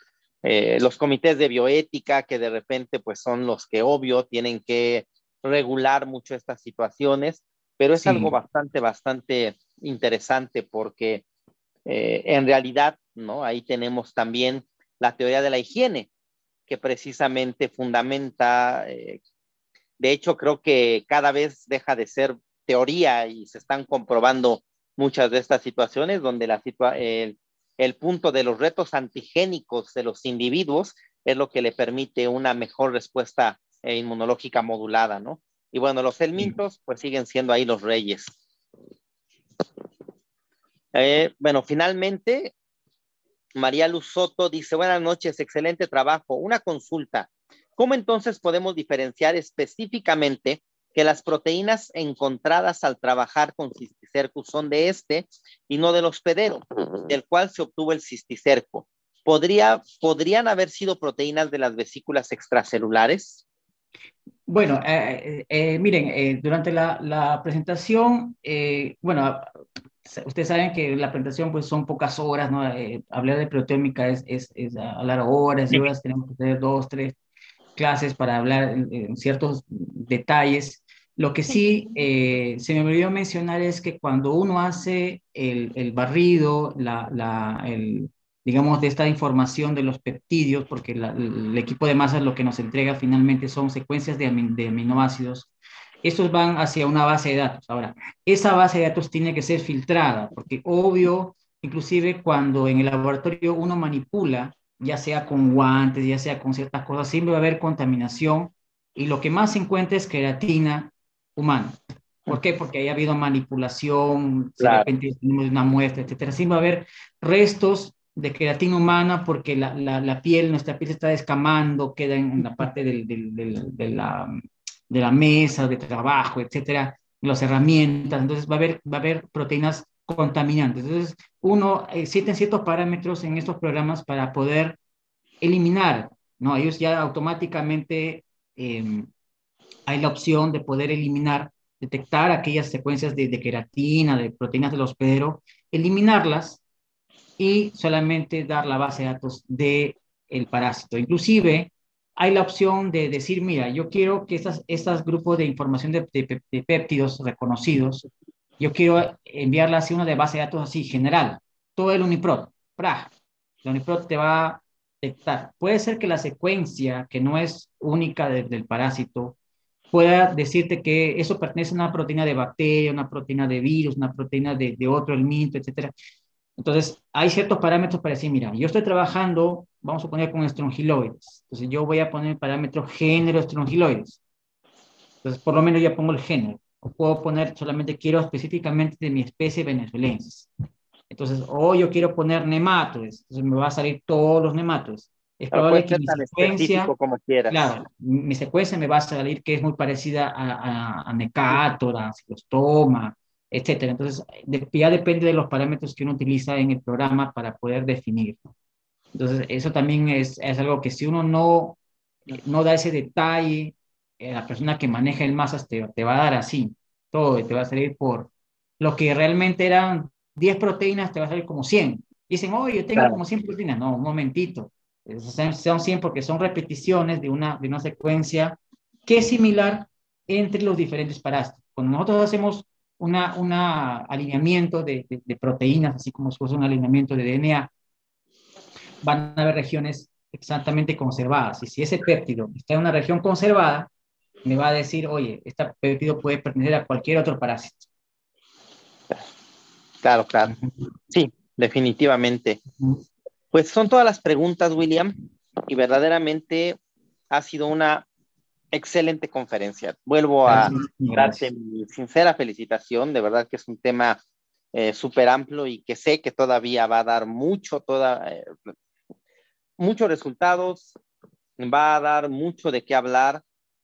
eh, los comités de bioética que de repente pues son los que obvio tienen que regular mucho estas situaciones, pero es algo bastante, bastante interesante porque eh, en realidad, ¿no? Ahí tenemos también la teoría de la higiene, que precisamente fundamenta, eh, de hecho creo que cada vez deja de ser teoría y se están comprobando muchas de estas situaciones donde la situa el punto de los retos antigénicos de los individuos es lo que le permite una mejor respuesta eh, inmunológica modulada, ¿no? Y bueno, los helmintos pues siguen siendo ahí los reyes. Eh, bueno, finalmente, María Luz Soto dice, buenas noches, excelente trabajo. Una consulta. ¿Cómo entonces podemos diferenciar específicamente que las proteínas encontradas al trabajar con cisticercus son de este y no del hospedero, del cual se obtuvo el cisticerco. ¿Podría, ¿Podrían haber sido proteínas de las vesículas extracelulares? Bueno, eh, eh, eh, miren, durante la, presentación, bueno, ustedes saben que la presentación pues son pocas horas, ¿no? hablar de proteómica es, es, es hablar horas y horas, tenemos que tener dos, tres clases para hablar en ciertos detalles. Lo que sí eh, se me olvidó mencionar es que cuando uno hace el, barrido, la, el, digamos, de esta información de los peptidios, porque el equipo de masas lo que nos entrega finalmente son secuencias de, de aminoácidos, estos van hacia una base de datos. Ahora, esa base de datos tiene que ser filtrada, porque obvio, inclusive cuando en el laboratorio uno manipula, ya sea con guantes, ya sea con ciertas cosas, siempre va a haber contaminación y lo que más se encuentra es queratina humano. ¿Por qué? Porque haya habido manipulación, de repente tenemos una muestra, etcétera. Sí va a haber restos de queratina humana porque la, la, piel, nuestra piel se está descamando, queda en, la parte del, del, de, la, de la mesa de trabajo, etcétera, las herramientas. Entonces va a haber, va a haber proteínas contaminantes. Entonces, uno existen ciertos parámetros en estos programas para poder eliminar, ¿no? Ellos ya automáticamente em, hay la opción de poder eliminar, detectar aquellas secuencias de, de queratina, de proteínas del hospedero, eliminarlas y solamente dar la base de datos del el parásito. Inclusive hay la opción de decir, mira, yo quiero que estos grupos de información de, de, péptidos reconocidos, yo quiero enviarlas a una de base de datos así, general, todo el Uniprot, ¡pra! El Uniprot te va a detectar. Puede ser que la secuencia, que no es única del parásito, pueda decirte que eso pertenece a una proteína de bacteria, una proteína de virus, una proteína de, de otro elemento, etcétera. Entonces, hay ciertos parámetros para decir, mira, yo estoy trabajando, vamos a poner con estrongiloides. Entonces, yo voy a poner el parámetro género estrongiloides. Entonces, por lo menos ya pongo el género. O puedo poner solamente quiero específicamente de mi especie venezuelensis. Entonces, o yo quiero poner nematodes. Entonces, me va a salir todos los nematodes. Es probable que mi secuencia, como quieras. Claro, mi secuencia me va a salir que es muy parecida a, a, a Necátora, a Ciclostoma, etcétera. Entonces, ya depende de los parámetros que uno utiliza en el programa para poder definir. Entonces, eso también es, es algo que si uno no, no da ese detalle, eh, la persona que maneja el masas te, te, va a dar así, todo, y te va a salir por lo que realmente eran 10 proteínas, te va a salir como 100. Dicen, oye, yo tengo como 100 proteínas. No, un momentito. Son 100 porque son repeticiones de una, de una secuencia que es similar entre los diferentes parásitos. Cuando nosotros hacemos una, una alineamiento de, de, proteínas, así como si fuese un alineamiento de DNA, van a haber regiones exactamente conservadas. Y si ese péptido está en una región conservada, me va a decir, oye, este péptido puede pertenecer a cualquier otro parásito. Claro, claro. Sí, definitivamente. Pues son todas las preguntas, William, y verdaderamente ha sido una excelente conferencia. Vuelvo a darte mi sincera felicitación, de verdad que es un tema eh, súper amplio y que sé que todavía va a dar mucho, toda, eh, muchos resultados, va a dar mucho de qué hablar,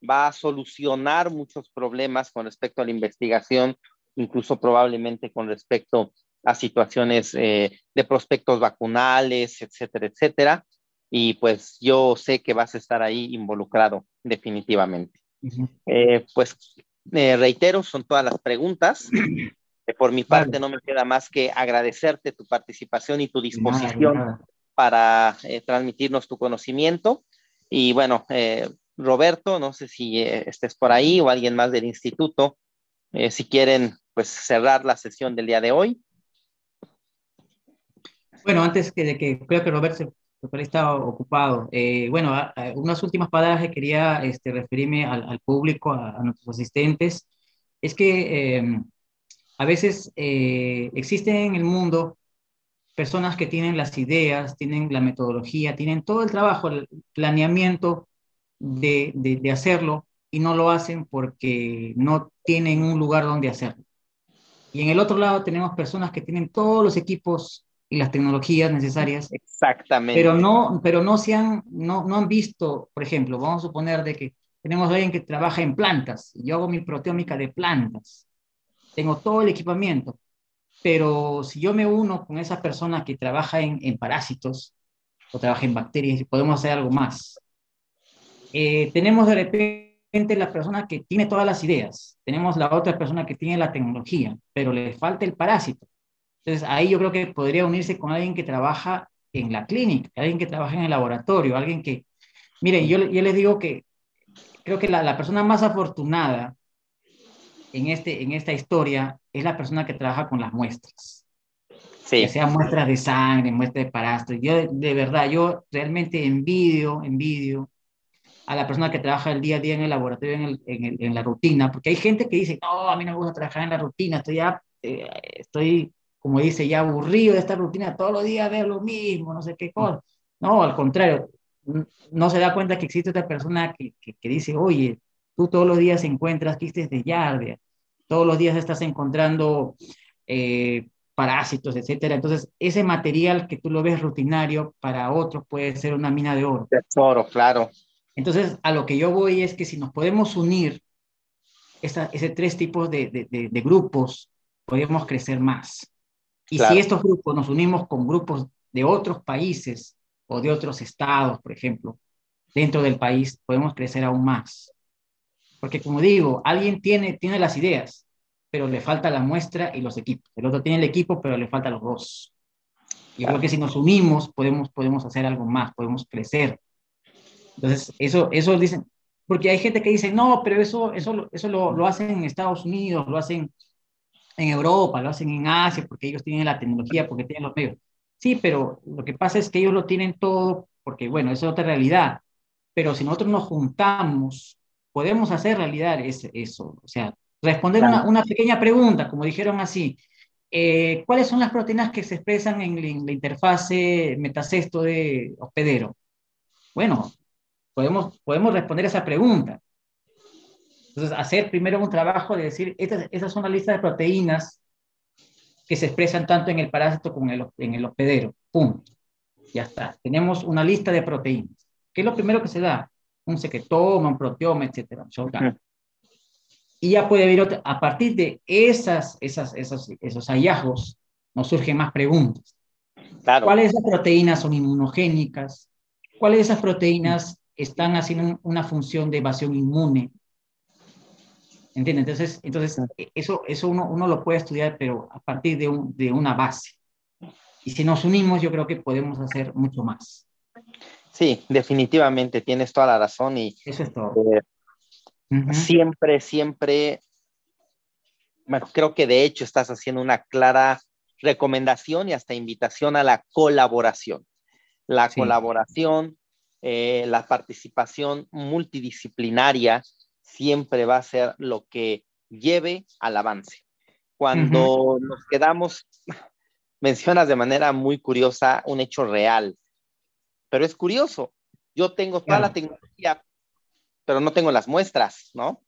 va a solucionar muchos problemas con respecto a la investigación, incluso probablemente con respecto a situaciones eh, de prospectos vacunales, etcétera, etcétera y pues yo sé que vas a estar ahí involucrado definitivamente. Eh, pues eh, reitero, son todas las preguntas. Eh, por mi parte no me queda más que agradecerte tu participación y tu disposición para transmitirnos tu conocimiento. Y bueno, Roberto, no sé si estés por ahí o alguien más del instituto, si quieren pues cerrar la sesión del día de hoy. Bueno, antes que de que creo que Roberto doctor estaba ocupado. Eh, bueno, unas últimas palabras que quería este, referirme al, público, a, nuestros asistentes, es que em, a veces eh, existen en el mundo personas que tienen las ideas, tienen la metodología, tienen todo el trabajo, el planeamiento de, de, de hacerlo y no lo hacen porque no tienen un lugar donde hacerlo. Y en el otro lado tenemos personas que tienen todos los equipos y las tecnologías necesarias. Exactamente. Pero no, pero no se han, no, no han visto, por ejemplo, vamos a suponer de que tenemos a alguien que trabaja en plantas, yo hago mi proteómica de plantas, tengo todo el equipamiento, pero si yo me uno con esa persona que trabaja en, en parásitos o trabaja en bacterias, podemos hacer algo más. Eh, tenemos de repente la persona que tiene todas las ideas, tenemos la otra persona que tiene la tecnología, pero le falta el parásito. Entonces, ahí yo creo que podría unirse con alguien que trabaja en la clínica, alguien que trabaja en el laboratorio, alguien que, miren, yo, yo les digo que creo que la, la, persona más afortunada en, este, en esta historia es la persona que trabaja con las muestras. Sí. Que sean muestras de sangre, muestras de parásitos. Yo, de, verdad, yo realmente envidio, envidio a la persona que trabaja el día a día en el laboratorio, en, el, en, en la rutina, porque hay gente que dice, no, a mí no me gusta trabajar en la rutina, estoy ya, eh, estoy como dice, ya aburrido de esta rutina, todos los días ver lo mismo, no sé qué cosa. No, al contrario, no se da cuenta que existe otra persona que, que, dice, oye, tú todos los días encuentras quistes de yardia, todos los días estás encontrando eh, parásitos, etcétera. Entonces, ese material que tú lo ves rutinario, para otros puede ser una mina de oro. De oro, claro. Entonces, a lo que yo voy es que si nos podemos unir, esa, ese tres tipos de, de, grupos, podemos crecer más. Y si estos grupos nos unimos con grupos de otros países o de otros estados, por ejemplo, dentro del país, podemos crecer aún más. Porque como digo, alguien tiene, tiene las ideas, pero le falta la muestra y los equipos. El otro tiene el equipo, pero le falta los dos. Yo creo que si nos unimos, podemos, podemos hacer algo más, podemos crecer. Entonces, eso, eso dicen, porque hay gente que dice, no, pero eso, eso, eso lo, lo hacen en Estados Unidos, lo hacen en Europa, lo hacen en Asia, porque ellos tienen la tecnología, porque tienen los medios. Sí, pero lo que pasa es que ellos lo tienen todo, porque bueno, esa es otra realidad. Pero si nosotros nos juntamos, podemos hacer realidad ese, eso. O sea, Responder una, una, pequeña pregunta, como dijeron así. Eh, ¿Cuáles son las proteínas que se expresan en, la interfase metacesto de hospedero? Bueno, podemos, podemos responder esa pregunta. Entonces, hacer primero un trabajo de decir, estas, esas son las listas de proteínas que se expresan tanto en el parásito como en el, en el hospedero. Punto. Ya está. Tenemos una lista de proteínas. ¿Qué es lo primero que se da? Un secretoma, un proteoma, etc y ya puede haber a partir de esas, esas, esos, esos hallazgos, nos surgen más preguntas. ¿Cuáles de esas proteínas son inmunogénicas? ¿Cuáles de esas proteínas están haciendo una función de evasión inmune? ¿Entiendes? Entonces, entonces eso, eso uno, uno lo puede estudiar, pero a partir de, un, de una base. Y si nos unimos, yo creo que podemos hacer mucho más. Sí, definitivamente, tienes toda la razón. Y, Eso es todo. Eh, Siempre, siempre, bueno, creo que de hecho estás haciendo una clara recomendación y hasta invitación a la colaboración. La colaboración, eh, la participación multidisciplinaria siempre va a ser lo que lleve al avance. Cuando nos quedamos, mencionas de manera muy curiosa un hecho real, pero es curioso. Yo tengo toda la tecnología pero no tengo las muestras, ¿no?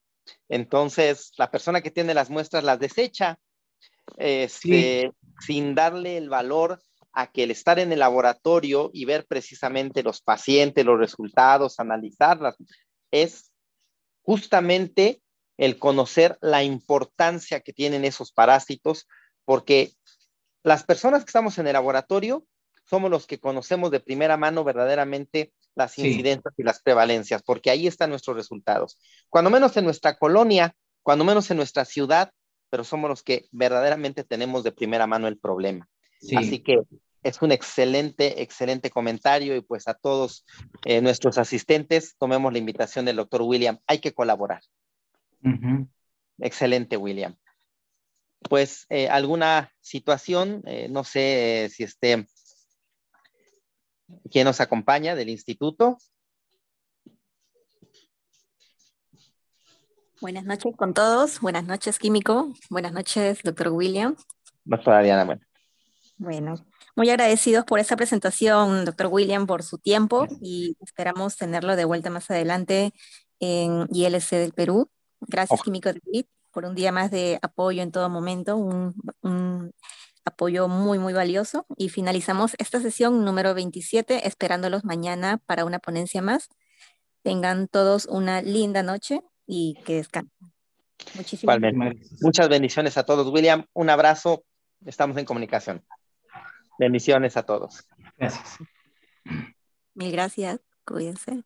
Entonces, la persona que tiene las muestras las desecha este, sin darle el valor a que el estar en el laboratorio y ver precisamente los pacientes, los resultados, analizarlas, es justamente el conocer la importancia que tienen esos parásitos, porque las personas que estamos en el laboratorio somos los que conocemos de primera mano verdaderamente las incidencias y las prevalencias, porque ahí están nuestros resultados. Cuando menos en nuestra colonia, cuando menos en nuestra ciudad, pero somos los que verdaderamente tenemos de primera mano el problema. Así que es un excelente, excelente comentario y pues a todos eh, nuestros asistentes tomemos la invitación del doctor William. Hay que colaborar. Excelente, William. Pues eh, alguna situación, eh, no sé si esté ¿Quién nos acompaña del instituto? Buenas noches con todos. Buenas noches, Químico. Buenas noches, doctor William. Doctora Diana, bueno. Bueno, muy agradecidos por esta presentación, doctor William, por su tiempo y esperamos tenerlo de vuelta más adelante en ILC del Perú. Gracias, Químico David, por un día más de apoyo en todo momento, un, un apoyo muy, muy valioso. Y finalizamos esta sesión número 27, esperándolos mañana para una ponencia más. Tengan todos una linda noche y que descansen. Muchísimas gracias. Muchas bendiciones a todos. William, un abrazo. Estamos en comunicación. Bendiciones a todos. Gracias. Mil gracias. Cuídense.